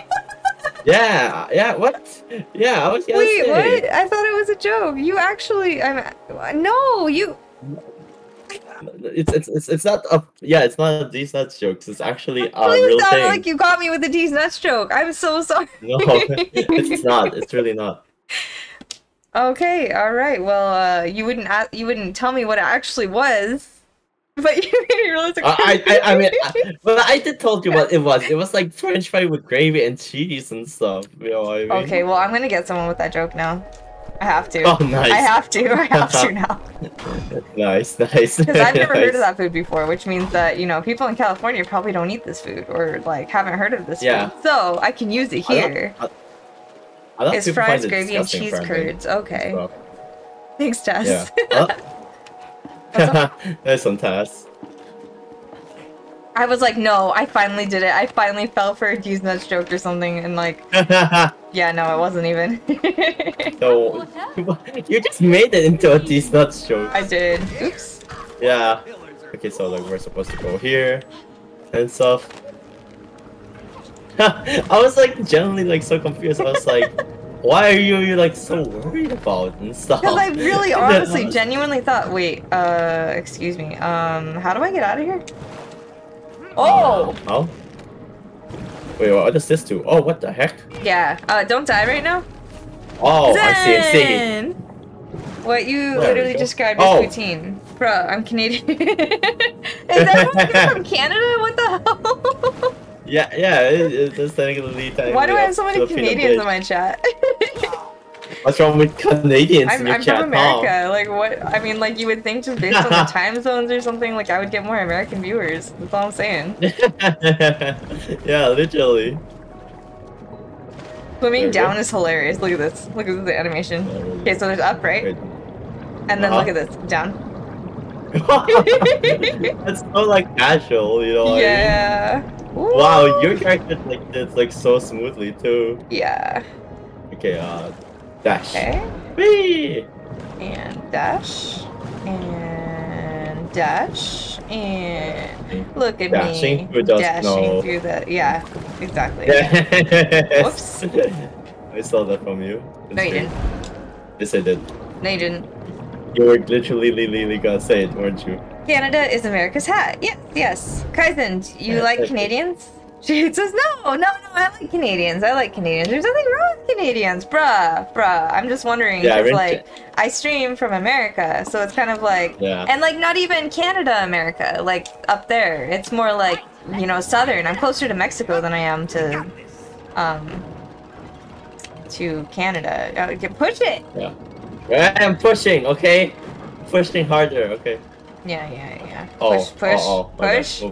Speaker 1: [LAUGHS]
Speaker 2: Yeah, yeah. What? Yeah, I was
Speaker 1: Wait,
Speaker 2: say.
Speaker 1: what? I thought it was a joke. You actually, I'm. No, you.
Speaker 2: It's it's it's, it's not a yeah. It's not a these nuts jokes. It's actually a
Speaker 1: Please
Speaker 2: real
Speaker 1: sound
Speaker 2: thing.
Speaker 1: like you got me with the D's nuts joke. I'm so [LAUGHS] sorry.
Speaker 2: No, [LAUGHS] it's not. It's really not.
Speaker 1: Okay, all right. Well, uh, you wouldn't ask, you wouldn't tell me what it actually was, [LAUGHS] but you made me realize.
Speaker 2: I, I, I- I mean, I, well, I did told you what it was. It was like French fry with gravy and cheese and stuff. You know what I mean?
Speaker 1: Okay, well, I'm gonna get someone with that joke now. I have to.
Speaker 2: Oh, nice.
Speaker 1: I have to. I have to now. [LAUGHS]
Speaker 2: Nice, nice.
Speaker 1: Because I've never heard of [LAUGHS] that food before, which means that you know people in California probably don't eat this food or like haven't heard of this
Speaker 2: Yeah.
Speaker 1: food. So I can use it
Speaker 2: I don't-
Speaker 1: here.
Speaker 2: I- I thought
Speaker 1: It's fries, gravy, and cheese curds. Okay.
Speaker 2: stuff.
Speaker 1: Thanks, Tess.
Speaker 2: Yeah. Huh? There's some tasks.
Speaker 1: I was like, no, I finally did it. I finally fell for a D's nuts joke or something, and like, [LAUGHS] yeah, no, it wasn't even.
Speaker 2: so you just made it into a these nuts joke.
Speaker 1: I did. Oops.
Speaker 2: Yeah. Okay, so like we're supposed to go here and stuff. [LAUGHS] I was like genuinely like so confused. I was like, why are you you like so worried about and stuff?
Speaker 1: Because I really, [LAUGHS] honestly, genuinely thought, wait, uh, excuse me, um, how do I get out of here? Oh,
Speaker 2: Oh. Wait, what does this do? Oh, what the heck?
Speaker 1: yeah. Uh, don't die right now.
Speaker 2: Oh, I see, I see.
Speaker 1: What you
Speaker 2: There
Speaker 1: literally described as
Speaker 2: Oh.
Speaker 1: poutine. Bruh, I'm Canadian. [LAUGHS] Is everyone from Canada? What the hell? [LAUGHS]
Speaker 2: Yeah, yeah, it, it, it's technically technically
Speaker 1: Why do I have so many
Speaker 2: Filipino
Speaker 1: Canadians in my chat? [LAUGHS]
Speaker 2: What's wrong with Canadians
Speaker 1: I'm, I'm from America. Like, what? I mean, like, you would think just based on the [LAUGHS] time zones or something, like, I would get more American viewers. That's all I'm saying. [LAUGHS]
Speaker 2: yeah, literally.
Speaker 1: Swimming down is hilarious. Look at this. Look at the animation. Okay, so there's up, right? And then
Speaker 2: Uh-huh.
Speaker 1: look at this. Down. [LAUGHS]
Speaker 2: That's so like casual, you know. what I mean?
Speaker 1: Yeah.
Speaker 2: Wow, your character like this like so smoothly too.
Speaker 1: Yeah.
Speaker 2: Okay, uh, dash.
Speaker 1: Okay.
Speaker 2: Whee!
Speaker 1: And dash. And dash. And look at
Speaker 2: Dashing
Speaker 1: me.
Speaker 2: through the
Speaker 1: dashing through the. Yeah, exactly. [LAUGHS] Whoops.
Speaker 2: I saw that from you.
Speaker 1: No, you didn't.
Speaker 2: Yes, I did.
Speaker 1: No, you didn't.
Speaker 2: You were literally, literally gonna say it, weren't you?
Speaker 1: Canada is America's hat. Yes, yes. Kaizen, you like. Canadians? She says, no, no, no, I like Canadians. I like Canadians. There's nothing wrong with Canadians. Bruh, bruh. I'm just wondering,
Speaker 2: Yeah, I
Speaker 1: like, I stream from America, so it's kind of like,
Speaker 2: Yeah.
Speaker 1: and like not even Canada, America, like up there. It's more like, you know, southern. I'm closer to Mexico than I am to, um, to Canada. Uh, push it.
Speaker 2: Yeah, I'm pushing, okay? Pushing harder, okay?
Speaker 1: Yeah, yeah, yeah.
Speaker 2: Oh,
Speaker 1: Push, push,
Speaker 2: oh, oh,
Speaker 1: push.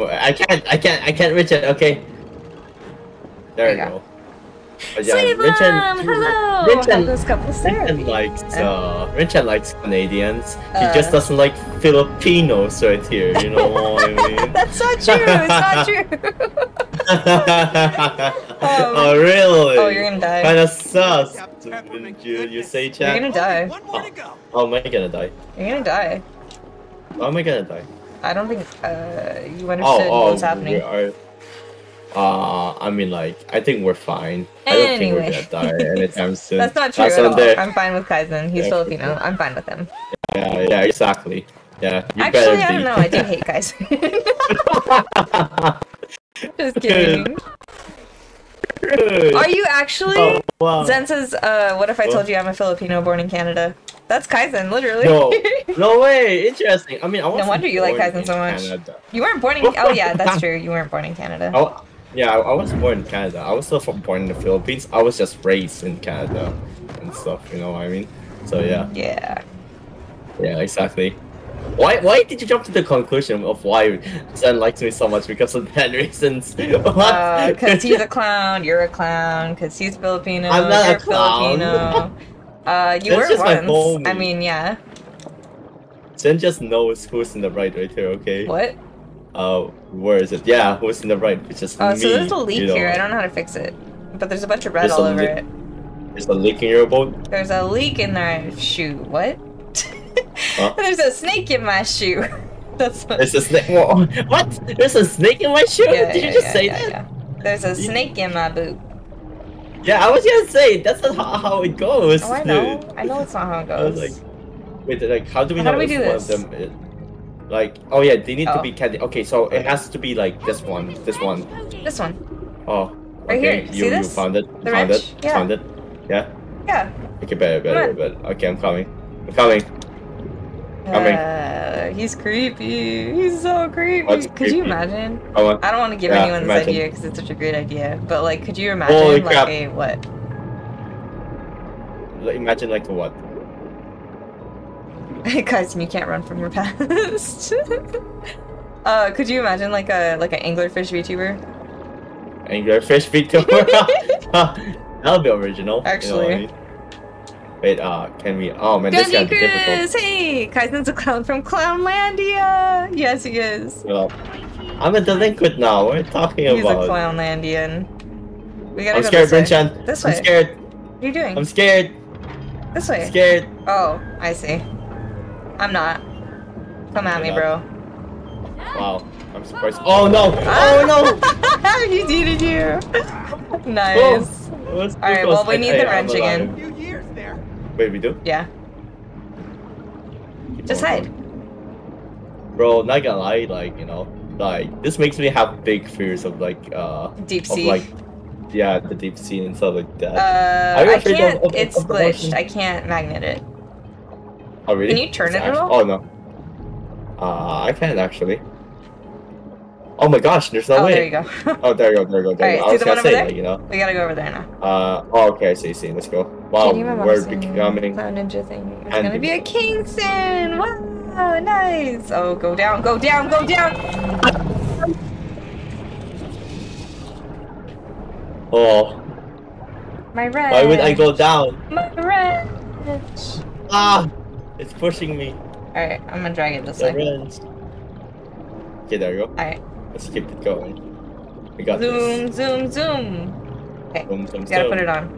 Speaker 2: Oops. Well, I can't, I can't, I can't reach it, okay? There
Speaker 1: There
Speaker 2: you
Speaker 1: you
Speaker 2: go. But yeah,
Speaker 1: Sweet
Speaker 2: Richard,
Speaker 1: mom, hello.
Speaker 2: Richard-
Speaker 1: Have this couple.
Speaker 2: Richard likes, uh, Richard likes Canadians. He
Speaker 1: Uh.
Speaker 2: just doesn't like Filipinos right here, you know what I mean? [LAUGHS]
Speaker 1: That's not true. It's not [LAUGHS] true. [LAUGHS]
Speaker 2: oh, really?
Speaker 1: oh, you're gonna die.
Speaker 2: Kinda sus. Didn't you, you say,
Speaker 1: You're gonna die.
Speaker 6: One more to go.
Speaker 2: How am I gonna die?
Speaker 1: You're gonna die.
Speaker 2: How am I gonna die?
Speaker 1: I don't think uh, you
Speaker 2: Oh,
Speaker 1: understood
Speaker 2: oh,
Speaker 1: what was happening.
Speaker 2: are. Uh, I mean, like, I think we're fine. I don't think we're gonna die anytime [LAUGHS] soon.
Speaker 1: That's not true
Speaker 2: That's
Speaker 1: at all.
Speaker 2: there.
Speaker 1: I'm fine with Kaizen. He's
Speaker 2: Yeah.
Speaker 1: Filipino. I'm fine with him.
Speaker 2: Yeah, yeah, exactly. Yeah, you
Speaker 1: Actually,
Speaker 2: better
Speaker 1: I don't
Speaker 2: be.
Speaker 1: know. I do hate Kaizen. [LAUGHS] [LAUGHS] Just kidding.
Speaker 2: Rude.
Speaker 1: Are you actually?
Speaker 2: Oh, wow.
Speaker 1: Zen says, uh, what if I told you I'm a Filipino born in Canada? That's Kaizen, literally.
Speaker 2: No, [LAUGHS] no way. Interesting. I mean, I was.
Speaker 1: wonder you like Kaizen so much. you weren't born in. Oh yeah, that's [LAUGHS] true. You weren't born in Canada.
Speaker 2: Oh, yeah, I, I was born in Canada. I was still from, born in the Philippines. I was just raised in Canada and stuff. You know what I mean? So yeah,
Speaker 1: Yeah.
Speaker 2: yeah, exactly. Why, why did you jump to the conclusion of why Zen likes me so much because of that reasons? [LAUGHS]
Speaker 1: Because he's a clown, you're a clown. Because he's Filipino,
Speaker 2: I'm not a
Speaker 1: you're
Speaker 2: clown.
Speaker 1: Filipino. [LAUGHS] Uh, you
Speaker 2: That's
Speaker 1: were
Speaker 2: just my
Speaker 1: once. I mean, yeah.
Speaker 2: Zen just knows who's in the right right here. Okay.
Speaker 1: What?
Speaker 2: Uh, where is it? Yeah, who's in the right? Which is
Speaker 1: Oh,
Speaker 2: me.
Speaker 1: so there's a leak
Speaker 2: you know.
Speaker 1: here. I don't know how to fix it. But there's a bunch of red
Speaker 2: There's
Speaker 1: all over it.
Speaker 2: There's a leak in your boat.
Speaker 1: There's a leak in my shoe. What?
Speaker 2: Huh? [LAUGHS]
Speaker 1: there's a snake in my shoe. [LAUGHS] That's what.
Speaker 2: There's a snake. [LAUGHS] What? There's a snake in my shoe?
Speaker 1: Yeah,
Speaker 2: Did
Speaker 1: yeah,
Speaker 2: you just
Speaker 1: yeah,
Speaker 2: say that?
Speaker 1: There's a snake in my boot.
Speaker 2: Yeah, I was gonna say that's not how, how it goes.
Speaker 1: Oh, I know.
Speaker 2: dude.
Speaker 1: I know it's not how it
Speaker 2: I was
Speaker 1: goes.
Speaker 2: like, wait, like, how do we
Speaker 1: How
Speaker 2: know
Speaker 1: do we do
Speaker 2: one
Speaker 1: this?
Speaker 2: of them is, like, oh yeah, they need to
Speaker 1: Oh.
Speaker 2: be candy. Okay, so it has to be like this one, this one.
Speaker 1: this one.
Speaker 2: Oh,
Speaker 1: Right
Speaker 2: okay,
Speaker 1: here, see
Speaker 2: you, you found it. You
Speaker 1: The
Speaker 2: found
Speaker 1: wrench?
Speaker 2: it.
Speaker 1: Yeah.
Speaker 2: Found it. Yeah.
Speaker 1: Yeah.
Speaker 2: Okay, better, better, better. Okay, I'm coming. I'm coming. Coming.
Speaker 1: Uh, he's creepy. He's so creepy. Could you imagine?
Speaker 2: I want.
Speaker 1: I don't want to give
Speaker 2: Yeah,
Speaker 1: anyone this
Speaker 2: imagine.
Speaker 1: idea because it's such a great idea. But like, could you imagine
Speaker 2: Holy
Speaker 1: like
Speaker 2: crap.
Speaker 1: a what?
Speaker 2: Imagine like a what? [LAUGHS]
Speaker 1: Guys, you can't run from your past. [LAUGHS] uh, could you imagine like a like an anglerfish VTuber?
Speaker 2: Anglerfish VTuber. [LAUGHS] That'll be original. you know Wait, uh, can we? Oh man, this
Speaker 1: Gundy
Speaker 2: gonna be difficult.
Speaker 1: Cruz! Hey! Kaizen's a clown from Clownlandia! Yes, he is.
Speaker 2: Well, I'm a delinquent now. What are you talking
Speaker 1: He's a
Speaker 2: about?
Speaker 1: Clownlandian. We gotta
Speaker 2: I'm
Speaker 1: go
Speaker 2: scared,
Speaker 1: this way.
Speaker 2: Rinchan.
Speaker 1: This
Speaker 2: I'm scared.
Speaker 1: What are you doing?
Speaker 2: I'm scared.
Speaker 1: This way.
Speaker 2: I'm Scared.
Speaker 1: Oh, I see. I'm not. Come at me,
Speaker 2: You're
Speaker 1: bro.
Speaker 2: Wow. I'm surprised. Oh no! Oh no! [LAUGHS]
Speaker 1: he needed you. [LAUGHS]
Speaker 2: Oh,
Speaker 1: nice.
Speaker 2: it was too
Speaker 1: Alright, well, we need
Speaker 2: hey,
Speaker 1: the
Speaker 2: I'm
Speaker 1: wrench
Speaker 2: alive.
Speaker 1: again.
Speaker 2: Wait, we do?
Speaker 1: Yeah.
Speaker 2: Keep
Speaker 1: Just
Speaker 2: going.
Speaker 1: hide.
Speaker 2: Bro, not gonna lie, like, you know, like, this makes me have big fears of, like, uh,
Speaker 1: Deep
Speaker 2: of,
Speaker 1: sea.
Speaker 2: like, yeah, the deep sea and stuff like that.
Speaker 1: uh, I can't.
Speaker 2: of-
Speaker 1: it's
Speaker 2: of
Speaker 1: glitched. I can't magnet it.
Speaker 2: oh, really?
Speaker 1: can you turn
Speaker 2: It's
Speaker 1: it at all?
Speaker 2: Oh, no. Uh, I can actually. Oh my gosh, there's no
Speaker 1: oh,
Speaker 2: way.
Speaker 1: there you go.
Speaker 2: Oh, there you go, there you go, there you [LAUGHS] go. I
Speaker 1: see
Speaker 2: was gonna say,
Speaker 1: there?
Speaker 2: like, you know,
Speaker 1: we gotta go over there now.
Speaker 2: uh, oh, okay, I see, see, let's go. Wow,
Speaker 1: Can you remember
Speaker 2: we're becoming,
Speaker 1: Clown Ninja thing. It's gonna be a Kingston. Wow, nice. Oh, go down, go down, go down.
Speaker 2: oh,
Speaker 1: My wrench.
Speaker 2: Why would I go down?
Speaker 1: My wrench.
Speaker 2: Ah! It's pushing me.
Speaker 1: Alright, I'm gonna drag it this
Speaker 2: The
Speaker 1: way.
Speaker 2: wrench. Okay, there you go.
Speaker 1: Alright.
Speaker 2: Let's keep it going. We got
Speaker 1: Zoom,
Speaker 2: this.
Speaker 1: zoom, zoom.
Speaker 2: Boom, boom,
Speaker 1: Gotta
Speaker 2: zoom.
Speaker 1: put it on.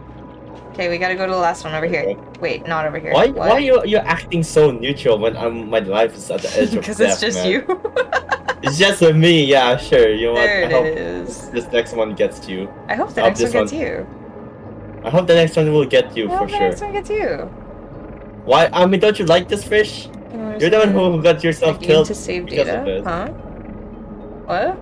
Speaker 2: Okay, we
Speaker 1: gotta go to the last one over here. Wait, not over here.
Speaker 2: Why
Speaker 1: What?
Speaker 2: why you you acting so neutral when I'm my life is at the edge [LAUGHS] of
Speaker 1: Because it's just
Speaker 2: man?
Speaker 1: you. [LAUGHS]
Speaker 2: It's just with me. Yeah, sure. You know what?
Speaker 1: there
Speaker 2: I hope
Speaker 1: is.
Speaker 2: this next one gets to you.
Speaker 1: I hope the
Speaker 2: Oh,
Speaker 1: next one
Speaker 2: this
Speaker 1: gets
Speaker 2: one.
Speaker 1: you.
Speaker 2: I hope the next one will get you
Speaker 1: I
Speaker 2: for
Speaker 1: hope the next one gets you.
Speaker 2: Why? I mean, don't you like this fish? Oh, you're the one who got yourself
Speaker 1: Like,
Speaker 2: killed.
Speaker 1: to save
Speaker 2: because of
Speaker 1: data? Huh? What?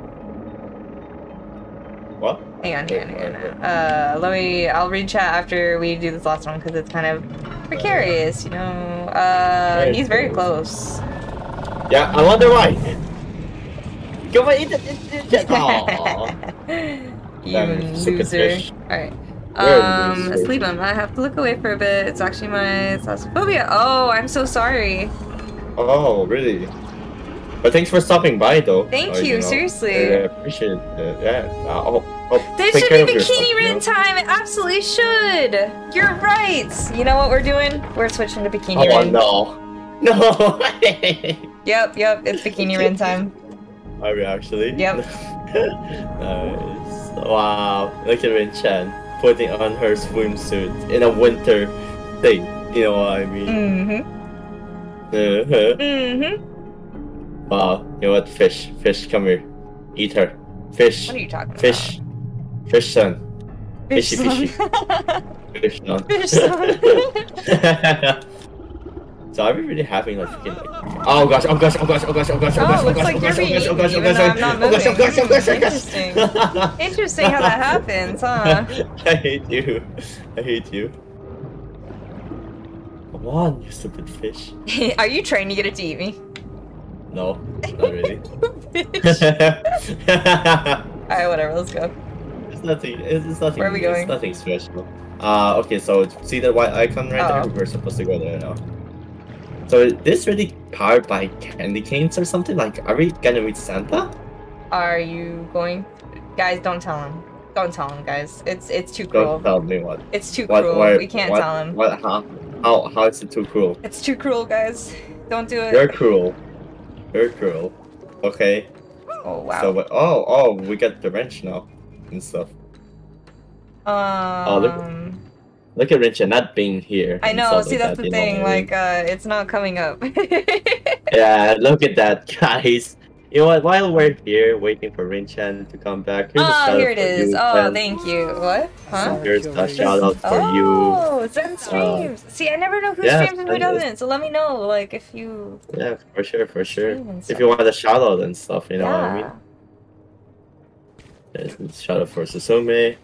Speaker 1: Hang on, hang on, hang on. Uh, let me. I'll read chat after we do this last one because it's kind of precarious, you know. Uh, he's very
Speaker 2: close. Yeah, I wonder why. Come on, eat it. Eat it.
Speaker 1: You [LAUGHS]
Speaker 2: Damn,
Speaker 1: loser. Alright. Um, sleep him. I have to look away for a bit. It's actually my thalassophobia. Oh, I'm so sorry.
Speaker 2: Oh, really? But thanks for stopping by, though.
Speaker 1: Thank
Speaker 2: Uh,
Speaker 1: you,
Speaker 2: know,
Speaker 1: seriously.
Speaker 2: I appreciate it. Yeah. Oh, oh,
Speaker 1: There should be
Speaker 2: yourself,
Speaker 1: bikini
Speaker 2: you know?
Speaker 1: time. It absolutely should. You're right. You know what we're doing? We're switching to bikini
Speaker 2: Oh
Speaker 1: rin.
Speaker 2: no, no. [LAUGHS]
Speaker 1: Yep, yep. It's bikini rin time. [LAUGHS]
Speaker 2: Are we actually?
Speaker 1: Yep. [LAUGHS]
Speaker 2: nice. Wow. Look at Rin Chan putting on her swimsuit in a winter thing. You know what I mean?
Speaker 1: Mm-hmm.
Speaker 2: Uh-huh.
Speaker 1: Mm-hmm.
Speaker 2: Wow. You know what? Fish. Fish, come here. Eat her. Fish.
Speaker 1: What are you talking about?
Speaker 2: Fish. Fish son.
Speaker 1: Fish
Speaker 2: Fishy,
Speaker 1: son.
Speaker 2: Fish son.
Speaker 1: Fish son.
Speaker 2: so are we really having like freaking like Oh gosh, oh gosh, oh gosh, oh gosh, oh gosh, oh
Speaker 1: Oh,
Speaker 2: gosh, oh gosh, oh gosh, oh gosh, oh gosh, oh gosh,
Speaker 1: even though I'm not
Speaker 2: oh gosh, oh gosh, oh gosh, oh gosh, oh gosh.
Speaker 1: Interesting how that happens, huh?
Speaker 2: I hate you. I hate you. Come on, you stupid fish.
Speaker 1: Are you trying to get it to eat me?
Speaker 2: No, not [LAUGHS] really. [LAUGHS]
Speaker 1: Alright, whatever, let's go.
Speaker 2: it's nothing. It's, it's nothing.
Speaker 1: Where are we going?
Speaker 2: It's nothing special. Uh, okay. So see that white icon right
Speaker 1: Oh.
Speaker 2: there? We're supposed to go there now. So is this really powered by candy canes or something? Like, are we gonna meet Santa?
Speaker 1: Are you going Guys, don't tell him. Don't tell him, guys. It's it's too cruel.
Speaker 2: Don't tell me what.
Speaker 1: It's too
Speaker 2: What?
Speaker 1: cruel.
Speaker 2: What?
Speaker 1: we can't
Speaker 2: what,
Speaker 1: tell him.
Speaker 2: What? How? How? How is it too cruel?
Speaker 1: It's too cruel, guys. Don't do it.
Speaker 2: You're cruel. You're cruel. Okay.
Speaker 1: Oh wow.
Speaker 2: So, oh, oh, we got the wrench now and stuff.
Speaker 1: um oh
Speaker 2: look- Look at Richard not being here.
Speaker 1: I know, see that's
Speaker 2: that,
Speaker 1: the
Speaker 2: know
Speaker 1: thing,
Speaker 2: mean?
Speaker 1: like uh it's not coming up. [LAUGHS]
Speaker 2: Yeah, look at that, [LAUGHS] guys. You know what? While we're here waiting for Rinchan to come back, here's
Speaker 1: oh,
Speaker 2: shout
Speaker 1: here
Speaker 2: out
Speaker 1: it
Speaker 2: for
Speaker 1: is.
Speaker 2: you,
Speaker 1: Oh,
Speaker 2: Zen.
Speaker 1: thank you. What? Huh?
Speaker 2: Here's a shout out for you.
Speaker 1: Oh, Zen uh, streams. See, I never know who
Speaker 2: yeah,
Speaker 1: streams and who doesn't. So let me know, like, if you.
Speaker 2: Yeah, for sure, for sure. If you want a shout out and stuff, you know what I mean?
Speaker 1: yeah.
Speaker 2: There's a Shout out for Suzume.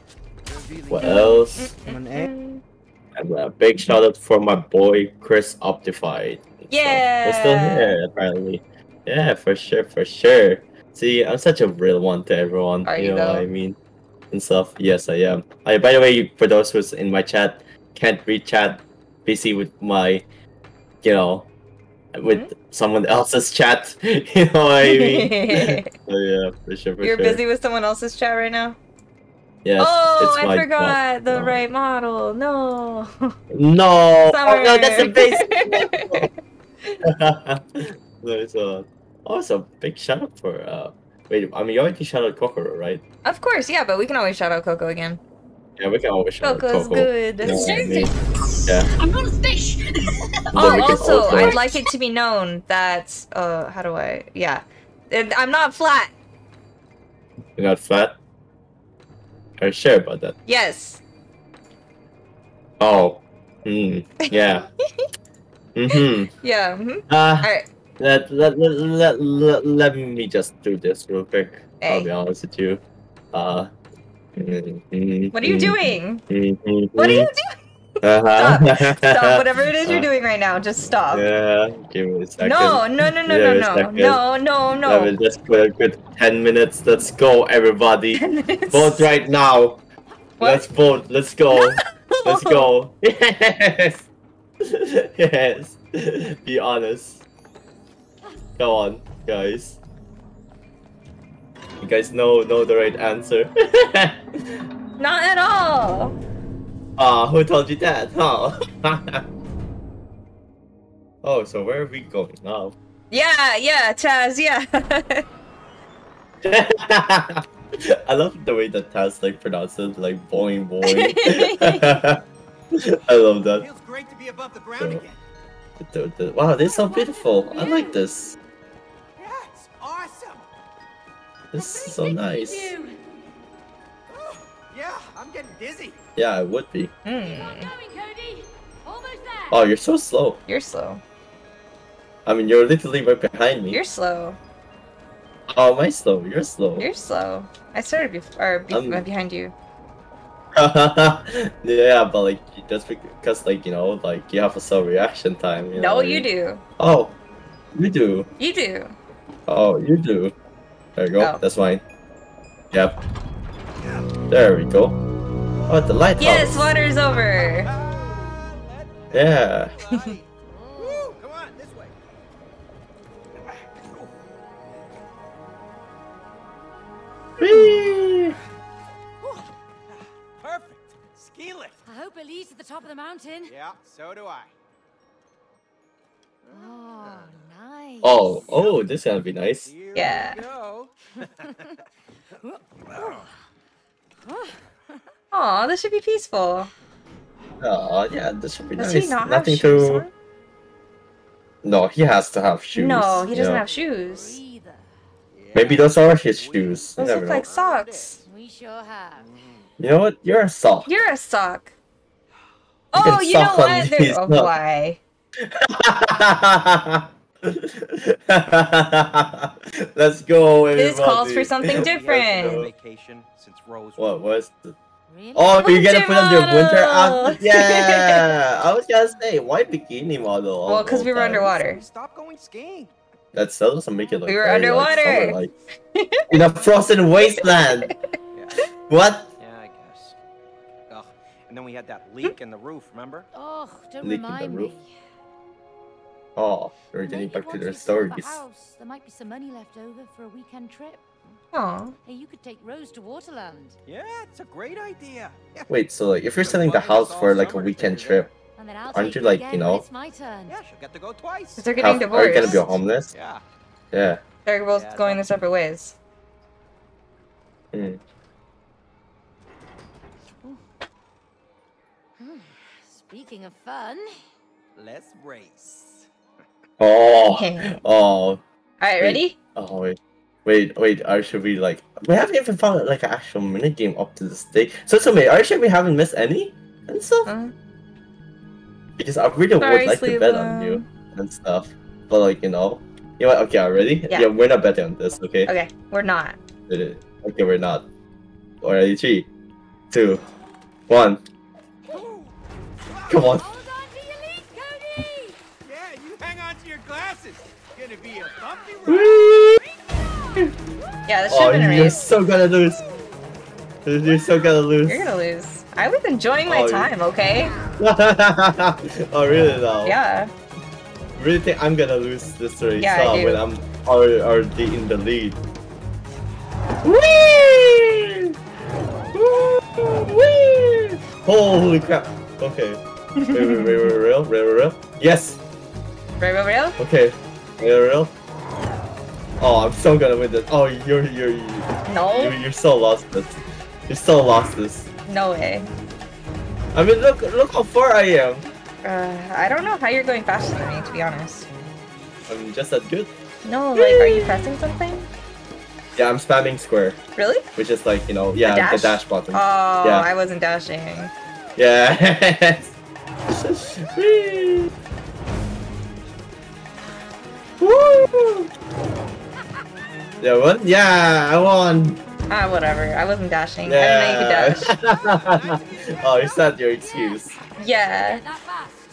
Speaker 2: What mm-hmm. else?
Speaker 1: Mm.
Speaker 2: And a big shout out for my boy Chris Optified. and stuff. He's still here, apparently. Yeah, for sure, for sure. See, I'm such a real one to everyone.
Speaker 1: Are
Speaker 2: you
Speaker 1: you
Speaker 2: know what? I mean? And stuff. Yes, I am. I, by the way, for those who's in my chat, can't read chat, busy with my, you know, with
Speaker 1: Hmm?
Speaker 2: someone else's chat. [LAUGHS] you know what I mean? [LAUGHS] so yeah, for sure, for
Speaker 1: You're
Speaker 2: sure.
Speaker 1: busy with someone else's chat right now?
Speaker 2: Yes,
Speaker 1: oh,
Speaker 2: it's
Speaker 1: I forgot the
Speaker 2: no.
Speaker 1: right model. No.
Speaker 2: No,
Speaker 1: Summer. [LAUGHS]
Speaker 2: oh, no, that's the base. There's a also big shout out for uh. Wait, I mean you already shout out Kokoro, right?
Speaker 1: of course, yeah, but we can always shout out Coco again.
Speaker 2: Yeah, we can always shout
Speaker 1: Coco's
Speaker 2: out Coco.
Speaker 1: good.
Speaker 2: You know what I mean? Yeah.
Speaker 7: I'm not a fish. [LAUGHS]
Speaker 1: Oh,
Speaker 2: we can
Speaker 1: also, I'd like it to be known that uh, how do I? Yeah, I'm not flat.
Speaker 2: You're not flat. Are you sure about that?
Speaker 1: Yes.
Speaker 2: Oh. Hmm. Yeah. [LAUGHS] mm-hmm.
Speaker 1: Yeah. mhm.
Speaker 2: Uh,
Speaker 1: All right.
Speaker 2: Let, let, let, let, let, me just do this real quick. I'll be honest with you. Uh,
Speaker 1: What are you doing? What are you [LAUGHS] doing?
Speaker 2: Uh-huh.
Speaker 1: Stop. [LAUGHS] Whatever it is you're doing right now, just stop.
Speaker 2: Yeah, give me a second.
Speaker 1: No, no, no, no,
Speaker 2: a
Speaker 1: no, no, no, no,
Speaker 2: Let me just put a good 10 minutes. Let's go, everybody. [LAUGHS] Vote right now.
Speaker 1: What?
Speaker 2: Let's vote. Let's go. Let's go. Yes. yes. Be honest. Go on, guys. You guys know know the right answer. [LAUGHS]
Speaker 1: Not at all.
Speaker 2: Ah, who told you that? Huh? [LAUGHS] oh, so where are we going now?
Speaker 1: Yeah, yeah, Chaz, yeah. [LAUGHS]
Speaker 2: I love the way that Taz like pronounces like boing boing. I love that.
Speaker 6: Feels great to be above the ground
Speaker 2: Yeah.
Speaker 6: again.
Speaker 2: The- the- Wow, this is so beautiful. I like this. This is so nice.
Speaker 6: Yeah, I'm getting dizzy.
Speaker 2: Yeah, it would be.
Speaker 4: Not going, Cody. Almost there.
Speaker 2: Oh, you're so slow.
Speaker 1: you're slow.
Speaker 2: I mean, you're literally right behind me.
Speaker 1: You're slow.
Speaker 2: Oh, am I slow? You're slow.
Speaker 1: You're slow. I started bef- or be-
Speaker 2: Um,
Speaker 1: behind you. [LAUGHS]
Speaker 2: yeah, but like just because like you know like you have a slow reaction time. You
Speaker 1: No,
Speaker 2: know,
Speaker 1: you do.
Speaker 2: Oh, you do.
Speaker 1: You do.
Speaker 2: Oh, you do. There we go.
Speaker 1: Oh.
Speaker 2: That's fine. Yep. There we go. Oh, the lighthouse.
Speaker 1: Yes, water's over.
Speaker 6: Ah,
Speaker 2: Yeah.
Speaker 6: Buddy. Woo, come on, this way.
Speaker 2: Whee!
Speaker 6: Perfect. Ski lift.
Speaker 4: I hope it leads to the top of the mountain.
Speaker 3: Yeah, so do I.
Speaker 4: Oh, oh, nice.
Speaker 2: Oh, oh, this is gonna be nice.
Speaker 3: Here
Speaker 1: Yeah.
Speaker 3: we go.
Speaker 1: Aw, this should be peaceful.
Speaker 2: Oh, yeah, this should be
Speaker 1: Does
Speaker 2: nice.
Speaker 1: he not
Speaker 2: Nothing
Speaker 1: have shoes
Speaker 2: to.
Speaker 1: on?
Speaker 2: No, he has to have shoes.
Speaker 1: No, he doesn't
Speaker 2: know.
Speaker 1: have shoes.
Speaker 2: Maybe those are his shoes. You
Speaker 1: Those
Speaker 2: never
Speaker 1: look
Speaker 2: know.
Speaker 1: like socks.
Speaker 4: We sure have.
Speaker 2: You know what? You're a sock.
Speaker 1: You're a sock.
Speaker 2: You
Speaker 1: Oh,
Speaker 2: can
Speaker 1: you know what? There-
Speaker 2: these
Speaker 1: oh,
Speaker 2: nuts.
Speaker 1: why? [LAUGHS]
Speaker 2: Let's go, everybody.
Speaker 1: This calls for something different.
Speaker 3: Vacation since Rose.
Speaker 2: What was? The...
Speaker 4: Really?
Speaker 2: Oh, you're gonna put on your winter
Speaker 1: Winter
Speaker 2: outfit? [LAUGHS] Yeah, I was gonna say why bikini model. all-
Speaker 1: Well, 'cause
Speaker 2: all
Speaker 1: we were
Speaker 2: time?
Speaker 1: underwater.
Speaker 3: Stop going skiing.
Speaker 2: That still doesn't make it look.
Speaker 1: We were
Speaker 2: very, like,
Speaker 1: underwater.
Speaker 2: summer-like. [LAUGHS] in a frozen wasteland.
Speaker 3: Yeah,
Speaker 2: What?
Speaker 3: yeah, I guess. Ugh. And then we had that leak in the roof, remember?
Speaker 4: Oh, don't
Speaker 2: Leak in the
Speaker 4: remind
Speaker 2: roof.
Speaker 4: me.
Speaker 2: Oh, we're getting back to
Speaker 4: once
Speaker 2: their
Speaker 4: we sell the
Speaker 2: stories.
Speaker 4: house, there might be some money left over for a weekend trip.
Speaker 1: Aw.
Speaker 4: Hey, you could take Rose to Waterland,
Speaker 3: Yeah, it's a great idea. Yeah, [LAUGHS]
Speaker 2: Wait, so like, if you're selling the house for like a weekend trip,
Speaker 4: and then I'll
Speaker 2: Aren't you,
Speaker 4: you
Speaker 2: like, you know-
Speaker 4: it's my turn.
Speaker 3: yeah she'll get to go twice.
Speaker 1: 'Cause they're
Speaker 2: how,
Speaker 1: getting
Speaker 2: are you
Speaker 1: divorced.
Speaker 2: gonna be homeless?
Speaker 3: Yeah.
Speaker 2: Yeah.
Speaker 1: They're both
Speaker 3: Yeah,
Speaker 1: going
Speaker 3: that-
Speaker 1: their separate ways.
Speaker 2: Hmm.
Speaker 4: Speaking of fun,
Speaker 3: Let's race.
Speaker 2: Oh.
Speaker 1: Okay. [LAUGHS]
Speaker 2: Oh.
Speaker 1: All right,
Speaker 2: Wait.
Speaker 1: ready?
Speaker 2: Oh wait. Wait, wait, or should we like we haven't even found like an actual mini game up to this day. So so wait, are you sure we haven't missed any and stuff?
Speaker 1: Uh,
Speaker 2: Because I really
Speaker 1: Sorry,
Speaker 2: would like to bet on you and stuff. But like, you know. You know what? Okay, ready?
Speaker 1: Yeah.
Speaker 2: we're not betting on this, okay?
Speaker 1: Okay, we're not.
Speaker 2: Okay, we're not. Alright, three, two, one. Come on.
Speaker 4: hold on to your lead, Cody!
Speaker 6: Yeah, you hang on to your glasses. Gonna be a bumpy ride. [LAUGHS]
Speaker 1: Yeah, this should
Speaker 2: Oh,
Speaker 1: have been a
Speaker 2: oh,
Speaker 1: race.
Speaker 2: you're so gonna lose. You're so gonna lose.
Speaker 1: You're gonna lose. I was enjoying my
Speaker 2: Oh, you-
Speaker 1: time, okay? [LAUGHS]
Speaker 2: oh really though?
Speaker 1: Yeah.
Speaker 2: Really think I'm gonna lose this race
Speaker 1: Yeah, I do.
Speaker 2: when I'm already, already in the lead. Whee! Whee! Holy crap! Okay. Wait, wait, wait, wait, wait, real, real, real. Yes.
Speaker 1: Real, real, real?
Speaker 2: Okay. Real. Oh, I'm so gonna win this. Oh, you're you're you
Speaker 1: No.
Speaker 2: you're, you're so lost this. You're so lost this.
Speaker 1: No way.
Speaker 2: I mean, look look how far I am.
Speaker 1: Uh, I don't know how you're going faster than me, to be honest.
Speaker 2: I'm just that good.
Speaker 1: No, like, are you [LAUGHS] pressing something?
Speaker 2: Yeah, I'm spamming square,
Speaker 1: Really?
Speaker 2: which is like you know, yeah, the
Speaker 1: dash?
Speaker 2: dash, button.
Speaker 1: Oh,
Speaker 2: Yeah.
Speaker 1: I wasn't dashing.
Speaker 2: Yeah. [LAUGHS] [LAUGHS] Whee! Woo! Yeah, what? Yeah, I won.
Speaker 1: Ah, whatever. I wasn't dashing. I didn't know you could dash. [LAUGHS]
Speaker 2: oh, is that your excuse?
Speaker 1: Yeah.
Speaker 4: Get.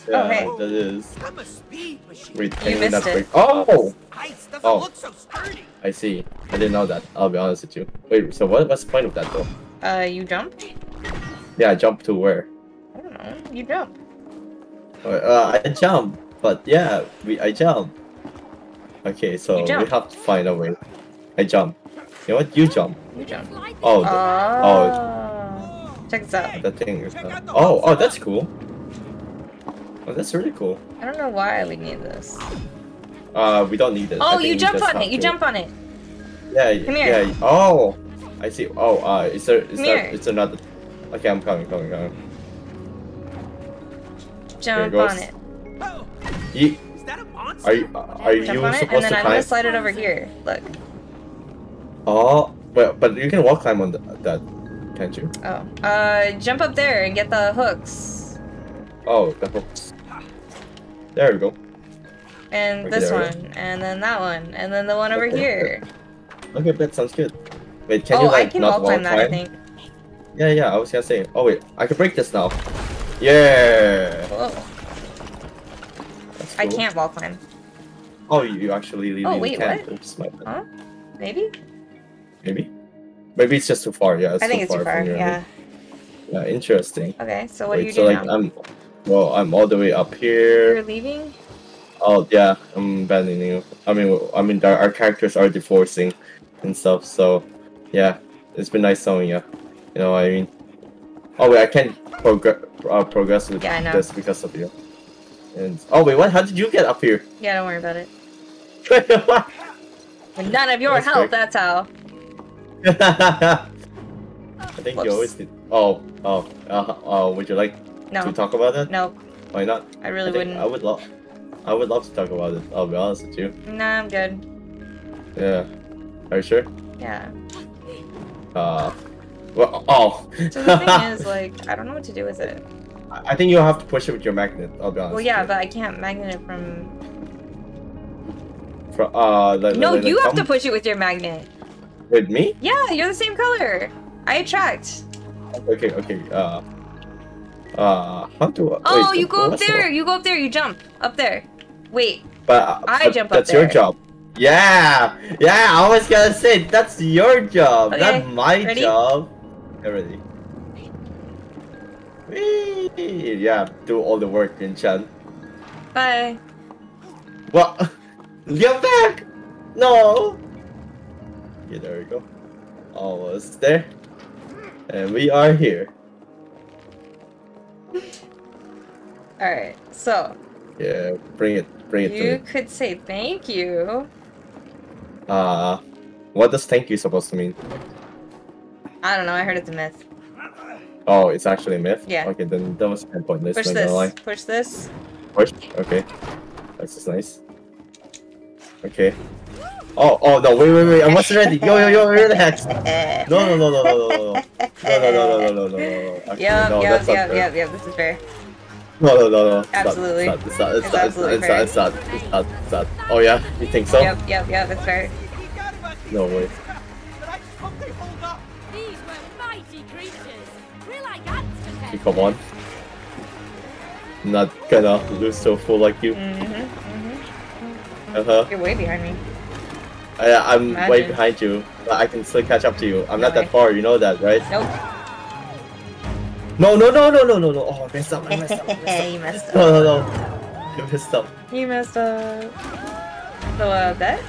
Speaker 2: Yeah,
Speaker 1: Oh, hey.
Speaker 2: that is.
Speaker 6: I'm a speed machine.
Speaker 2: Wait,
Speaker 1: You
Speaker 2: you
Speaker 1: missed
Speaker 2: not
Speaker 1: it.
Speaker 2: break? Oh,
Speaker 6: Ice doesn't
Speaker 2: Oh.
Speaker 6: look so sturdy.
Speaker 2: I see. I didn't know that. I'll be honest with you. Wait, so what? What's the point of that though?
Speaker 1: Uh, you jump?
Speaker 2: Yeah, jump to where?
Speaker 1: I don't know. You jump.
Speaker 2: Uh, I jump, but yeah, we I jump. Okay, so we have to find a way. I jump. You know what? You jump.
Speaker 1: You jump.
Speaker 4: Slide
Speaker 2: Oh,
Speaker 1: Oh. Check this out.
Speaker 2: the thing is. Not... Oh, oh, that's cool. Oh, that's really cool.
Speaker 1: I don't know why we need this.
Speaker 2: Uh, we don't need it. I
Speaker 1: Oh, you jump on it. You
Speaker 2: to-
Speaker 1: jump on it.
Speaker 2: Yeah,
Speaker 1: Come here.
Speaker 2: yeah. Oh, I see. Oh, uh, is there? Is
Speaker 1: Come
Speaker 2: there?
Speaker 1: here.
Speaker 2: It's another. Okay, I'm coming, coming, coming.
Speaker 1: Jump
Speaker 2: goes.
Speaker 1: on it.
Speaker 6: Oh,
Speaker 2: are you? Are you
Speaker 1: on it,
Speaker 2: supposed
Speaker 1: and then I'm gonna slide it over here. Look.
Speaker 2: Oh, but but you can wall climb on the, that, can't you?
Speaker 1: Oh. Uh, jump up there and get the hooks.
Speaker 2: Oh, the hooks. There we go.
Speaker 1: And
Speaker 2: Okay,
Speaker 1: this one, and then that one, and then the one over
Speaker 2: Okay.
Speaker 1: here.
Speaker 2: Okay, that sounds good. Wait, can
Speaker 1: oh,
Speaker 2: you like
Speaker 1: I can
Speaker 2: not
Speaker 1: wall climb that, I think.
Speaker 2: Yeah, yeah. I was gonna say. Oh wait, I can break this now. Yeah.
Speaker 1: Whoa. I can't wall climb.
Speaker 2: Oh, you actually really
Speaker 1: Oh, wait,
Speaker 2: can.
Speaker 1: what? Huh? Maybe?
Speaker 2: Maybe. Maybe it's just too far. Yeah,
Speaker 1: I think it's too
Speaker 2: far.
Speaker 1: yeah.
Speaker 2: Yeah, interesting.
Speaker 1: Okay, so what
Speaker 2: Wait,
Speaker 1: do you
Speaker 2: so like
Speaker 1: now?
Speaker 2: I'm. Well, I'm all the way up here.
Speaker 1: You're leaving?
Speaker 2: Oh yeah, I'm abandoning you. I mean, I mean, our, characters are divorcing and stuff. So, yeah, it's been nice knowing you. You know what I mean? Oh wait, I can't progress uh, progress with
Speaker 1: Yeah,
Speaker 2: this because of you. And oh wait, what? How did you get up here?
Speaker 1: Yeah, don't worry about it. [LAUGHS] None of your
Speaker 2: That's
Speaker 1: help, that's how. [LAUGHS]
Speaker 2: I think
Speaker 1: Whoops.
Speaker 2: you always did. Oh, oh, uh, uh, would you like
Speaker 1: No.
Speaker 2: to talk about it?
Speaker 1: No,
Speaker 2: Why not?
Speaker 1: I really
Speaker 2: I
Speaker 1: wouldn't.
Speaker 2: I would love. I would love to talk about it. I'll be honest with you.
Speaker 1: Nah, I'm good.
Speaker 2: Yeah. Are you sure?
Speaker 1: Yeah.
Speaker 2: Uh. Well. Oh.
Speaker 1: So the thing [LAUGHS] is, like, I don't know what to do with it.
Speaker 2: I think you'll have to push it with your magnet. I'll be honest.
Speaker 1: Well, yeah, but I can't magnet it from.
Speaker 2: For, uh, like,
Speaker 1: No,
Speaker 2: like,
Speaker 1: you
Speaker 2: like,
Speaker 1: have to push it with your magnet.
Speaker 2: with me.
Speaker 1: Yeah, you're the same color. I attract.
Speaker 2: Okay. Okay. Uh. Uh. How do? I,
Speaker 1: Oh,
Speaker 2: wait,
Speaker 1: you go up
Speaker 2: the-
Speaker 1: there. You go up there. You jump up there. Wait.
Speaker 2: But uh,
Speaker 1: I
Speaker 2: but
Speaker 1: jump up there.
Speaker 2: That's your job. Yeah. Yeah. I was gonna say that's your job,
Speaker 1: Okay,
Speaker 2: not my
Speaker 1: ready?
Speaker 2: job. Ready. Whee! Yeah. Do all the work, Chan.
Speaker 1: Bye.
Speaker 2: What? [LAUGHS] Get back! No! Yeah, there we go. Almost there. And we are here.
Speaker 1: All right. So
Speaker 2: Yeah, bring it, bring it
Speaker 1: you could say thank you.
Speaker 2: Uh, what does thank you supposed to mean?
Speaker 1: I don't know. I heard it's a myth.
Speaker 2: Oh, it's actually a myth?
Speaker 1: Yeah.
Speaker 2: Okay, then that was kind of pointless.
Speaker 1: Push this.
Speaker 2: lie.
Speaker 1: Push this.
Speaker 2: Push? Okay. That's just nice. Okay. Oh, oh, no, wait, wait, wait, I wasn't ready. Yo, yo, yo, relax. No, no, no, no, no, no, no, no. No, no, no, no, no, no, no, no. Actually,
Speaker 1: Yep,
Speaker 2: no,
Speaker 1: yep,
Speaker 2: that's not
Speaker 1: yep,
Speaker 2: fair.
Speaker 1: yep, yep. This is fair.
Speaker 2: No, no, no, no. It's not,
Speaker 1: Absolutely.
Speaker 2: It's not, it's
Speaker 1: It's
Speaker 2: not, it's not,
Speaker 1: absolutely
Speaker 2: it's not, it's not, it's not, it's not. Oh yeah? You think so?
Speaker 1: Yep, yep, yep. It's fair.
Speaker 6: He got about these
Speaker 2: No way. Come on. I'm not gonna lose to a fool like you.
Speaker 1: Mhm. Mhm.
Speaker 2: Uh-huh.
Speaker 1: You're way behind me.
Speaker 2: I, I'm way behind you, but I can still catch up to you. I'm
Speaker 1: No
Speaker 2: not that far, you know that, right?
Speaker 1: Nope.
Speaker 2: No, no, no, no, no, no, no. Oh, I messed up, I messed up, I messed up. [LAUGHS]
Speaker 1: you messed up.
Speaker 2: No, no, no. You messed up.
Speaker 1: You messed up. So, uh, bet?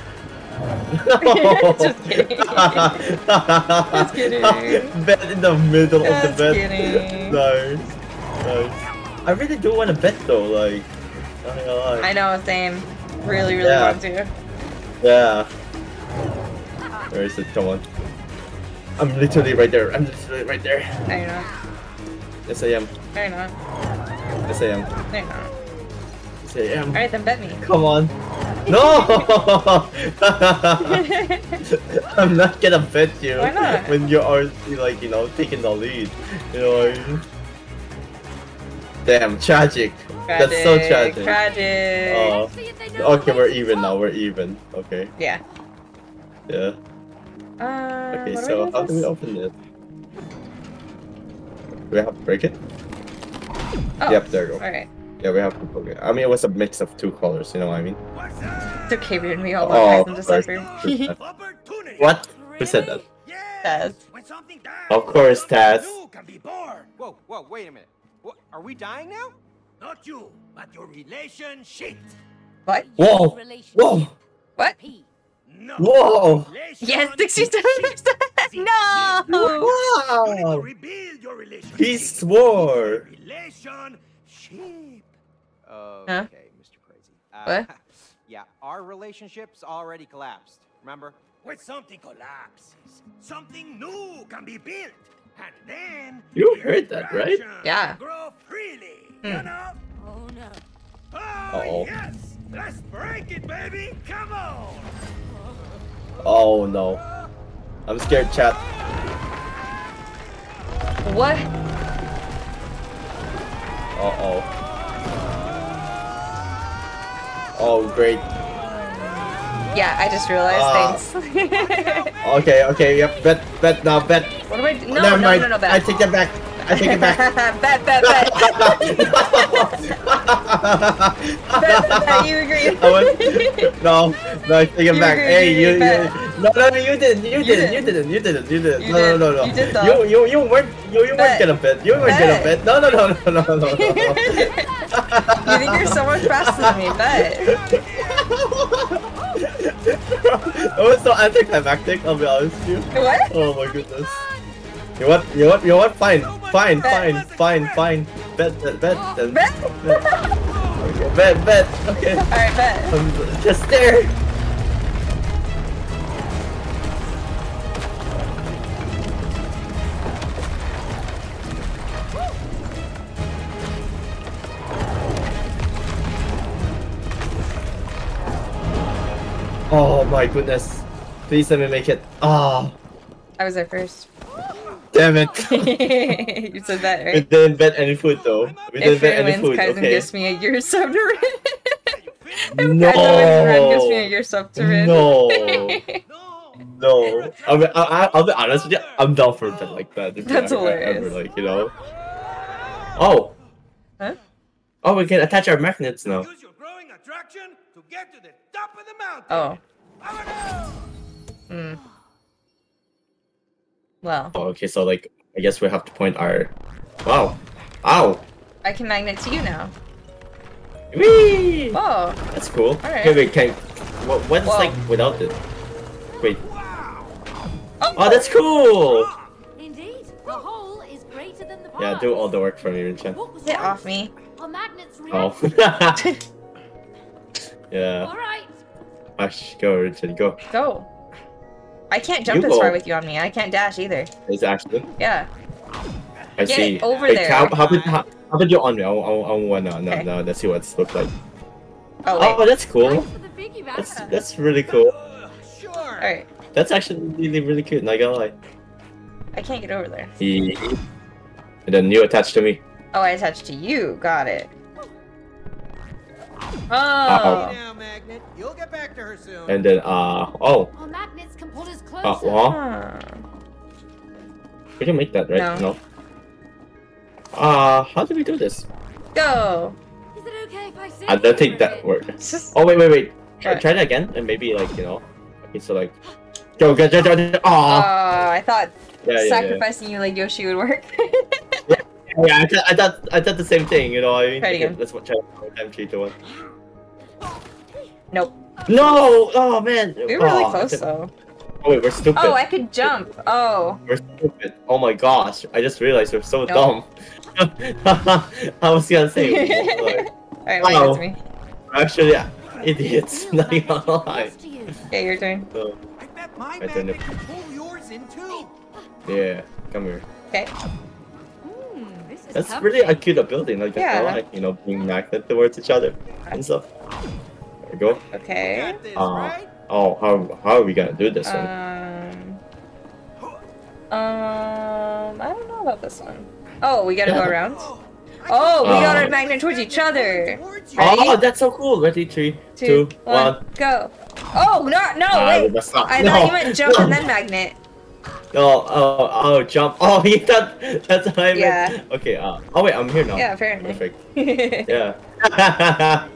Speaker 2: No. [LAUGHS]
Speaker 1: Just kidding. Just kidding. [LAUGHS]
Speaker 2: Bet in the middle
Speaker 1: Just
Speaker 2: of the bed.
Speaker 1: kidding. [LAUGHS]
Speaker 2: nice. Nice. I really do want to bet though, like.
Speaker 1: I know, same. Really, really
Speaker 2: Yeah.
Speaker 1: want to.
Speaker 2: Yeah. Where is it? Come on. I'm literally right there. I'm literally right there.
Speaker 1: No, you're not.
Speaker 2: Yes, I am.
Speaker 1: No, you're not.
Speaker 2: Yes, I am.
Speaker 1: No, you're not.
Speaker 2: Yes, I am.
Speaker 1: Alright, then bet me.
Speaker 2: Come on. No! [LAUGHS] [LAUGHS] I'm not gonna bet you
Speaker 1: Why not?
Speaker 2: when you are like you know taking the lead. You know. What I mean? Damn, tragic. That's so tragic.
Speaker 1: Tragic.
Speaker 2: Oh.
Speaker 4: See if they know
Speaker 2: Okay, we're even now. We're even. Okay.
Speaker 1: yeah.
Speaker 2: Yeah.
Speaker 1: Um,
Speaker 2: Okay, so
Speaker 1: do I do
Speaker 2: how
Speaker 1: with
Speaker 2: do we open it? Do we have to break it?
Speaker 1: Oh,
Speaker 2: Yep, there we go.
Speaker 1: Alright.
Speaker 2: Yeah, we have to break it. I mean, it was a mix of two colors, you know what I mean?
Speaker 6: What's up?
Speaker 1: It's okay, we're me all
Speaker 2: Oh,
Speaker 1: about Kaizen Decipher.
Speaker 6: Opportunity.
Speaker 2: What? Who said that?
Speaker 6: Yes.
Speaker 1: Taz.
Speaker 6: When something dies,
Speaker 2: Of course,
Speaker 6: something
Speaker 2: Taz.
Speaker 6: new can be born.
Speaker 3: Whoa, whoa, wait a minute. What? Are we dying now?
Speaker 6: Not you, but your relationship.
Speaker 1: What?
Speaker 2: Whoa! Whoa!
Speaker 1: What?
Speaker 6: No.
Speaker 2: Whoa!
Speaker 1: Yes,
Speaker 6: Relationship.
Speaker 1: 67%! No!
Speaker 6: You need to
Speaker 2: Wow!
Speaker 6: rebuild your relationship.
Speaker 2: He swore!
Speaker 6: Relationship.
Speaker 3: Uh,
Speaker 1: Huh?
Speaker 3: Okay, Mr. Crazy. Uh,
Speaker 1: What? [LAUGHS]
Speaker 3: Yeah, our relationship's already collapsed. Remember?
Speaker 6: When something collapses, something new can be built. And then
Speaker 2: You heard that, right?
Speaker 1: Yeah.
Speaker 6: can Grow freely. You
Speaker 1: Hmm.
Speaker 6: know?
Speaker 4: Oh no.
Speaker 6: Oh,
Speaker 2: Uh-oh.
Speaker 6: yes! Let's break it, baby! Come on!
Speaker 2: Oh no. I'm scared, chat.
Speaker 1: What?
Speaker 2: Uh oh. Oh, great.
Speaker 1: Yeah, I just realized.
Speaker 2: Ah.
Speaker 1: Thanks.
Speaker 2: Okay, okay, yep. Bet, bet now, bet.
Speaker 1: what do I do? No,
Speaker 2: Never
Speaker 1: no,
Speaker 2: mind.
Speaker 1: no, no,
Speaker 2: I
Speaker 1: bet.
Speaker 2: take that back. I take it back.
Speaker 1: bet, bet, bet. bet, bet, bet. You agree.
Speaker 2: I was, no, no, I take it
Speaker 1: You
Speaker 2: back.
Speaker 1: agree,
Speaker 2: Hey,
Speaker 1: you
Speaker 2: you, no, no, no, you didn't, you,
Speaker 1: You
Speaker 2: didn't, you
Speaker 1: did.
Speaker 2: didn't, you didn't, you didn't, you didn't.
Speaker 1: You
Speaker 2: no,
Speaker 1: did.
Speaker 2: no, no,
Speaker 1: You
Speaker 2: no.
Speaker 1: did, though.
Speaker 2: You, you, you weren't, you, you
Speaker 1: Bet.
Speaker 2: weren't gonna bet. You weren't gonna
Speaker 1: Bet.
Speaker 2: bet. No, no, no, no, no, no, no. [LAUGHS] [LAUGHS]
Speaker 1: You think you're so much faster than me, bet. [LAUGHS]
Speaker 2: it was so anticlimactic. I'll be honest with you.
Speaker 1: What?
Speaker 2: Oh my goodness. You what? You what? You what? Fine, fine, fine, fine, fine. Bet, bet, bet. then. [GASPS]
Speaker 1: Bet?
Speaker 2: Okay, [LAUGHS] bet, bet. Okay.
Speaker 1: Alright, bet.
Speaker 2: Um, just there. Oh my goodness. Please let me make it. Ah,
Speaker 1: I was there first.
Speaker 2: Damn it. [LAUGHS]
Speaker 1: you said that,
Speaker 2: we didn't bet any food though. We didn't
Speaker 1: If
Speaker 2: bet any
Speaker 1: wins,
Speaker 2: food.
Speaker 1: Kaizen
Speaker 2: Okay.
Speaker 1: gives me a year sub to Ren. if Kaizen
Speaker 2: No.
Speaker 1: wins, gives me a year sub to Ren.
Speaker 2: No.
Speaker 6: No! [LAUGHS]
Speaker 2: No, I mean, I, I, I'll be honest with you. I'm down for a bit like that.
Speaker 1: That's
Speaker 2: I- I
Speaker 1: hilarious.
Speaker 2: Ever, like you know. Oh.
Speaker 1: Huh?
Speaker 2: Oh, we can attach our magnets now.
Speaker 6: Use your growing attraction to get to the top of the mountain.
Speaker 1: Oh. Hmm. Well,
Speaker 2: Oh, okay. So like, I guess we have to point our. Wow. Ow.
Speaker 1: I can magnet to you now.
Speaker 2: Whee!
Speaker 1: Whoa.
Speaker 2: That's cool.
Speaker 1: Alright.
Speaker 2: Okay, wait. Can. What? What's
Speaker 1: Whoa.
Speaker 2: like without it? Wait.
Speaker 6: Wow!
Speaker 2: Oh, that's cool.
Speaker 4: Indeed. The whole is greater than the part.
Speaker 2: Yeah, do all the work for me, Rinchan.
Speaker 4: What was
Speaker 1: Get off me.
Speaker 4: Our magnets
Speaker 2: Oh. [LAUGHS] yeah.
Speaker 4: All right.
Speaker 2: Ash, go, Richard. Go.
Speaker 1: Go. I can't jump
Speaker 2: You
Speaker 1: as far with you on me. I can't dash either.
Speaker 2: It's actually.
Speaker 1: Yeah.
Speaker 2: I
Speaker 1: Get
Speaker 2: see.
Speaker 1: over
Speaker 2: Wait,
Speaker 1: there.
Speaker 2: How, how, about, how, how about you on me? I, I, I wanna no,
Speaker 1: Okay.
Speaker 2: no, let's see what it looks like.
Speaker 1: Oh,
Speaker 2: Oh, that's cool.
Speaker 4: Time for the biggie
Speaker 2: That's that's really cool.
Speaker 6: Sure.
Speaker 1: Alright.
Speaker 2: That's actually really really cute. Not gonna lie.
Speaker 1: I can't get over there.
Speaker 2: He, and then you attach to me.
Speaker 1: Oh, I attached to you. Got it.
Speaker 3: Hey
Speaker 1: Oh.
Speaker 3: now, Magnet. You'll get back to her soon.
Speaker 2: And then uh oh,
Speaker 4: Our magnets can pull us
Speaker 2: uh, well, we can make that right?
Speaker 1: No.
Speaker 2: No. Uh, how do we do this?
Speaker 1: Go.
Speaker 4: Is it okay if I sit
Speaker 2: I don't think that
Speaker 4: bit?
Speaker 2: works. [LAUGHS] Oh wait wait wait. Try,
Speaker 1: What?
Speaker 2: try that again and maybe like you know. Okay, so like, go go go go. go. [GASPS]
Speaker 1: Oh,
Speaker 2: Aw.
Speaker 1: I thought
Speaker 2: yeah, yeah, yeah.
Speaker 1: sacrificing you like Yoshi would work. [LAUGHS]
Speaker 2: Yeah, I, th- I thought I thought the same thing. You know, I mean,
Speaker 1: Try it
Speaker 2: okay,
Speaker 1: again.
Speaker 2: let's watch out. Time three one.
Speaker 1: nope.
Speaker 2: No! Oh man!
Speaker 1: We were really
Speaker 2: Oh,
Speaker 1: close though.
Speaker 2: Oh wait, we're stupid.
Speaker 1: Oh, I could jump. Oh.
Speaker 2: We're stupid. Oh my gosh! I just realized we're so
Speaker 1: Nope.
Speaker 2: dumb. [LAUGHS] I was gonna say, [LAUGHS] like,
Speaker 1: Alright,
Speaker 2: Wow.
Speaker 1: wait, it's me.
Speaker 2: we're actually idiots.
Speaker 4: Real [LAUGHS]
Speaker 2: Not
Speaker 4: magnets
Speaker 2: gonna
Speaker 4: are
Speaker 2: lie.
Speaker 4: close to you.
Speaker 1: Okay, your turn.
Speaker 2: So,
Speaker 3: I bet my
Speaker 2: I don't
Speaker 3: magnet pull yours in too.
Speaker 2: yeah, come here.
Speaker 1: Okay.
Speaker 4: This is
Speaker 2: That's
Speaker 4: comfy.
Speaker 2: really a cute ability. Like,
Speaker 1: Yeah.
Speaker 2: yeah. like you know, being magnet towards each other and stuff. There we go.
Speaker 1: Okay.
Speaker 3: Got this,
Speaker 2: Uh,
Speaker 3: right?
Speaker 2: Oh, how how are we gonna do this one?
Speaker 1: Um. Um. I don't know about this one. Oh, we gotta go around. Oh, we
Speaker 2: Uh,
Speaker 1: got our magnet towards each other. Ready?
Speaker 2: Oh, that's so cool. Ready, three,
Speaker 1: Two,
Speaker 2: two,
Speaker 1: one,
Speaker 2: one.
Speaker 1: go. Oh no no
Speaker 2: Ah,
Speaker 1: wait!
Speaker 2: not-
Speaker 1: I [LAUGHS]
Speaker 2: no,
Speaker 1: thought you meant jump
Speaker 2: no.
Speaker 1: and then magnet.
Speaker 2: No, oh, oh, jump. [LAUGHS] Oh, you thought that's how I meant.
Speaker 1: Yeah.
Speaker 2: Okay, uh, oh wait, I'm here now.
Speaker 1: Yeah, apparently.
Speaker 2: Perfect. [LAUGHS] Yeah. [LAUGHS]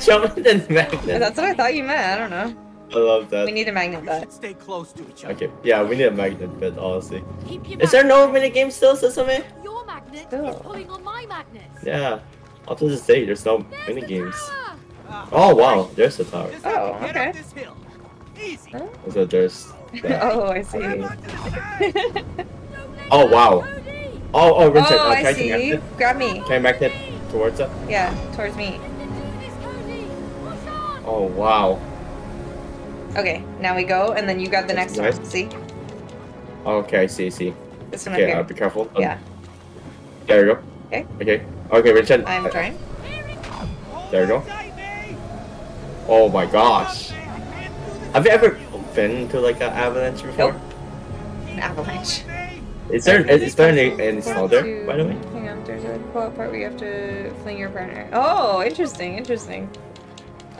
Speaker 2: jump and then magnet.
Speaker 1: That's what I thought you meant. I don't know.
Speaker 2: I love that.
Speaker 1: We need a magnet
Speaker 6: You
Speaker 1: that.
Speaker 6: stay close to each other.
Speaker 2: Okay, yeah, we need a magnet bit, honestly. Is there no
Speaker 4: magnet.
Speaker 2: mini game still, Sesame?
Speaker 4: Your magnet
Speaker 1: Still.
Speaker 4: is pulling on my magnet.
Speaker 2: Yeah. Up to this day, there's no
Speaker 4: There's
Speaker 2: mini
Speaker 4: the
Speaker 2: games.
Speaker 4: tower.
Speaker 2: Oh wow, there's the tower.
Speaker 6: just have to
Speaker 1: Oh, okay.
Speaker 6: up this hill. Easy.
Speaker 1: Huh?
Speaker 2: So there's. [LAUGHS]
Speaker 1: oh, I see.
Speaker 2: oh, wow. Oh, oh, Rinse
Speaker 1: oh,
Speaker 2: okay,
Speaker 1: I see.
Speaker 2: Connected.
Speaker 1: Grab me.
Speaker 2: Connected towards it?
Speaker 1: Yeah, towards me.
Speaker 2: Oh, wow.
Speaker 1: Okay, now we go, and then you grab the
Speaker 2: That's
Speaker 1: next
Speaker 2: nice. one.
Speaker 1: See?
Speaker 2: Okay, I see, see.
Speaker 1: This one
Speaker 2: okay, uh, be careful. Um,
Speaker 1: yeah.
Speaker 2: There you go.
Speaker 1: Okay.
Speaker 2: Okay. Okay, Vincent.
Speaker 1: I'm trying.
Speaker 2: There you go. Oh my gosh. Have you ever been to like an avalanche before?
Speaker 1: Nope. An avalanche.
Speaker 2: Is there is there any, any snow there, by the way?
Speaker 1: Hang on, there's a pull-out part where you have to fling your partner. Oh, interesting, interesting.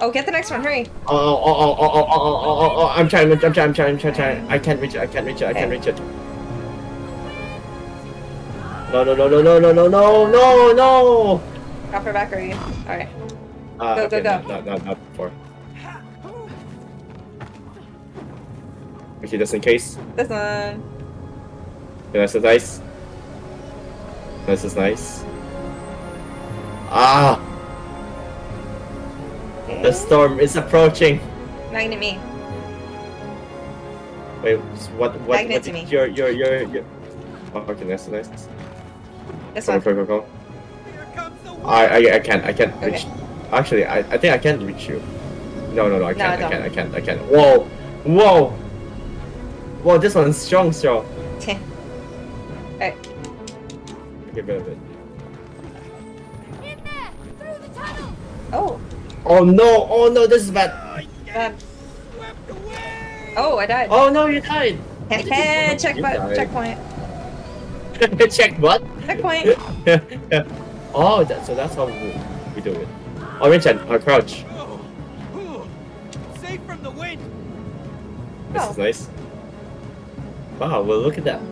Speaker 1: Oh, get the next one, hurry.
Speaker 2: Oh, oh, oh, oh, oh, oh, oh, oh, oh, oh, I'm trying, I'm trying, I'm trying, I'm trying, trying. I can't reach it, I can't reach it, I can't reach it. No, no, no, no, no, no, no, no, no, no!
Speaker 1: How far back are you? Alright.
Speaker 2: Uh,
Speaker 1: Go, go,
Speaker 2: okay,
Speaker 1: go.
Speaker 2: Not, not, not, not before. Okay, just in case.
Speaker 1: This one.
Speaker 2: Yeah, this is nice. This is nice. Ah! The storm is approaching.
Speaker 1: Magnet me.
Speaker 2: Wait, what? What?
Speaker 1: Magnet
Speaker 2: what
Speaker 1: to me.
Speaker 2: Your, your, your, your. Oh, okay, that's nice.
Speaker 1: This
Speaker 2: Come on,
Speaker 1: one.
Speaker 2: come on, come on.
Speaker 6: Here comes the wind.
Speaker 2: I, I, I can't, I can't
Speaker 1: Okay.
Speaker 2: reach. Actually, I, I think I can reach you. No, no, no, I can't, I
Speaker 1: don't.
Speaker 2: can't, I can't, I can't. Whoa, whoa, whoa! This one's strong, strong.
Speaker 1: Alright.
Speaker 2: Okay, bit of it.
Speaker 4: In there. Through the tunnel.
Speaker 1: Oh.
Speaker 2: Oh no! Oh no! This is bad.
Speaker 1: Bad.
Speaker 6: Swept away.
Speaker 1: Oh, I died.
Speaker 2: Oh no! You died.
Speaker 1: Heh check
Speaker 2: You died.
Speaker 1: Checkpoint. [LAUGHS]
Speaker 2: Check what?
Speaker 1: Checkpoint. [LAUGHS]
Speaker 2: oh, that, so that's how we, we do it. Oh, Richard, uh, crouch.
Speaker 6: Oh, oh. Safe from the wind.
Speaker 2: This
Speaker 1: Oh.
Speaker 2: is nice. Wow, well look at that.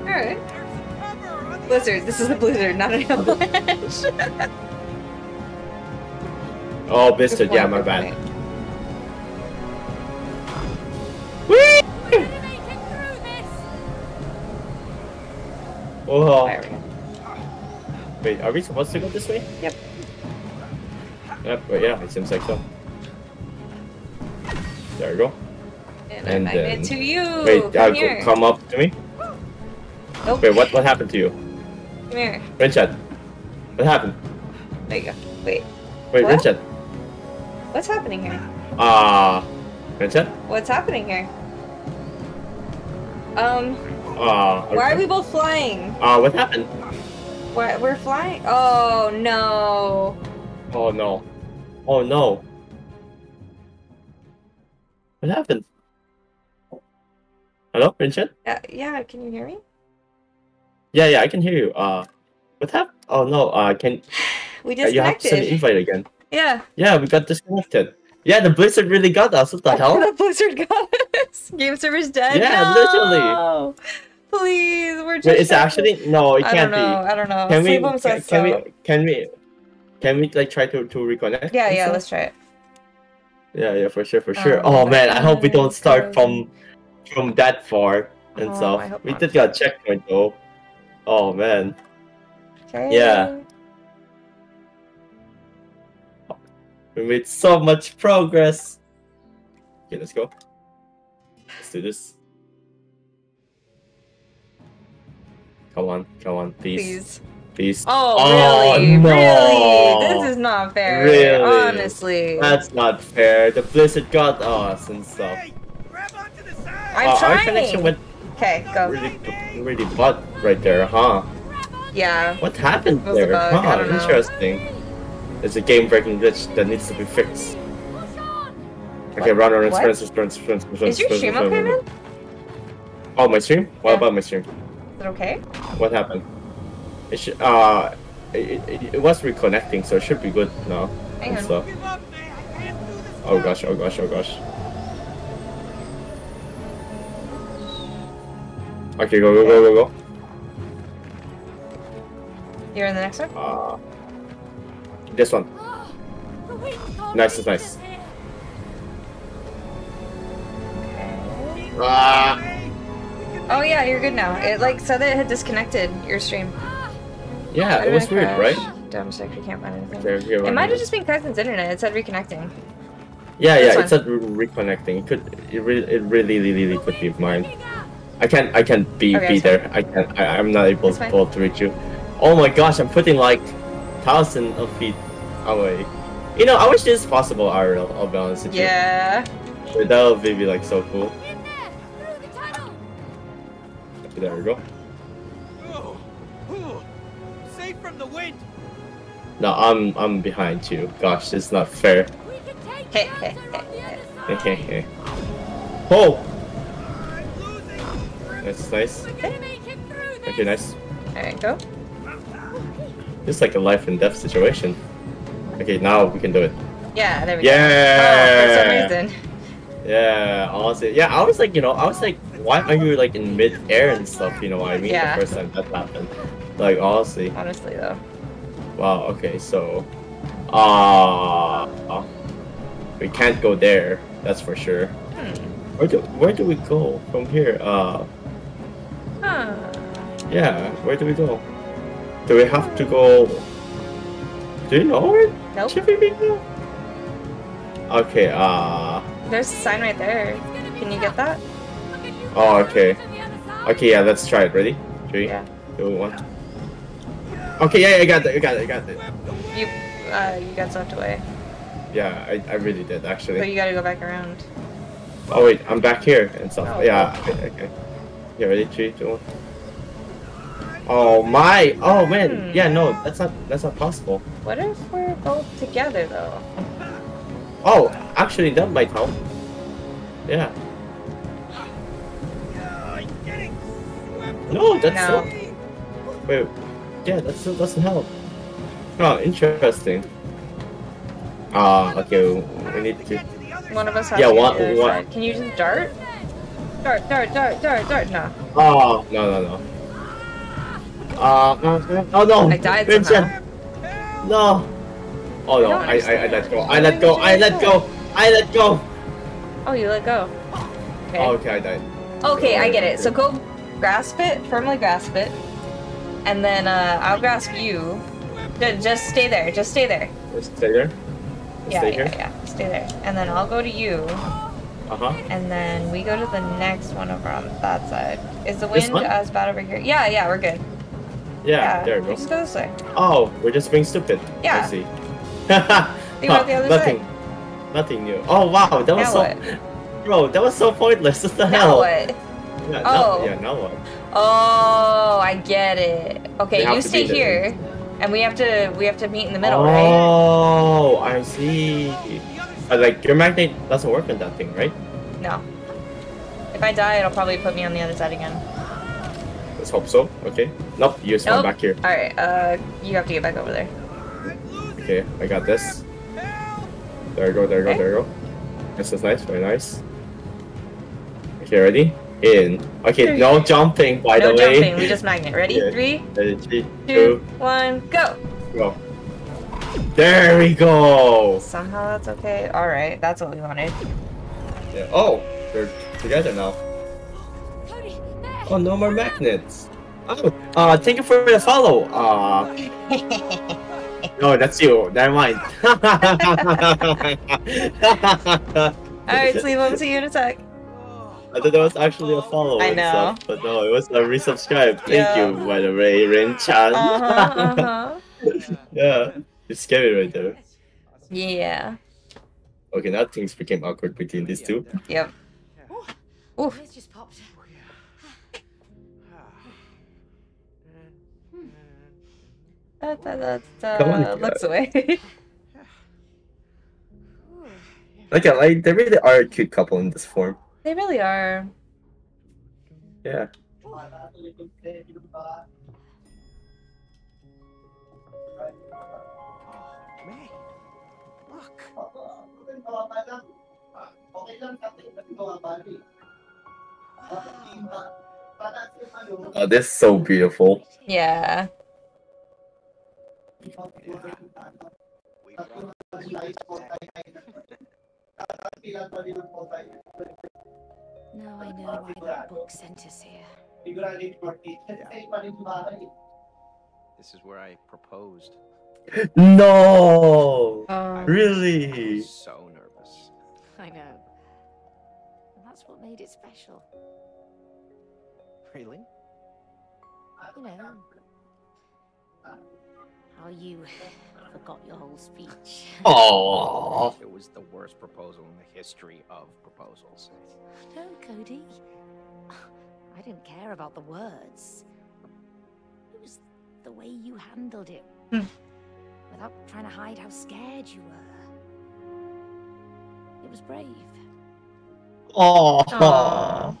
Speaker 1: Alright.
Speaker 6: There's some cover on the
Speaker 1: Blizzard. This is a blizzard, not an avalanche. [LAUGHS]
Speaker 2: Oh, Blizzard, yeah, my bad. Whee!
Speaker 4: We're gonna make it through this.
Speaker 2: Oh,
Speaker 1: There we go.
Speaker 2: wait, are we supposed to go this way?
Speaker 1: Yep.
Speaker 2: Yep, but yeah, it seems like so. There we go.
Speaker 1: And,
Speaker 2: And
Speaker 1: magnet
Speaker 2: then-
Speaker 1: to you.
Speaker 2: Wait,
Speaker 1: come
Speaker 2: uh,
Speaker 1: here.
Speaker 2: come up to me.
Speaker 1: Nope.
Speaker 2: Wait, what what happened to you?
Speaker 1: Come here.
Speaker 2: Richard, what happened?
Speaker 1: There you go. Wait.
Speaker 2: Wait,
Speaker 1: What?
Speaker 2: Richard.
Speaker 1: What's happening here?
Speaker 2: Ah, Richard.
Speaker 1: What's happening here? Um,
Speaker 2: Ah,
Speaker 1: why are we both flying?
Speaker 2: Ah, what happened?
Speaker 1: Why we're flying? Oh no.
Speaker 2: Oh no. Oh no. What happened? Hello, Richard?
Speaker 1: Uh, yeah, can you hear me?
Speaker 2: Yeah, yeah, I can hear you. Uh, what happened? Oh no. Uh, can [SIGHS]
Speaker 1: We
Speaker 2: uh, you have to send invite again?
Speaker 1: Yeah.
Speaker 2: Yeah, we got disconnected. Yeah, the blizzard really got us. What the [LAUGHS] hell?
Speaker 1: the blizzard got us. [LAUGHS] Game server's dead.
Speaker 2: Yeah,
Speaker 1: no!
Speaker 2: literally.
Speaker 1: Please, we're just.
Speaker 2: Wait, it's actually no, it
Speaker 1: I
Speaker 2: can't
Speaker 1: don't know. I don't know.
Speaker 2: Can we? Can, can we? Can we? Can we like try to to reconnect?
Speaker 1: Yeah, yeah.
Speaker 2: stuff?
Speaker 1: Let's try it.
Speaker 2: Yeah, yeah, for sure, for sure.
Speaker 1: Oh,
Speaker 2: Oh, man, I hope we don't start from from that far and
Speaker 1: Oh,
Speaker 2: stuff. We did got a checkpoint though. Oh man.
Speaker 1: Okay.
Speaker 2: Yeah. We made so much progress. Okay, let's go. Let's do this. Come on, come on, please,
Speaker 1: Please.
Speaker 2: please.
Speaker 1: Oh,
Speaker 2: Oh,
Speaker 1: really?
Speaker 2: no.
Speaker 1: Really? This is not fair.
Speaker 2: Really?
Speaker 1: Honestly.
Speaker 2: That's not fair. The blizzard got us and stuff.
Speaker 6: Hey, grab onto the side.
Speaker 1: I'm
Speaker 2: Uh, our
Speaker 1: trying.
Speaker 2: connection went
Speaker 1: Okay, go.
Speaker 2: really, really butt right there, huh?
Speaker 1: Yeah.
Speaker 2: What happened
Speaker 1: It was a
Speaker 2: there?
Speaker 1: bug,
Speaker 2: Huh, interesting. It's a game-breaking glitch that needs to be fixed.
Speaker 4: On.
Speaker 2: Okay,
Speaker 1: What?
Speaker 2: run, run,
Speaker 1: What?
Speaker 2: sprint, sprint, sprint, sprint,
Speaker 1: Is your stream okay, man?
Speaker 2: Oh, my stream? What
Speaker 1: Yeah.
Speaker 2: about my stream?
Speaker 1: Is it okay?
Speaker 2: What happened? It should, uh, it, it, it was reconnecting, so it should be good now.
Speaker 1: Hang on.
Speaker 2: stuff.
Speaker 6: Give up, man. I can't do this
Speaker 2: Oh gosh, oh gosh, oh gosh. Okay, go, go, go, go, go.
Speaker 1: You're in the next one?
Speaker 2: Uh, this one.
Speaker 4: The wind can't
Speaker 2: Nice,
Speaker 4: reach
Speaker 2: nice. Ah!
Speaker 1: Oh yeah, you're good now. It like said that it had disconnected your stream.
Speaker 2: Yeah, it was
Speaker 1: I
Speaker 2: weird,
Speaker 1: crash?
Speaker 2: right?
Speaker 1: Double check, you can't find anything.
Speaker 2: Okay,
Speaker 1: It might have just been Kaizen's internet. It said reconnecting.
Speaker 2: Yeah, yeah,
Speaker 1: That's
Speaker 2: it said re- reconnecting. It could, it really, it really, really, really could be mine. I can't, I can't be
Speaker 1: Okay,
Speaker 2: be
Speaker 1: that's
Speaker 2: there. I can't, I, I'm not able
Speaker 1: That's fine.
Speaker 2: able to reach you. Oh my gosh, I'm putting like thousand of feet away. You know, I wish this was possible, Ariel. I'll be honest with you.
Speaker 1: Yeah.
Speaker 2: That would be like so cool.
Speaker 4: There, through the tunnel.
Speaker 2: Okay, there we go.
Speaker 6: Oh, oh, safe from the wind.
Speaker 2: No, I'm, I'm behind you. Gosh, it's not fair.
Speaker 4: We can take
Speaker 1: Hey, hey,
Speaker 4: on the other
Speaker 2: Hehehe.
Speaker 4: side. [LAUGHS]
Speaker 2: oh,
Speaker 6: I'm losing.
Speaker 2: That's nice.
Speaker 4: We're gonna make it through this.
Speaker 2: Okay, nice.
Speaker 1: Alright, go.
Speaker 2: It's like a life and death situation. Okay, now we can do it.
Speaker 1: Yeah, there we go.
Speaker 2: Yeah.
Speaker 1: Oh, for some reason.
Speaker 2: Yeah, honestly, yeah, I was like, you know, I was like, why are you like in mid-air and stuff? You know what I mean?
Speaker 1: Yeah.
Speaker 2: The first time that happened, like honestly,
Speaker 1: Honestly though.
Speaker 2: wow. Okay, so, uh, we can't go there. That's for sure.
Speaker 1: Hmm.
Speaker 2: Where do where do we go from here? Uh,
Speaker 1: Huh.
Speaker 2: yeah, where do we go? Do we have to go? Do you know where
Speaker 1: Nope.
Speaker 2: Chippy Big go? Okay, uh,
Speaker 1: There's a sign right there. Can you get that?
Speaker 4: Look at you
Speaker 2: Oh, okay.
Speaker 4: on the other side.
Speaker 2: okay, yeah, let's try it. Ready? Three,
Speaker 1: Yeah.
Speaker 2: two, one. Okay, yeah, yeah, I got it, I got it, I got it.
Speaker 1: You uh you got swept away.
Speaker 2: Yeah, I, I really did actually.
Speaker 1: But you gotta go back around.
Speaker 2: Oh wait, I'm back here and stuff.
Speaker 1: Oh,
Speaker 2: yeah, okay, okay. Yeah, ready? Three, two, one. Oh my! Oh man!
Speaker 1: Hmm.
Speaker 2: Yeah, no, that's not that's not possible.
Speaker 1: What if we're both together though?
Speaker 2: Oh, actually, that might help. Yeah.
Speaker 6: I'm getting swept
Speaker 2: No, that's
Speaker 1: No.
Speaker 6: away.
Speaker 2: Wait, yeah, that still doesn't help. Oh, interesting. Ah, okay, we need to.
Speaker 6: Get to the other
Speaker 1: One of us has
Speaker 2: Yeah,
Speaker 1: to
Speaker 2: one-
Speaker 1: to the other
Speaker 2: one-
Speaker 1: Can you just dart? Dart, dart, dart, dart, dart. No.
Speaker 2: Oh, no, no, no. Uh, oh no!
Speaker 1: I died
Speaker 2: Vincent!
Speaker 1: somehow.
Speaker 2: No! Oh no, I, I, I let go. I let go. I
Speaker 1: let go.
Speaker 2: I let go.
Speaker 1: Oh, you let go. Okay.
Speaker 2: Oh, okay, I died.
Speaker 1: Okay, I get it. So go grasp it, firmly grasp it, and then uh, I'll grasp you. Just stay there. Just stay there.
Speaker 2: Just stay there. Just
Speaker 1: Yeah,
Speaker 2: stay
Speaker 1: yeah,
Speaker 2: here.
Speaker 1: yeah. Stay there. And then I'll go to you,
Speaker 2: Uh huh.
Speaker 1: and then we go to the next one over on that side. Is the wind as bad over here? Yeah, yeah, we're good.
Speaker 2: Yeah, there we
Speaker 1: we
Speaker 2: go.
Speaker 1: Just go this way.
Speaker 2: Oh, we're just being stupid.
Speaker 1: Yeah.
Speaker 2: I see. [LAUGHS]
Speaker 1: Went the other [LAUGHS]
Speaker 2: nothing.
Speaker 1: side.
Speaker 2: Nothing new. Oh wow, that was
Speaker 1: Now
Speaker 2: so.
Speaker 1: what? [LAUGHS]
Speaker 2: Bro, that was so pointless. What the
Speaker 1: Now
Speaker 2: hell?
Speaker 1: what?
Speaker 2: Yeah,
Speaker 1: Oh.
Speaker 2: now, yeah, now what?
Speaker 1: Oh, I get it. Okay, you stay here, and we have to we have to meet in the middle, right?
Speaker 2: Oh, I see. Uh, like your magnet doesn't work on that thing, right?
Speaker 1: No. If I die, it'll probably put me on the other side again.
Speaker 2: Let's hope so. Okay. Nope, you spawn
Speaker 1: Nope.
Speaker 2: back here.
Speaker 1: All right. Uh, you have to get back over there.
Speaker 2: Okay, I got this. There we go, there we go,
Speaker 1: Okay.
Speaker 2: there we go. This is nice, very nice. Okay, ready? In. Okay, no jumping, by
Speaker 1: no
Speaker 2: the way.
Speaker 1: No jumping. We just [LAUGHS] magnet. Ready?
Speaker 2: Yeah.
Speaker 1: Three,
Speaker 2: Ready, three,
Speaker 1: two,
Speaker 2: two,
Speaker 1: one, go.
Speaker 2: go. There we go.
Speaker 1: Somehow that's okay. All right. That's what we wanted.
Speaker 2: Yeah. Oh, they're together now.
Speaker 4: Cody.
Speaker 2: Oh, no more magnets. Oh, uh, thank you for the follow. Uh, [LAUGHS] no, that's you. Never mind. [LAUGHS]
Speaker 1: All right, Sleeve. I'll see you in a sec.
Speaker 2: I thought that was actually a follow
Speaker 1: I know.
Speaker 2: stuff, but no, it was a resubscribe. Thank
Speaker 1: Yeah.
Speaker 2: you, by the way, Rinchan.
Speaker 1: Uh huh. Uh huh. [LAUGHS]
Speaker 2: yeah, you scared me right there.
Speaker 1: Yeah.
Speaker 2: Okay, now things became awkward between these two.
Speaker 1: Yep. Oof.
Speaker 4: This just popped.
Speaker 1: That, that, that,
Speaker 2: Come on,
Speaker 1: looks
Speaker 2: got
Speaker 1: away. [LAUGHS]
Speaker 2: Like, yeah, like they really are a cute couple in this form.
Speaker 1: they really are.
Speaker 2: Yeah.
Speaker 3: May,
Speaker 5: lang sa atin, kasi mga bali. Bakit di ba? Para sa ano,
Speaker 2: Oh, this is so beautiful.
Speaker 1: Yeah.
Speaker 5: tatlo na light po tayo. Tatatilan pa rin po tayo.
Speaker 4: Now I know why that book sent us here.
Speaker 5: Sigurado yung 40. Kasi kayo pa rin bahay.
Speaker 3: This is where I proposed.
Speaker 2: No!
Speaker 1: Oh.
Speaker 3: I
Speaker 2: Really?
Speaker 3: was so
Speaker 4: made it special.
Speaker 3: Really?
Speaker 4: You know, how you forgot your whole speech. [LAUGHS]
Speaker 2: Oh.
Speaker 3: It was the worst proposal in the history of proposals.
Speaker 4: No, Cody. I didn't care about the words. It was the way you handled it.
Speaker 1: Hmm.
Speaker 4: Without trying to hide how scared you were. It was brave.
Speaker 2: Oh.
Speaker 1: Aw.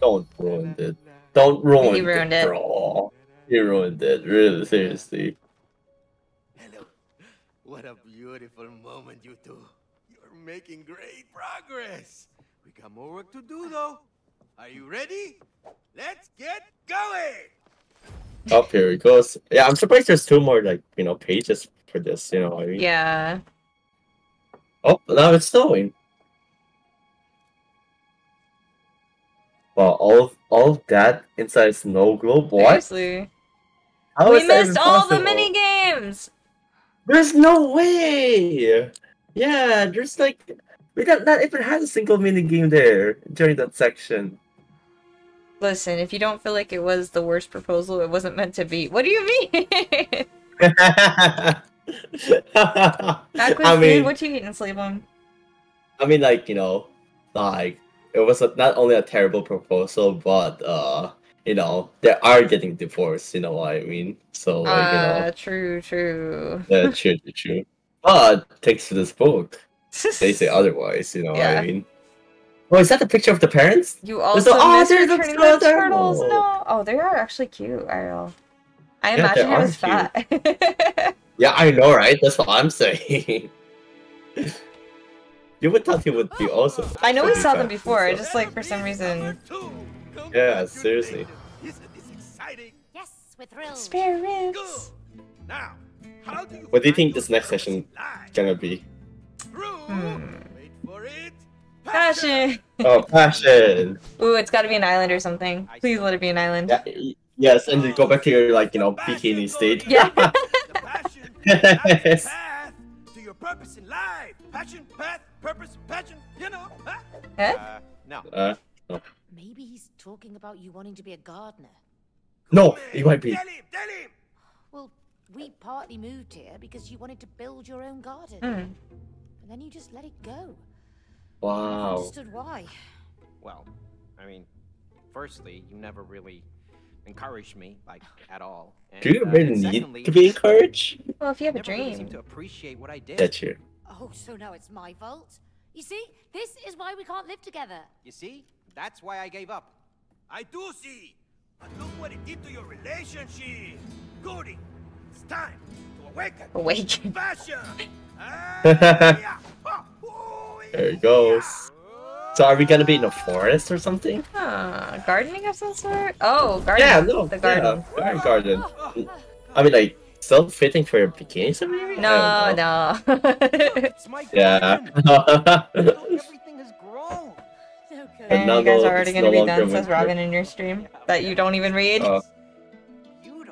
Speaker 2: Don't ruin it. Don't ruin
Speaker 1: You ruined it.
Speaker 2: bro. You ruined it. Really, seriously.
Speaker 6: Hello. What a beautiful moment, you two. You're making great progress. We got more work to do, though. Are you ready? Let's get going!
Speaker 2: Up here it goes. Yeah, I'm surprised there's two more like you know pages for this. You know I mean?
Speaker 1: Yeah.
Speaker 2: Oh, now it's snowing. Wow, all of, all of that inside a snow globe. What?
Speaker 1: Seriously.
Speaker 2: How
Speaker 1: we
Speaker 2: is
Speaker 1: missed all the mini games.
Speaker 2: There's no way. Yeah, there's like we got not even had a single mini game there during that section.
Speaker 1: Listen, if you don't feel like it was the worst proposal, it wasn't meant to be. What do you mean? [LAUGHS] [LAUGHS]
Speaker 2: I
Speaker 1: Back with
Speaker 2: I
Speaker 1: food,
Speaker 2: mean,
Speaker 1: what you eating, Sleebum?
Speaker 2: I mean, like you know, like it was a, not only a terrible proposal, but uh, you know, they are getting divorced. You know what I mean? So like, you know,
Speaker 1: Uh, true, true.
Speaker 2: yeah, true, true, true. But thanks to this book, they say [LAUGHS] otherwise. You know what I mean? Oh, is that the picture of the parents?
Speaker 1: You also
Speaker 2: oh,
Speaker 1: missed
Speaker 2: they're the
Speaker 1: the turtles. No. Oh, they are actually cute, Ariel. I
Speaker 2: Yeah,
Speaker 1: imagine
Speaker 2: they
Speaker 1: I
Speaker 2: are
Speaker 1: was fat. [LAUGHS]
Speaker 2: Yeah, I know, right? That's what I'm saying. [LAUGHS] you would thought he would be awesome.
Speaker 1: I know we saw them before.
Speaker 2: So-
Speaker 1: just like for some reason.
Speaker 2: Yeah, seriously.
Speaker 6: Isn't this exciting?
Speaker 4: Yes, we're.
Speaker 1: Spare ribs.
Speaker 6: Now, how do you
Speaker 2: What do you think this next session
Speaker 6: alive?
Speaker 2: Gonna be.
Speaker 6: Through.
Speaker 1: Hmm.
Speaker 6: Wait for it.
Speaker 1: Passion.
Speaker 2: Oh, passion.
Speaker 1: Ooh, it's got to be an island or something. Please let it be an island.
Speaker 2: Yeah. Y- Yes, and then go back to your like you know bikini state.
Speaker 1: Yeah.
Speaker 6: The passion. path to your purpose in life. Passion, path, purpose, passion. You know. Huh?
Speaker 1: Huh?
Speaker 3: Uh, no.
Speaker 2: Uh,
Speaker 4: Maybe he's talking about you wanting to be a gardener.
Speaker 2: no, he might be.
Speaker 6: Tell him. Tell him.
Speaker 4: Well, we partly moved here because you wanted to build your own garden.
Speaker 1: Hmm.
Speaker 4: And then you just let it go. I've
Speaker 2: Wow.
Speaker 4: understood why.
Speaker 3: Well, I mean, firstly, you never really encouraged me, like, at all. And,
Speaker 2: Do you
Speaker 3: uh,
Speaker 2: really
Speaker 3: and
Speaker 2: need
Speaker 3: secondly,
Speaker 2: to be encouraged?
Speaker 1: Well, if you have a
Speaker 3: never really
Speaker 1: dream.
Speaker 3: seemed to appreciate what I did.
Speaker 2: Get you.
Speaker 4: Oh, so now it's my fault? You see, this is why we can't live together.
Speaker 3: You see? That's why I gave up.
Speaker 6: I do see. But look what it did to your relationship. Cody, it's time to awaken.
Speaker 1: Awaken.
Speaker 6: Passion. [LAUGHS] Ah, yeah. Ooh,
Speaker 2: There it goes. So are we gonna be in a forest or something?
Speaker 1: Huh, gardening of some sort? Oh, garden.
Speaker 2: Yeah, no,
Speaker 1: the garden.
Speaker 2: Yeah, garden, garden. I mean, like, still fitting for your bikinis, maybe?
Speaker 1: No,
Speaker 2: I don't know.
Speaker 1: no.
Speaker 3: It's [LAUGHS] my
Speaker 2: Yeah.
Speaker 3: garden. Everything has grown.
Speaker 4: No, Cody.
Speaker 2: And
Speaker 1: and
Speaker 2: now
Speaker 1: you guys are already gonna
Speaker 2: no
Speaker 1: be done, says
Speaker 2: winter.
Speaker 1: Robin in your stream. That you don't even read.
Speaker 2: Uh,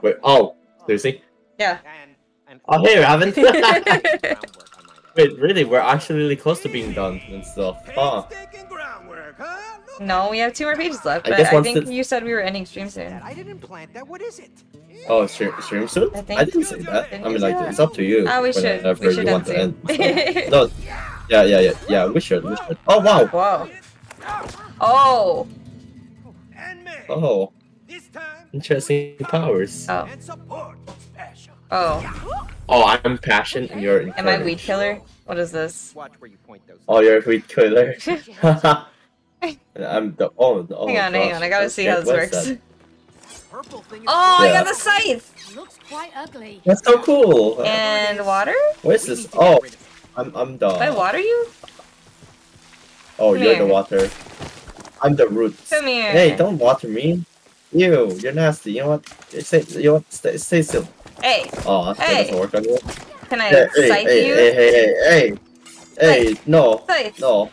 Speaker 2: wait, oh, Lucy?
Speaker 1: yeah.
Speaker 3: And, and
Speaker 2: Oh, hey, Robin. [LAUGHS] [LAUGHS]
Speaker 3: groundwork, I might add.
Speaker 2: Wait, really? We're actually really close to being done and stuff. Huh.
Speaker 6: Painstaking groundwork, huh? Look
Speaker 1: No, we have two more pages left,
Speaker 2: I
Speaker 1: but
Speaker 2: guess
Speaker 1: I think
Speaker 2: the-
Speaker 1: you said we were ending stream soon.
Speaker 3: I didn't plant that. What is it?
Speaker 2: Oh, stream, stream soon?
Speaker 1: I
Speaker 2: I, didn't say that.
Speaker 1: Didn't
Speaker 2: I mean, like,
Speaker 1: that?
Speaker 2: it's up to you.
Speaker 1: Ah, we should-
Speaker 2: whenever
Speaker 1: we should
Speaker 2: you want
Speaker 1: end
Speaker 2: to
Speaker 1: soon.
Speaker 2: end. [LAUGHS] no, yeah, yeah, yeah, yeah. We should, we should. Oh wow.
Speaker 1: Wow. Oh.
Speaker 2: Oh, interesting powers.
Speaker 1: Oh.
Speaker 6: And support passion.
Speaker 1: Oh.
Speaker 2: Oh, I'm passion and you're.
Speaker 1: Am I weed killer? What is this?
Speaker 3: Watch where you point those.
Speaker 2: Oh, you're a weed killer.
Speaker 4: Did you have
Speaker 2: I'm the oh, the, oh
Speaker 1: hang on, hang on. I gotta see how this works.
Speaker 2: that?
Speaker 3: purple thing is
Speaker 1: Oh, I got the scythe!
Speaker 4: Looks quite ugly.
Speaker 2: That's so cool.
Speaker 1: And water?
Speaker 2: What is this?
Speaker 3: need to get
Speaker 2: Oh,
Speaker 3: rid of it.
Speaker 2: I'm I'm the.
Speaker 1: Did I water you?
Speaker 2: Oh,
Speaker 1: Come
Speaker 2: you're the water. I'm the roots.
Speaker 1: Come here.
Speaker 2: Hey, don't water me. You, you're nasty. You know what? Stay, you know what? Stay, stay still.
Speaker 1: Hey,
Speaker 2: Oh, that
Speaker 1: Hey.
Speaker 2: doesn't work on you.
Speaker 1: can I
Speaker 2: Hey, hey,
Speaker 1: scythe
Speaker 2: hey,
Speaker 1: you?
Speaker 2: hey, hey, hey, hey, hey, no,
Speaker 1: Scythe.
Speaker 2: no,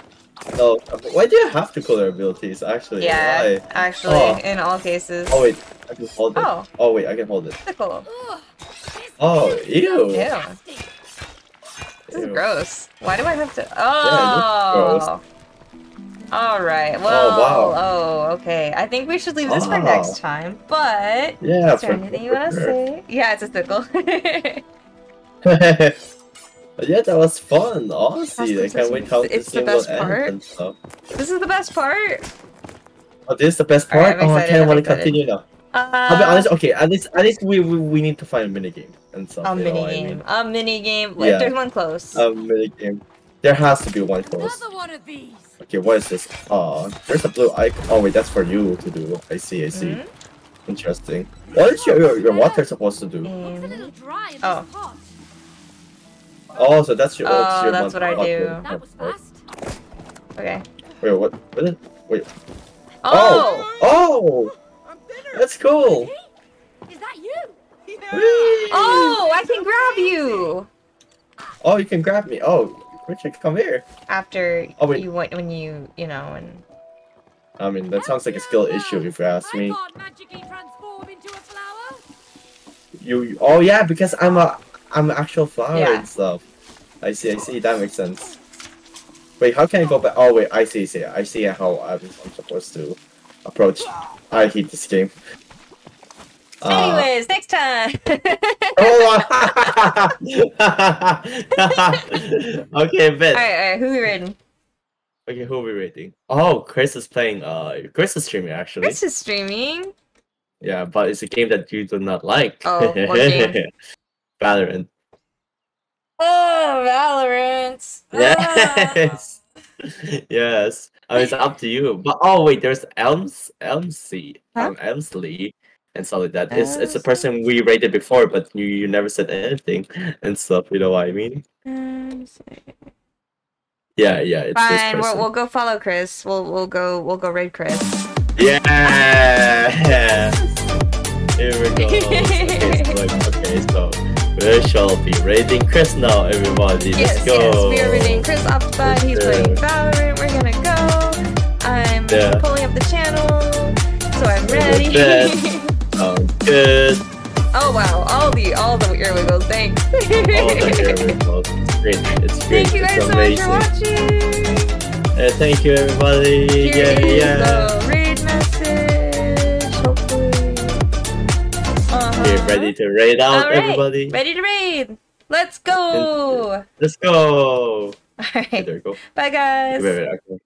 Speaker 2: no. Why do you have to call their abilities? Actually,
Speaker 1: Yeah,
Speaker 2: why?
Speaker 1: actually,
Speaker 2: Oh.
Speaker 1: in all cases.
Speaker 2: Oh wait, I can hold it.
Speaker 1: Oh.
Speaker 2: Oh wait, I can hold it. Oh, ew.
Speaker 1: Ew. This is
Speaker 2: Ew.
Speaker 1: gross. Why do I have to? Oh. All right. Well.
Speaker 2: wow.
Speaker 1: Oh, okay. I think we should leave this for
Speaker 2: Oh.
Speaker 1: next time. But
Speaker 2: Yeah.
Speaker 1: is there anything you want to say? Yeah, it's a sickle. [LAUGHS]
Speaker 2: yeah, that was fun. Honestly, I can't wait how
Speaker 1: it's
Speaker 2: this
Speaker 1: the
Speaker 2: game
Speaker 1: best
Speaker 2: will end
Speaker 1: part.
Speaker 2: and stuff.
Speaker 1: this is the best part.
Speaker 2: Oh, this is the best part.
Speaker 1: I'm
Speaker 2: oh, I
Speaker 1: excited,
Speaker 2: kind of want to continue now.
Speaker 1: Uh,
Speaker 2: I'll be honest. Okay, at least at least we we, we need to find a mini game and stuff.
Speaker 1: a
Speaker 2: you
Speaker 1: mini
Speaker 2: what I
Speaker 1: game.
Speaker 2: mean?
Speaker 1: A mini game.
Speaker 2: Yeah.
Speaker 1: There's one close.
Speaker 2: A mini game. There has to be one close.
Speaker 4: Another one of these.
Speaker 2: Okay, what is this? Oh, there's a blue icon. Oh wait, that's for you to do. I see. I see.
Speaker 1: Mhm.
Speaker 2: Interesting. What is your, your your water supposed to do?
Speaker 4: It's a
Speaker 1: And-
Speaker 4: little dry in
Speaker 1: Oh.
Speaker 4: this.
Speaker 2: Oh, so that's your.
Speaker 1: Oh,
Speaker 2: it's your
Speaker 1: that's what I do.
Speaker 4: That was fast.
Speaker 1: Okay.
Speaker 2: Wait, what? What? Is, wait.
Speaker 1: Oh.
Speaker 2: Oh,
Speaker 3: I'm
Speaker 2: that's cool.
Speaker 4: Is that you?
Speaker 3: Yeah.
Speaker 1: Oh, I can grab you
Speaker 2: Oh, you can grab me. Oh, Richard, come here.
Speaker 1: after
Speaker 2: Oh, wait.
Speaker 1: you went when you you know and
Speaker 2: I mean, that sounds like a skill issue if you ask me.
Speaker 4: can't magically transform into a flower.
Speaker 2: You. you- Oh yeah, because I'm a I'm an actual flower
Speaker 1: Yeah.
Speaker 2: and stuff. I see. I see. That makes sense. Wait, how can I go back? Oh wait, I see. see. I see how I'm, I'm supposed to approach. I hate this game. Uh,
Speaker 1: Anyways, next time.
Speaker 2: oh, [LAUGHS] okay, bet.
Speaker 1: alright, alright, who we rating?
Speaker 2: Okay, who are we rating? Oh, Chris is playing. Uh, Chris is streaming actually.
Speaker 1: Chris is streaming.
Speaker 2: Yeah, but it's a game that you do not like.
Speaker 1: Oh, what game? [LAUGHS]
Speaker 2: Valorant.
Speaker 1: Oh, Valorant. Ah.
Speaker 2: Yes. [LAUGHS] yes. I mean, it's up to you. But oh wait, there's Elms Elmsey.
Speaker 1: Huh?
Speaker 2: Um, Elmsley and stuff like that. It's it's a person we rated before, but you you never said anything [LAUGHS] and stuff. You know what I mean?
Speaker 1: Um,
Speaker 2: Yeah, yeah. It's
Speaker 1: Fine, we'll, we'll go follow Chris. We'll we'll go we'll go raid Chris.
Speaker 2: Yeah. [LAUGHS] Here we go. okay, so, like, okay, so we shall be rating Chris now, everybody. Let's
Speaker 1: yes,
Speaker 2: go.
Speaker 1: yes, we are raiding Chris Opspot. He's
Speaker 2: Yeah.
Speaker 1: playing Valorant. We're gonna go. I'm
Speaker 2: Yeah.
Speaker 1: pulling up the channel, so I'm ready. [LAUGHS]
Speaker 2: Sounds good.
Speaker 1: oh wow, all the all the ear wiggles. Thanks.
Speaker 2: All the hair results. [LAUGHS] It's great. It's great.
Speaker 1: Thank you guys
Speaker 2: it's
Speaker 1: so
Speaker 2: amazing.
Speaker 1: much for watching.
Speaker 2: Uh, thank you, everybody.
Speaker 1: Here
Speaker 2: yeah, yeah.
Speaker 1: the raid message. Hopefully. Uh-huh.
Speaker 2: We're ready to raid out,
Speaker 1: Alright,
Speaker 2: everybody.
Speaker 1: Ready to raid. Let's go.
Speaker 2: Let's go.
Speaker 1: All right.
Speaker 2: Okay, there we go.
Speaker 1: Bye guys.
Speaker 2: Wait, wait, okay.